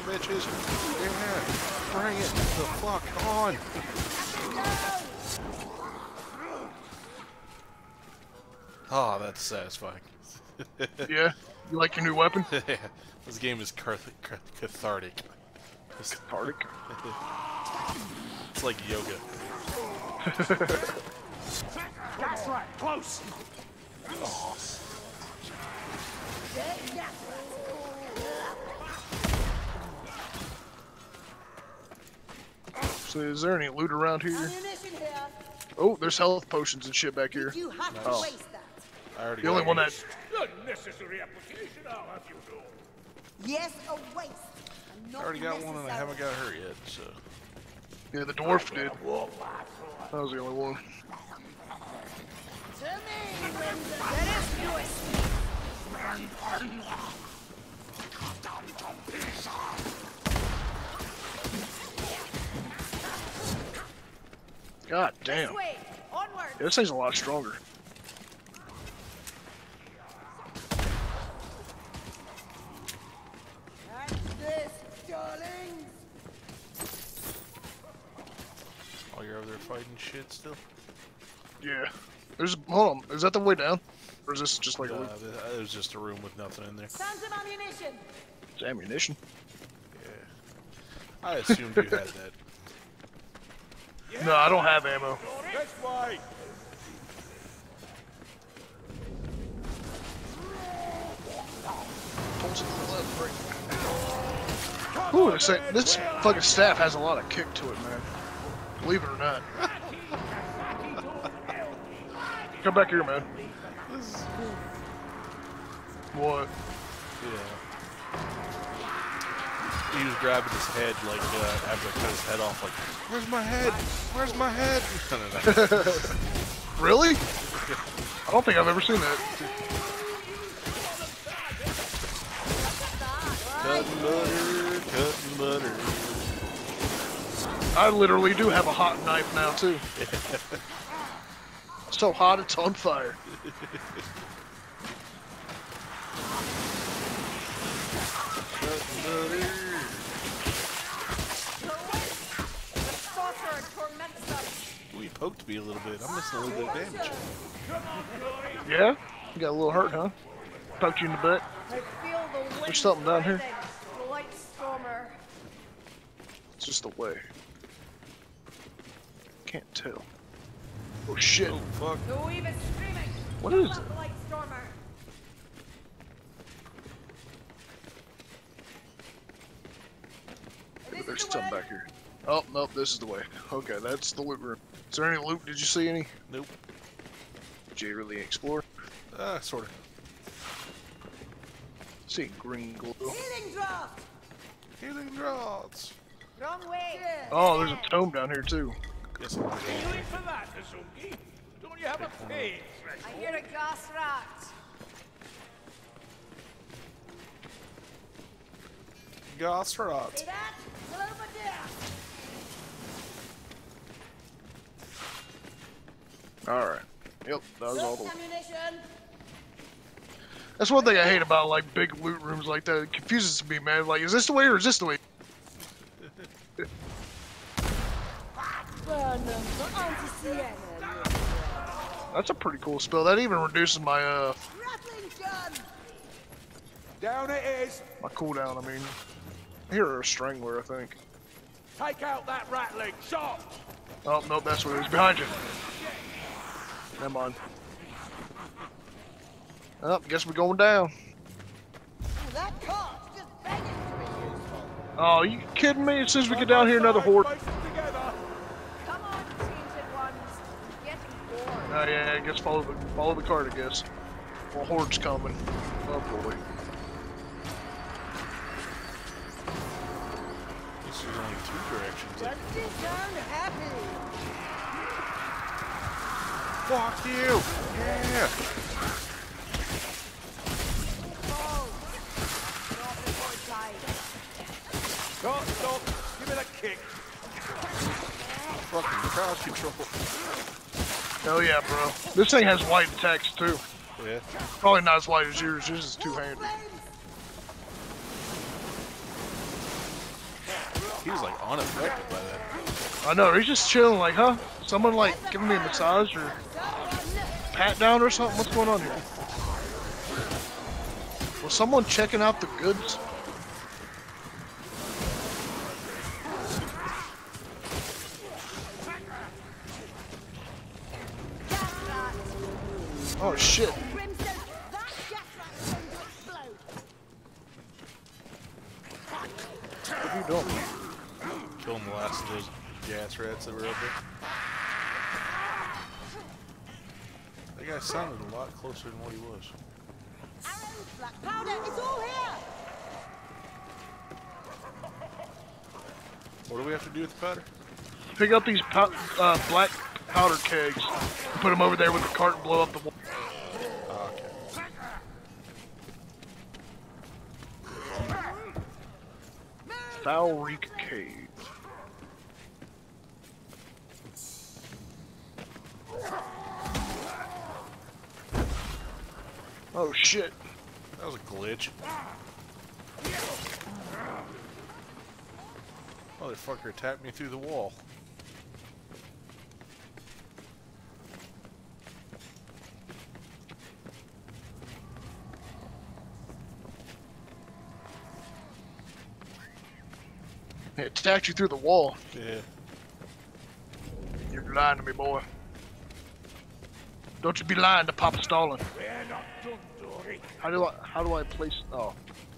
Speaker 1: Bitches. Yeah. Bring it the fuck on. Oh, that's satisfying.
Speaker 4: Yeah. You like your new weapon?
Speaker 1: yeah, this game is cath- cath- cathartic. It's,
Speaker 4: Cathartic.
Speaker 1: it's like yoga.
Speaker 2: That's right. Close.
Speaker 4: So is there any loot around here?
Speaker 3: Here.
Speaker 4: Oh, there's health potions and shit back here.
Speaker 3: You have to
Speaker 4: Oh.
Speaker 3: waste that?
Speaker 1: I already
Speaker 4: The only
Speaker 1: got
Speaker 4: one that
Speaker 2: Unnecessary application, I'll have you know.
Speaker 3: Yes, a waste. and
Speaker 1: I already got one and I haven't got her yet, so.
Speaker 4: Yeah, the dwarf did. That was the only one.
Speaker 3: To me, Windsor.
Speaker 6: Let us do it.
Speaker 4: God damn.
Speaker 6: This way.
Speaker 4: Yeah, this thing's a lot stronger.
Speaker 3: And this, darlings.
Speaker 1: Oh, you're over there fighting shit still?
Speaker 4: Yeah. There's hold on. Is that the way down? Or is this just like a
Speaker 1: Uh,
Speaker 4: loot?
Speaker 1: th- it was just a room with nothing in there.
Speaker 3: Found some ammunition.
Speaker 4: It's ammunition?
Speaker 1: Yeah. I assumed you had that.
Speaker 4: No, I don't have ammo.
Speaker 2: This way.
Speaker 4: Ooh, this, this fucking staff has a lot of kick to it, man. Believe it or not. Come back here, man. What?
Speaker 1: Yeah. He was grabbing his head like uh, after I cut his head off, like, "Where's my head? Where's my head?"
Speaker 4: Really? I don't think I've ever seen that.
Speaker 1: cutting butter, cutting butter.
Speaker 4: I literally do have a hot knife now too. so hot it's on fire.
Speaker 1: Cutting butter. Poked me a little bit. I'm missing a little bit of damage.
Speaker 4: Yeah? You got a little hurt, huh? Poked you in the butt.
Speaker 6: I feel the wind
Speaker 4: There's something down here.
Speaker 6: rising. Blightstormer.
Speaker 4: It's just the way. Can't tell. Oh shit.
Speaker 1: Oh fuck!
Speaker 6: The weave is screaming.
Speaker 4: What is it?
Speaker 6: the light stormer.
Speaker 3: This
Speaker 4: There's
Speaker 3: is
Speaker 4: something back here. Oh, nope, this is the way. Okay, that's the loot room. Is there any loot? Did you see any?
Speaker 1: Nope.
Speaker 4: Did you really explore?
Speaker 1: Ah, sort of.
Speaker 4: See green glow.
Speaker 3: Healing draft.
Speaker 1: Healing draughts.
Speaker 6: Wrong way.
Speaker 4: Oh, there's a tome down here too.
Speaker 1: Yes, I'm
Speaker 2: You in for that, Azungi? Don't you have a pay
Speaker 6: I hear a gas rat.
Speaker 1: Goss
Speaker 3: See that? Well, over
Speaker 4: All right. Yep, that was all the. That's one thing I hate about like big loot rooms like that. It confuses me, man. Like, is this the way or is this the way?
Speaker 3: Burn them for anti-Sienna.
Speaker 4: That's a pretty cool spell. That even reduces my uh
Speaker 2: Down it is.
Speaker 4: my cooldown. I mean, here are a strangler, I think.
Speaker 2: Take out that Ratling. Shot.
Speaker 4: Oh no, that's what it is behind you. Never mind. Oh, guess we're going down.
Speaker 3: Oh, that just to be.
Speaker 4: Oh, you kidding me? As soon as we get down here, another horde.
Speaker 2: Both together.
Speaker 7: Come on, ones. I'm getting bored.
Speaker 4: Oh yeah, I guess follow the follow the cart. I guess. Well, horde's coming. Oh boy.
Speaker 1: This is only two directions. Like,
Speaker 3: Does this sound happy?
Speaker 1: Fuck you! Yeah!
Speaker 6: Oh, not.
Speaker 2: Stop, stop. Give it a kick.
Speaker 1: Fucking crowd control.
Speaker 4: Hell yeah, bro. This thing has white attacks too.
Speaker 1: Yeah.
Speaker 4: Probably not as white as yours. Yours is two-handed.
Speaker 1: He was like unaffected by that.
Speaker 4: I know. He's just chilling. Like, huh? Someone like giving me a massage or pat down or something. What's going on here? Was someone checking out the goods? Oh shit. What are you doing?
Speaker 1: Killing the last gas rats that were up there. That guy sounded a lot closer than what he was.
Speaker 3: Arrows, black powder, it's all here.
Speaker 1: What do we have to do with the powder?
Speaker 4: Pick up these pow- uh, black powder kegs. and Put them over there with the cart and blow up the wall.
Speaker 1: Oh.
Speaker 4: Foul Reek Cave. Oh shit.
Speaker 1: That was a glitch. Motherfucker attacked me through the wall.
Speaker 4: It attacked you through the wall.
Speaker 1: Yeah.
Speaker 4: You're lying to me, boy. Don't you be lying to Papa Stalin.
Speaker 2: We're not done, Dory.
Speaker 4: How do I how do I place oh.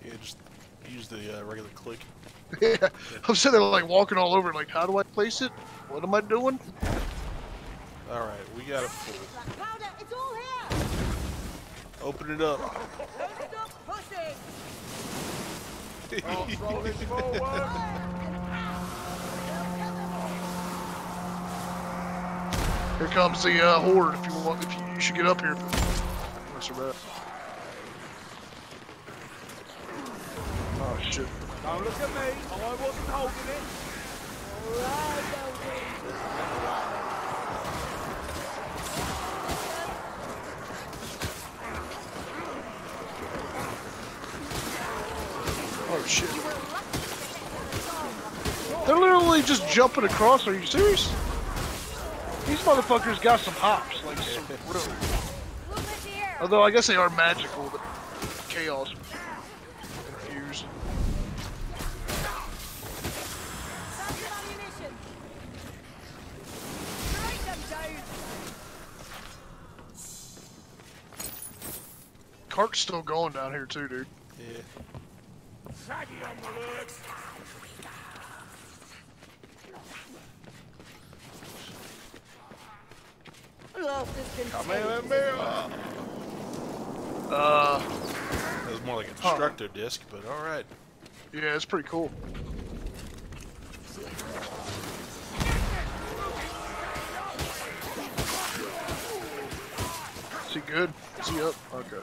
Speaker 1: Yeah, just use the uh, regular click.
Speaker 4: Yeah. I'm sitting there like walking all over like how do I place it? What am I doing?
Speaker 1: Alright, we got it.
Speaker 3: Black powder, it's all here.
Speaker 1: Open it up.
Speaker 3: Don't stop pushing.
Speaker 4: Here comes the uh, horde if you want if you, you should get up here. That's bad. Oh shit.
Speaker 2: Don't look at me. I wasn't holding it.
Speaker 4: Oh shit. They're literally just jumping across. Are you serious? These motherfuckers got some hops, like some real.
Speaker 7: Look at here.
Speaker 4: Although I guess they are magical, but chaos infused.
Speaker 3: Found some ammunition.
Speaker 7: Strike them down.
Speaker 4: Cart's still going down here too, dude.
Speaker 1: Yeah.
Speaker 2: Saggy on the word.
Speaker 3: Lost is
Speaker 2: Come
Speaker 3: contained.
Speaker 2: here, mirror.
Speaker 4: Uh,
Speaker 1: That was more like a
Speaker 4: Huh.
Speaker 1: disc, but alright.
Speaker 4: yeah, it's pretty cool. Is he good? Is he up? Okay.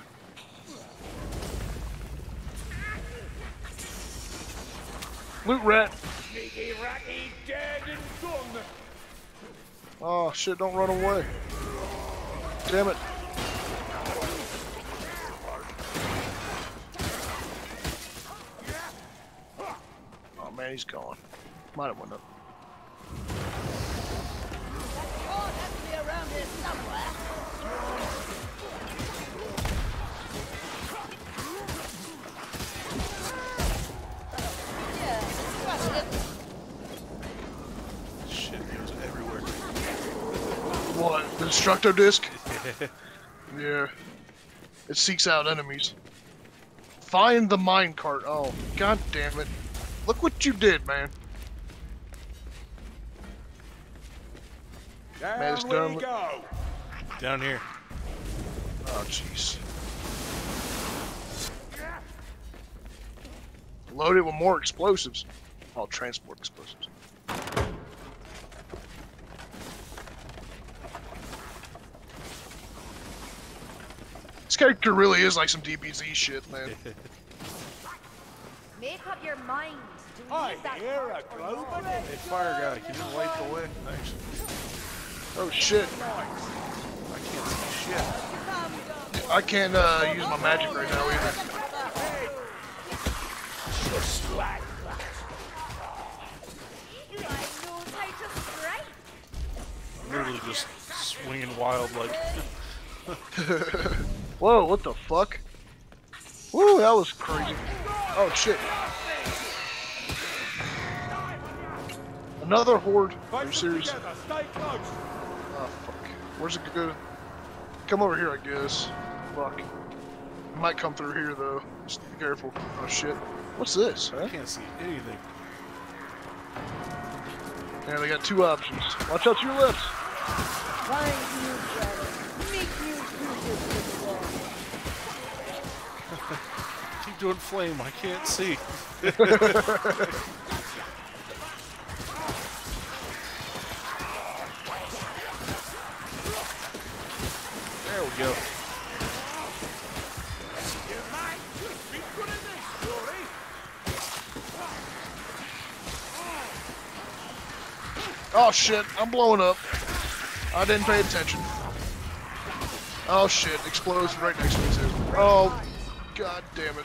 Speaker 4: Loot rat.
Speaker 2: Sneak Ricky Racky dead and gone.
Speaker 4: Oh shit! Don't run away. Damn it! Oh man, he's gone. Might have went up. Destructo disc? yeah. It seeks out enemies. Find the minecart. Oh, god damn it. Look what you did, man.
Speaker 2: Down
Speaker 4: Man, it's
Speaker 2: we
Speaker 4: done.
Speaker 2: go.
Speaker 1: Down here.
Speaker 4: Oh, jeez. Load it with more explosives. Oh, transport explosives. This character really is like some DBZ shit, man.
Speaker 7: Make up your mind. Do we
Speaker 2: I
Speaker 7: that
Speaker 2: hear a
Speaker 7: or
Speaker 2: clover.
Speaker 1: Hey, fire guy, can you wipe the way? Thanks.
Speaker 4: Oh shit.
Speaker 1: I can't see shit.
Speaker 4: I can't uh, use my magic right now either.
Speaker 2: Swag.
Speaker 7: Eli knows how to strike.
Speaker 1: Literally just swinging wild like.
Speaker 4: Whoa, what the fuck? Woo, that was crazy. Oh shit. Another horde? Are you serious?
Speaker 2: together. Stay close.
Speaker 4: Oh fuck. Where's it go? Come over here, I guess. Fuck. It might come through here though. Just be careful. Oh shit. What's this, huh?
Speaker 1: I can't see anything.
Speaker 4: Yeah, they got two options. Watch out to your left.
Speaker 1: Keep doing flame. I can't see. there we go.
Speaker 4: Oh shit, I'm blowing up. I didn't pay attention. Oh shit, explosion right next to me too. Oh, god damn it.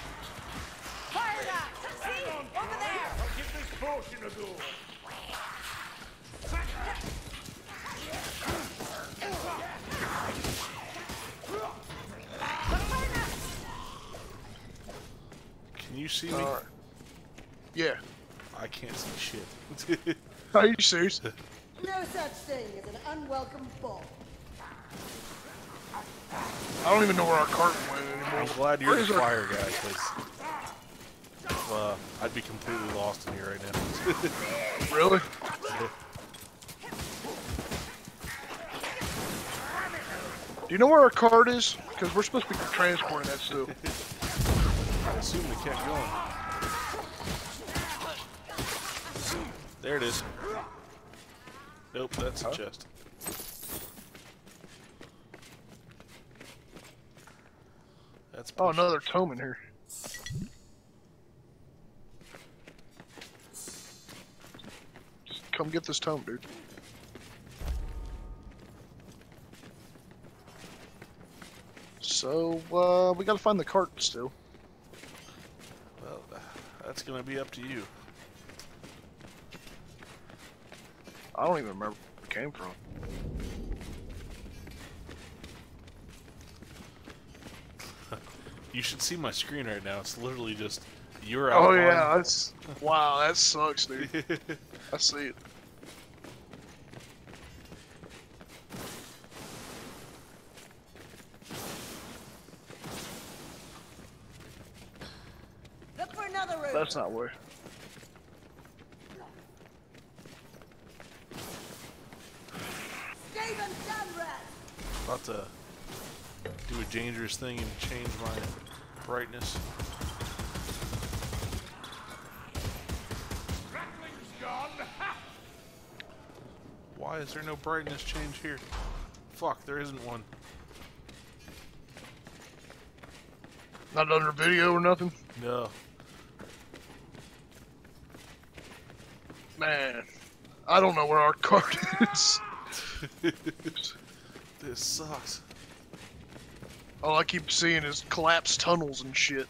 Speaker 1: You see me?
Speaker 4: Alright. Yeah.
Speaker 1: I can't see shit.
Speaker 4: Are you serious?
Speaker 3: No such thing as an unwelcome ball.
Speaker 4: I don't even know where our cart went anymore.
Speaker 1: I'm glad you're
Speaker 4: Where
Speaker 1: the
Speaker 4: is our-
Speaker 1: fire guy, because uh, I'd be completely lost in here right now.
Speaker 4: Really? Do you know where our cart is? Because we're supposed to be transporting that still.
Speaker 1: Assume they kept going. There it is. Nope, that's a chest. That's
Speaker 4: Oh, another tome in here. Just Come get this tome, dude. So, uh, we gotta find the cart still.
Speaker 1: Well, gonna be up to you.
Speaker 4: I don't even remember where it came from.
Speaker 1: You should see my screen right now. It's literally just your
Speaker 4: Oh
Speaker 1: outline.
Speaker 4: yeah, that's wow, that sucks, dude. I see it.
Speaker 3: Look for another route.
Speaker 4: That's not where.
Speaker 3: Stephen
Speaker 1: About to do a dangerous thing and change my brightness.
Speaker 2: Ratling's gone. Ha!
Speaker 1: Why is there no brightness change here? Fuck, there isn't one.
Speaker 4: Not under video or nothing.
Speaker 1: No.
Speaker 4: Man, I don't know where our cart is.
Speaker 1: This sucks.
Speaker 4: All I keep seeing is collapsed tunnels and shit.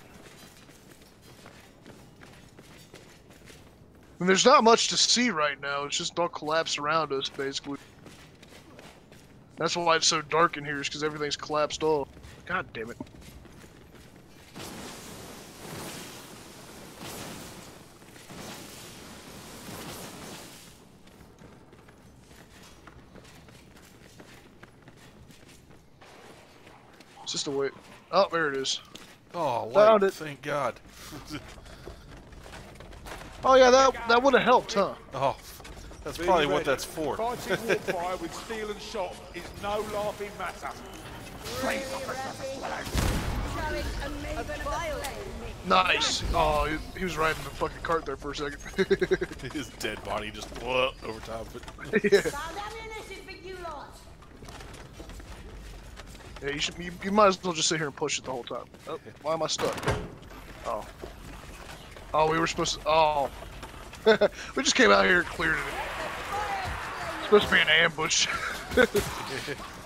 Speaker 4: And there's not much to see right now. It's just all collapsed around us, basically. That's why it's so dark in here, is because everything's collapsed off. God damn it. It's just a wait. Oh, there it is.
Speaker 1: Oh,
Speaker 4: Found
Speaker 1: light,
Speaker 4: it.
Speaker 1: thank God.
Speaker 4: Oh yeah, that that would have helped, huh?
Speaker 1: oh, that's
Speaker 2: Be
Speaker 1: probably what that's for.
Speaker 2: Fighting warpfire with steel and shot is no laughing matter.
Speaker 3: Showing
Speaker 4: Nice. Oh, he, he was riding the fucking cart there for a second.
Speaker 1: His dead body just whoa, over top of it.
Speaker 4: yeah.
Speaker 3: Found ammunition for you lot.
Speaker 4: Yeah, you should. You, you might as well just sit here and push it the whole time. Oh, why am I stuck? Oh. Oh, we were supposed to. Oh. we just came out here and cleared it. It's supposed to be an ambush.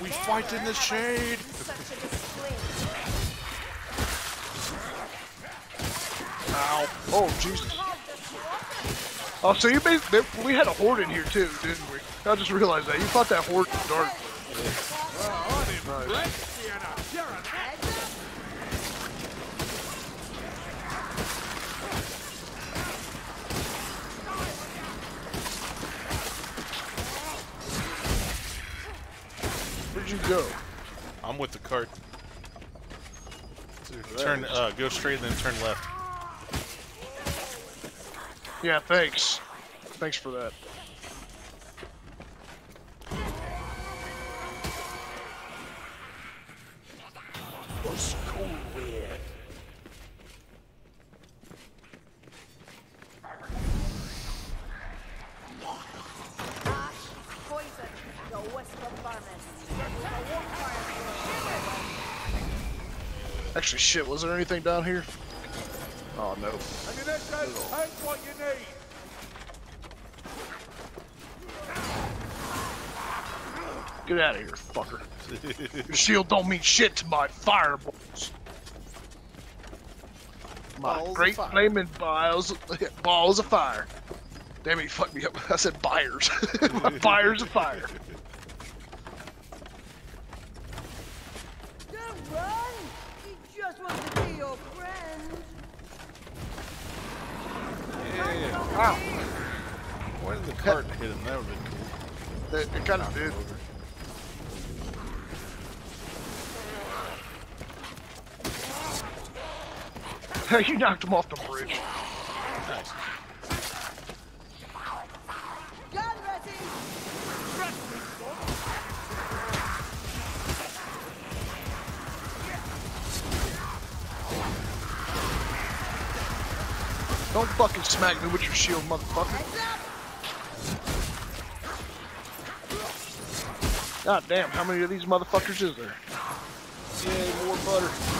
Speaker 1: We fight in the shade.
Speaker 7: Such a display.
Speaker 4: Ow. Oh, Jesus. Oh, so you made. We had a horde in here too, didn't we? I just realized that. You fought that horde in the dark.
Speaker 2: I'm
Speaker 4: Nice.
Speaker 2: impressed, Sienna. You're an
Speaker 4: Where'd you go?
Speaker 1: I'm with the cart. Turn, uh, go straight and then turn left.
Speaker 4: Yeah, thanks. Thanks for that.
Speaker 7: Ash, poison, the wisp of vermin.
Speaker 4: Actually, shit. Was there anything down here? Oh no.
Speaker 2: ammunition and what you need.
Speaker 4: Get out of here, fucker. Your shield don't mean shit to my fireballs. My
Speaker 1: Balls of
Speaker 4: great
Speaker 1: fire.
Speaker 4: flaming balls, balls of fire. Damn it, you fucked me up. I said buyers. my fires of fire.
Speaker 3: Don't run. He just wants to be your friend.
Speaker 1: Yeah. Why did the cart hit him? That would have been cool.
Speaker 4: It, it kind of did. You knocked him off the bridge. Don't fucking smack me with your shield, motherfucker. God damn, how many of these motherfuckers is there?
Speaker 1: Yay, more butter.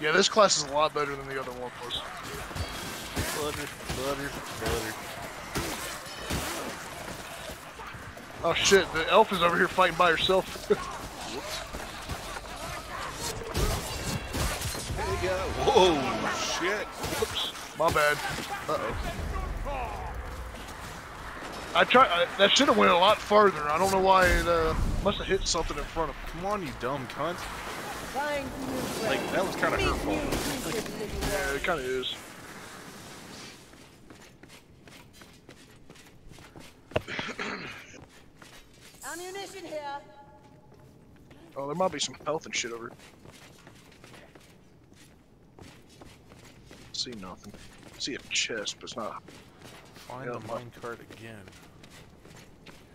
Speaker 4: Yeah, this class is a lot better than the other one was.
Speaker 1: Butter, butter, butter.
Speaker 4: Oh shit, the elf is over here fighting by herself. There you go.
Speaker 1: Whoa, shit.
Speaker 4: Oops, my bad. Uh oh. I tried. I, that should have went a lot farther. I don't know why it uh, must have hit something in front of me.
Speaker 1: Come on, you dumb cunt.
Speaker 3: Find.
Speaker 1: Like, that was kind of her fault.
Speaker 3: creatures in the
Speaker 4: Yeah, it kind of is.
Speaker 3: Ammunition here.
Speaker 4: Oh, there might be some health and shit over. here. See nothing. See a chest, but it's not.
Speaker 1: Find
Speaker 4: Yeah,
Speaker 1: the
Speaker 4: my-
Speaker 1: mine cart again.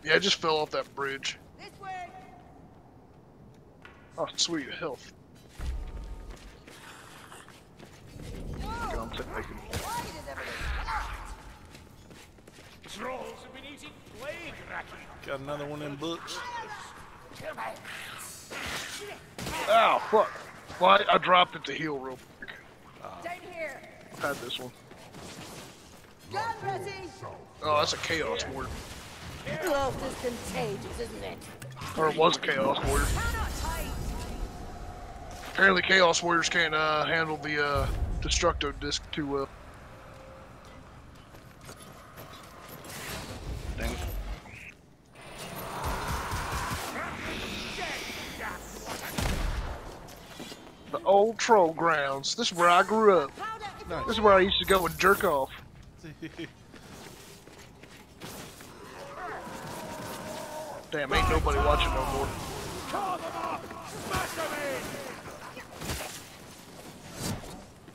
Speaker 4: Yeah, I just fell off that bridge.
Speaker 3: This way.
Speaker 4: Oh, sweet health.
Speaker 3: No.
Speaker 4: Okay, I'm taking.
Speaker 3: Why does everything locked?
Speaker 2: Trolls have been eating plague racking.
Speaker 1: Got another one in books.
Speaker 4: Ow, fuck. Well, I, I dropped it to heal real quick.
Speaker 7: Down here.
Speaker 4: had this one.
Speaker 3: Gun ready!
Speaker 4: Oh, that's a Chaos ward.
Speaker 3: Love is contagious, isn't it?
Speaker 4: Or it was a Chaos Warrior.
Speaker 7: Cannot hide.
Speaker 4: Apparently Chaos Warriors can't uh, handle the uh, Destructo Disc too well. Dang it. The old troll grounds. This is where I grew up.
Speaker 3: Powder,
Speaker 4: This is where I used to go and jerk off. Damn, ain't nobody watching no more.
Speaker 2: Call them up! Smash them in!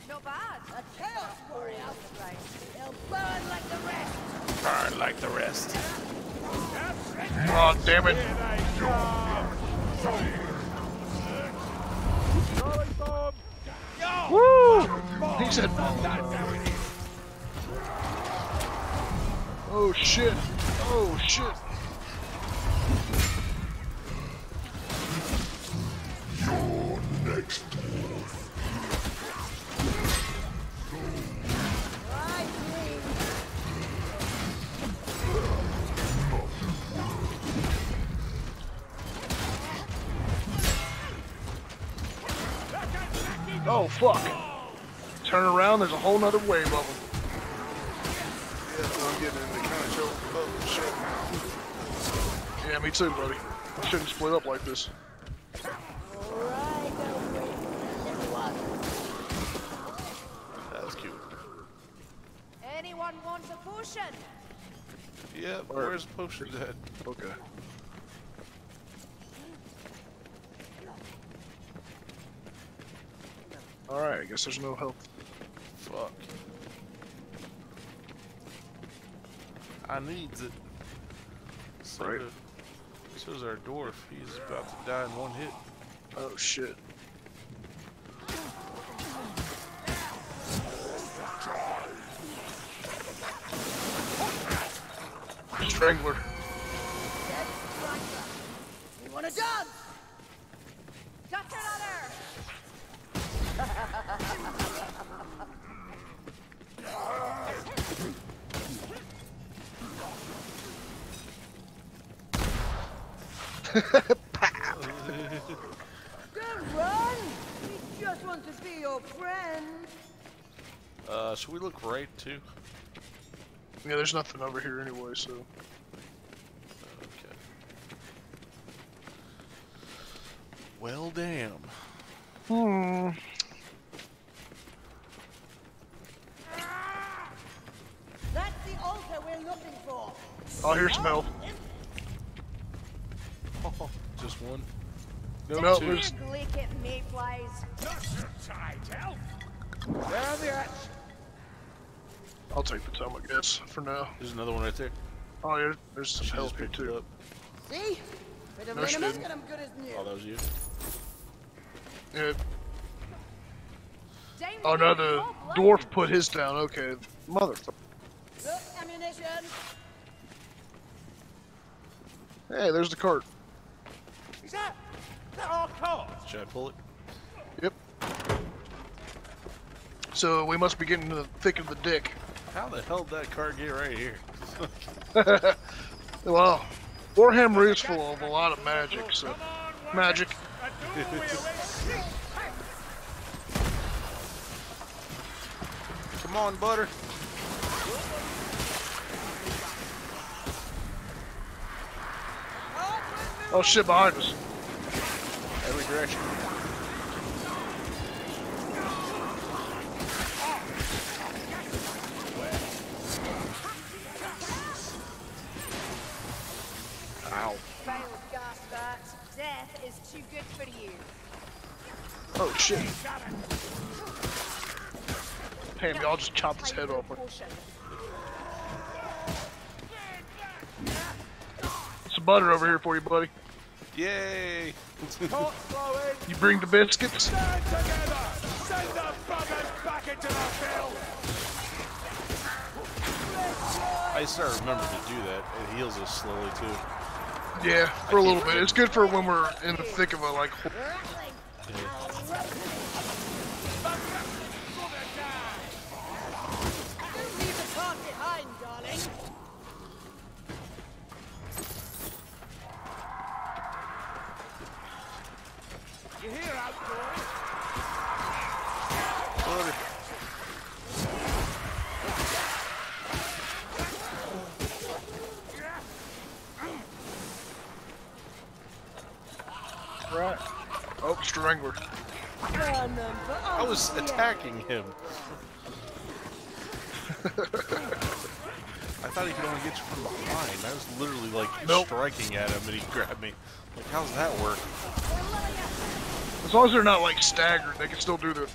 Speaker 7: Not bad.
Speaker 3: a chaos warrior.
Speaker 7: Right.
Speaker 3: He'll burn like the rest.
Speaker 1: Burn like the rest.
Speaker 4: Oh, damn it.
Speaker 2: Here they come! Throwing bomb!
Speaker 4: Woo! He said, oh shit. Oh shit.
Speaker 3: Right,
Speaker 4: Oh fuck. Turn around, there's a whole nother wave of them.
Speaker 8: Yeah, so I'm getting in the kind of choke. Shit.
Speaker 4: Yeah, me too, buddy. I shouldn't split up like this.
Speaker 3: Right away, little one.
Speaker 1: That was cute.
Speaker 7: Anyone want a potion?
Speaker 1: Yep, where's potion at?
Speaker 4: Okay. Alright, I guess there's no help.
Speaker 1: Fuck. I needs it. So
Speaker 4: Right.
Speaker 1: So is our dwarf. He's about to die in one hit.
Speaker 4: Oh shit. Strangler.
Speaker 3: You want a dance?
Speaker 7: Got another.
Speaker 3: Don't run! We just want to be your friend.
Speaker 1: Uh, should we look right too?
Speaker 4: Yeah, there's nothing over here anyway, so.
Speaker 1: Okay. Well, damn.
Speaker 4: Hmm.
Speaker 3: That's the altar we're looking for.
Speaker 4: Oh, here's some help.
Speaker 1: Just one.
Speaker 4: No,
Speaker 1: two.
Speaker 4: there's.
Speaker 7: Lick it, mayflies.
Speaker 2: Not your tide, elf! Down the hatch!
Speaker 4: I'll take the time, I guess, for now.
Speaker 1: There's another one right there.
Speaker 4: Oh, yeah, there's some
Speaker 1: She
Speaker 4: help here too.
Speaker 1: up.
Speaker 3: See? Bit of
Speaker 4: No, she
Speaker 3: liniment
Speaker 4: didn't.
Speaker 3: I'm good as new.
Speaker 1: Oh, that was you.
Speaker 4: Yeah.
Speaker 7: Down
Speaker 4: Oh no, the
Speaker 7: all blood.
Speaker 4: dwarf put his down. Okay, motherfucker.
Speaker 3: Look, ammunition.
Speaker 4: Hey, there's the cart.
Speaker 2: Is that... that our cart?
Speaker 1: Should I pull it?
Speaker 4: Yep. So we must be getting to the thick of the dick.
Speaker 1: How the hell did that car get right here?
Speaker 4: Well, Warhammer is full of a lot of magic, so
Speaker 2: on,
Speaker 4: magic.
Speaker 2: And do it.
Speaker 1: Come on, butter.
Speaker 4: Oh shit, behind us.
Speaker 1: Every direction.
Speaker 7: You.
Speaker 4: Oh shit. Damn, y'all just chop his head
Speaker 7: Time
Speaker 4: off.
Speaker 7: for a potion.
Speaker 4: Some butter over here for you, buddy.
Speaker 1: Yay!
Speaker 4: You bring the biscuits?
Speaker 2: Stand together! Send the buggers back into the field!
Speaker 1: I start remembering to do that. It heals us slowly too.
Speaker 4: Yeah, for a little bit. It's good for when we're in the thick of a like. You hear out Strangler.
Speaker 1: Oh, I was attacking him. I thought he could only get you from behind. I was literally like
Speaker 4: Nope.
Speaker 1: striking at him and he grabbed me. Like, how's that work?
Speaker 4: As long as they're not like staggered, they can still do the.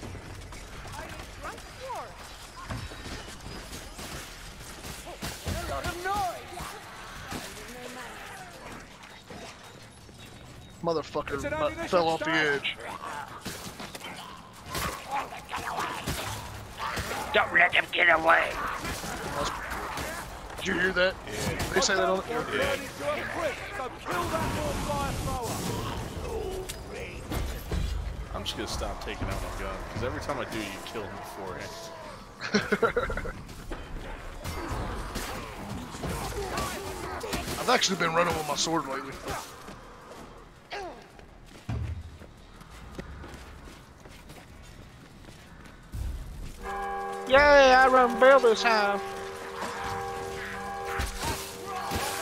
Speaker 4: Motherfucker
Speaker 2: It's an
Speaker 4: mu-
Speaker 2: ammunition
Speaker 4: fell off the edge.
Speaker 2: Don't let him get away.
Speaker 4: Did you hear that? They say that on it.
Speaker 2: Ready to equip, so kill that more fire thrower.
Speaker 1: I'm just gonna stop taking out my gun because every time I do, you kill him beforehand.
Speaker 4: I've actually been running with my sword lately. Yay, I run Bill this time.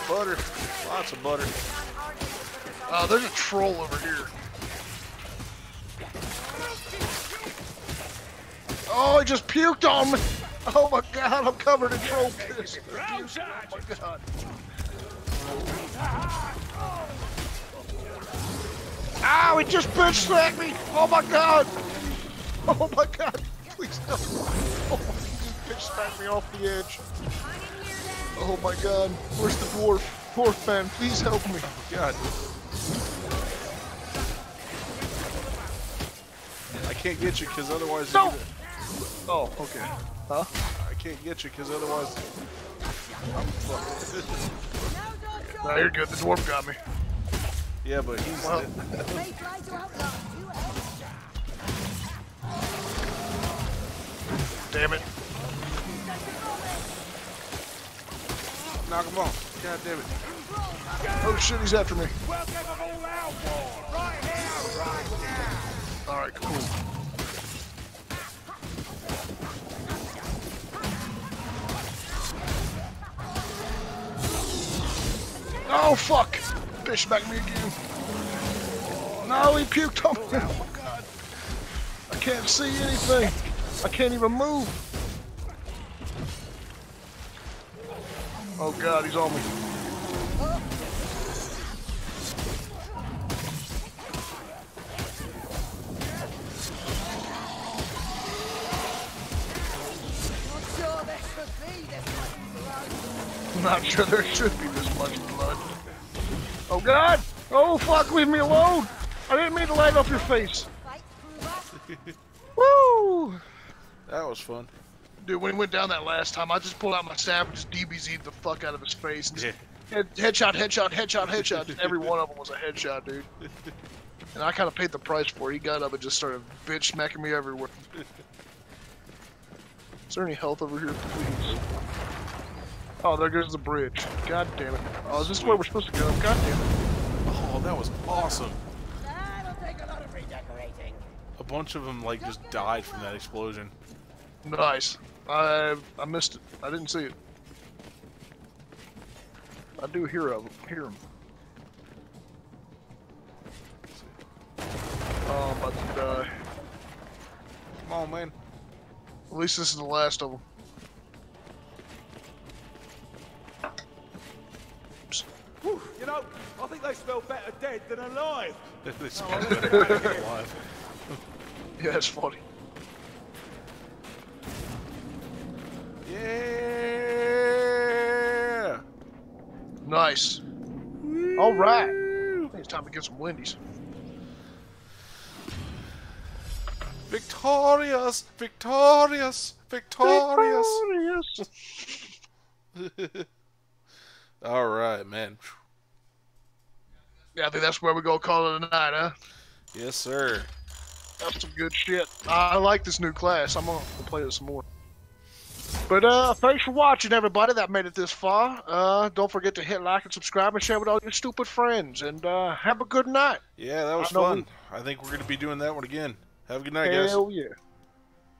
Speaker 1: Butter, lots of butter.
Speaker 4: Oh, there's a troll over here. Oh, he just puked on me. Oh my god, I'm covered in troll piss. Oh my god. Ow, he just bitch slapped me. Oh my god. Oh my god. Please don't. Oh, he just bitch slapped me off the edge. Oh my god. Where's the dwarf? Dwarf man, please help me.
Speaker 1: Oh god. I can't get you because otherwise.
Speaker 4: No. Oh, okay. Huh?
Speaker 1: I can't get you because otherwise. I'm fucked.
Speaker 4: No, you're good. The dwarf got me.
Speaker 1: yeah, but he's.
Speaker 4: Well- Damn it.
Speaker 1: knock him off. God damn it.
Speaker 4: Oh shit, he's after me.
Speaker 2: We'll give them all our war. Right here, right now.
Speaker 4: Alright, cool. Oh fuck! Bitch back me again. No, he puked on me. Oh my god. I can't see anything. I can't even move. Oh god, he's on me. I'm not sure there should be this much blood. Oh god! Oh fuck, leave me alone! I didn't mean to light up your face. Woo!
Speaker 1: That was fun.
Speaker 4: Dude, when he went down that last time, I just pulled out my staff and just DBZ'd the fuck out of his face.
Speaker 1: Yeah.
Speaker 4: head, headshot, headshot, headshot, headshot. Every one of them was a headshot, dude. And I kind of paid the price for it. He got up and just started bitch smacking me everywhere. Is there any health over here, please? Oh, there goes the bridge. God damn it. Oh, is this where we're supposed to go? God damn it.
Speaker 1: Oh, that was awesome.
Speaker 3: That'll take a lot of redecorating.
Speaker 1: A bunch of them like just died from that explosion.
Speaker 4: Nice. I I missed it. I didn't see it. I do hear of hear him. Oh, I'm about to die.
Speaker 1: Come on, man.
Speaker 4: At least this is the last of them.
Speaker 2: You know, I think they smell better dead than alive.
Speaker 1: They smell better alive.
Speaker 4: Yeah, it's funny.
Speaker 1: Yeah.
Speaker 4: Nice. All right. I think it's time to get some Wendy's.
Speaker 1: Victorious, victorious, victorious.
Speaker 4: Victorious.
Speaker 1: All right, man.
Speaker 4: Yeah, I think that's where we go call it a night, huh?
Speaker 1: Yes, sir.
Speaker 4: That's some good shit. I like this new class. I'm gonna play this some more. But uh, thanks for watching, everybody that made it this far. Uh, don't forget to hit like and subscribe and share with all your stupid friends. And uh, have a good night.
Speaker 1: Yeah, that was
Speaker 4: I
Speaker 1: fun. I think we're gonna be doing that one again. Have a good night, guys.
Speaker 4: Hell yeah.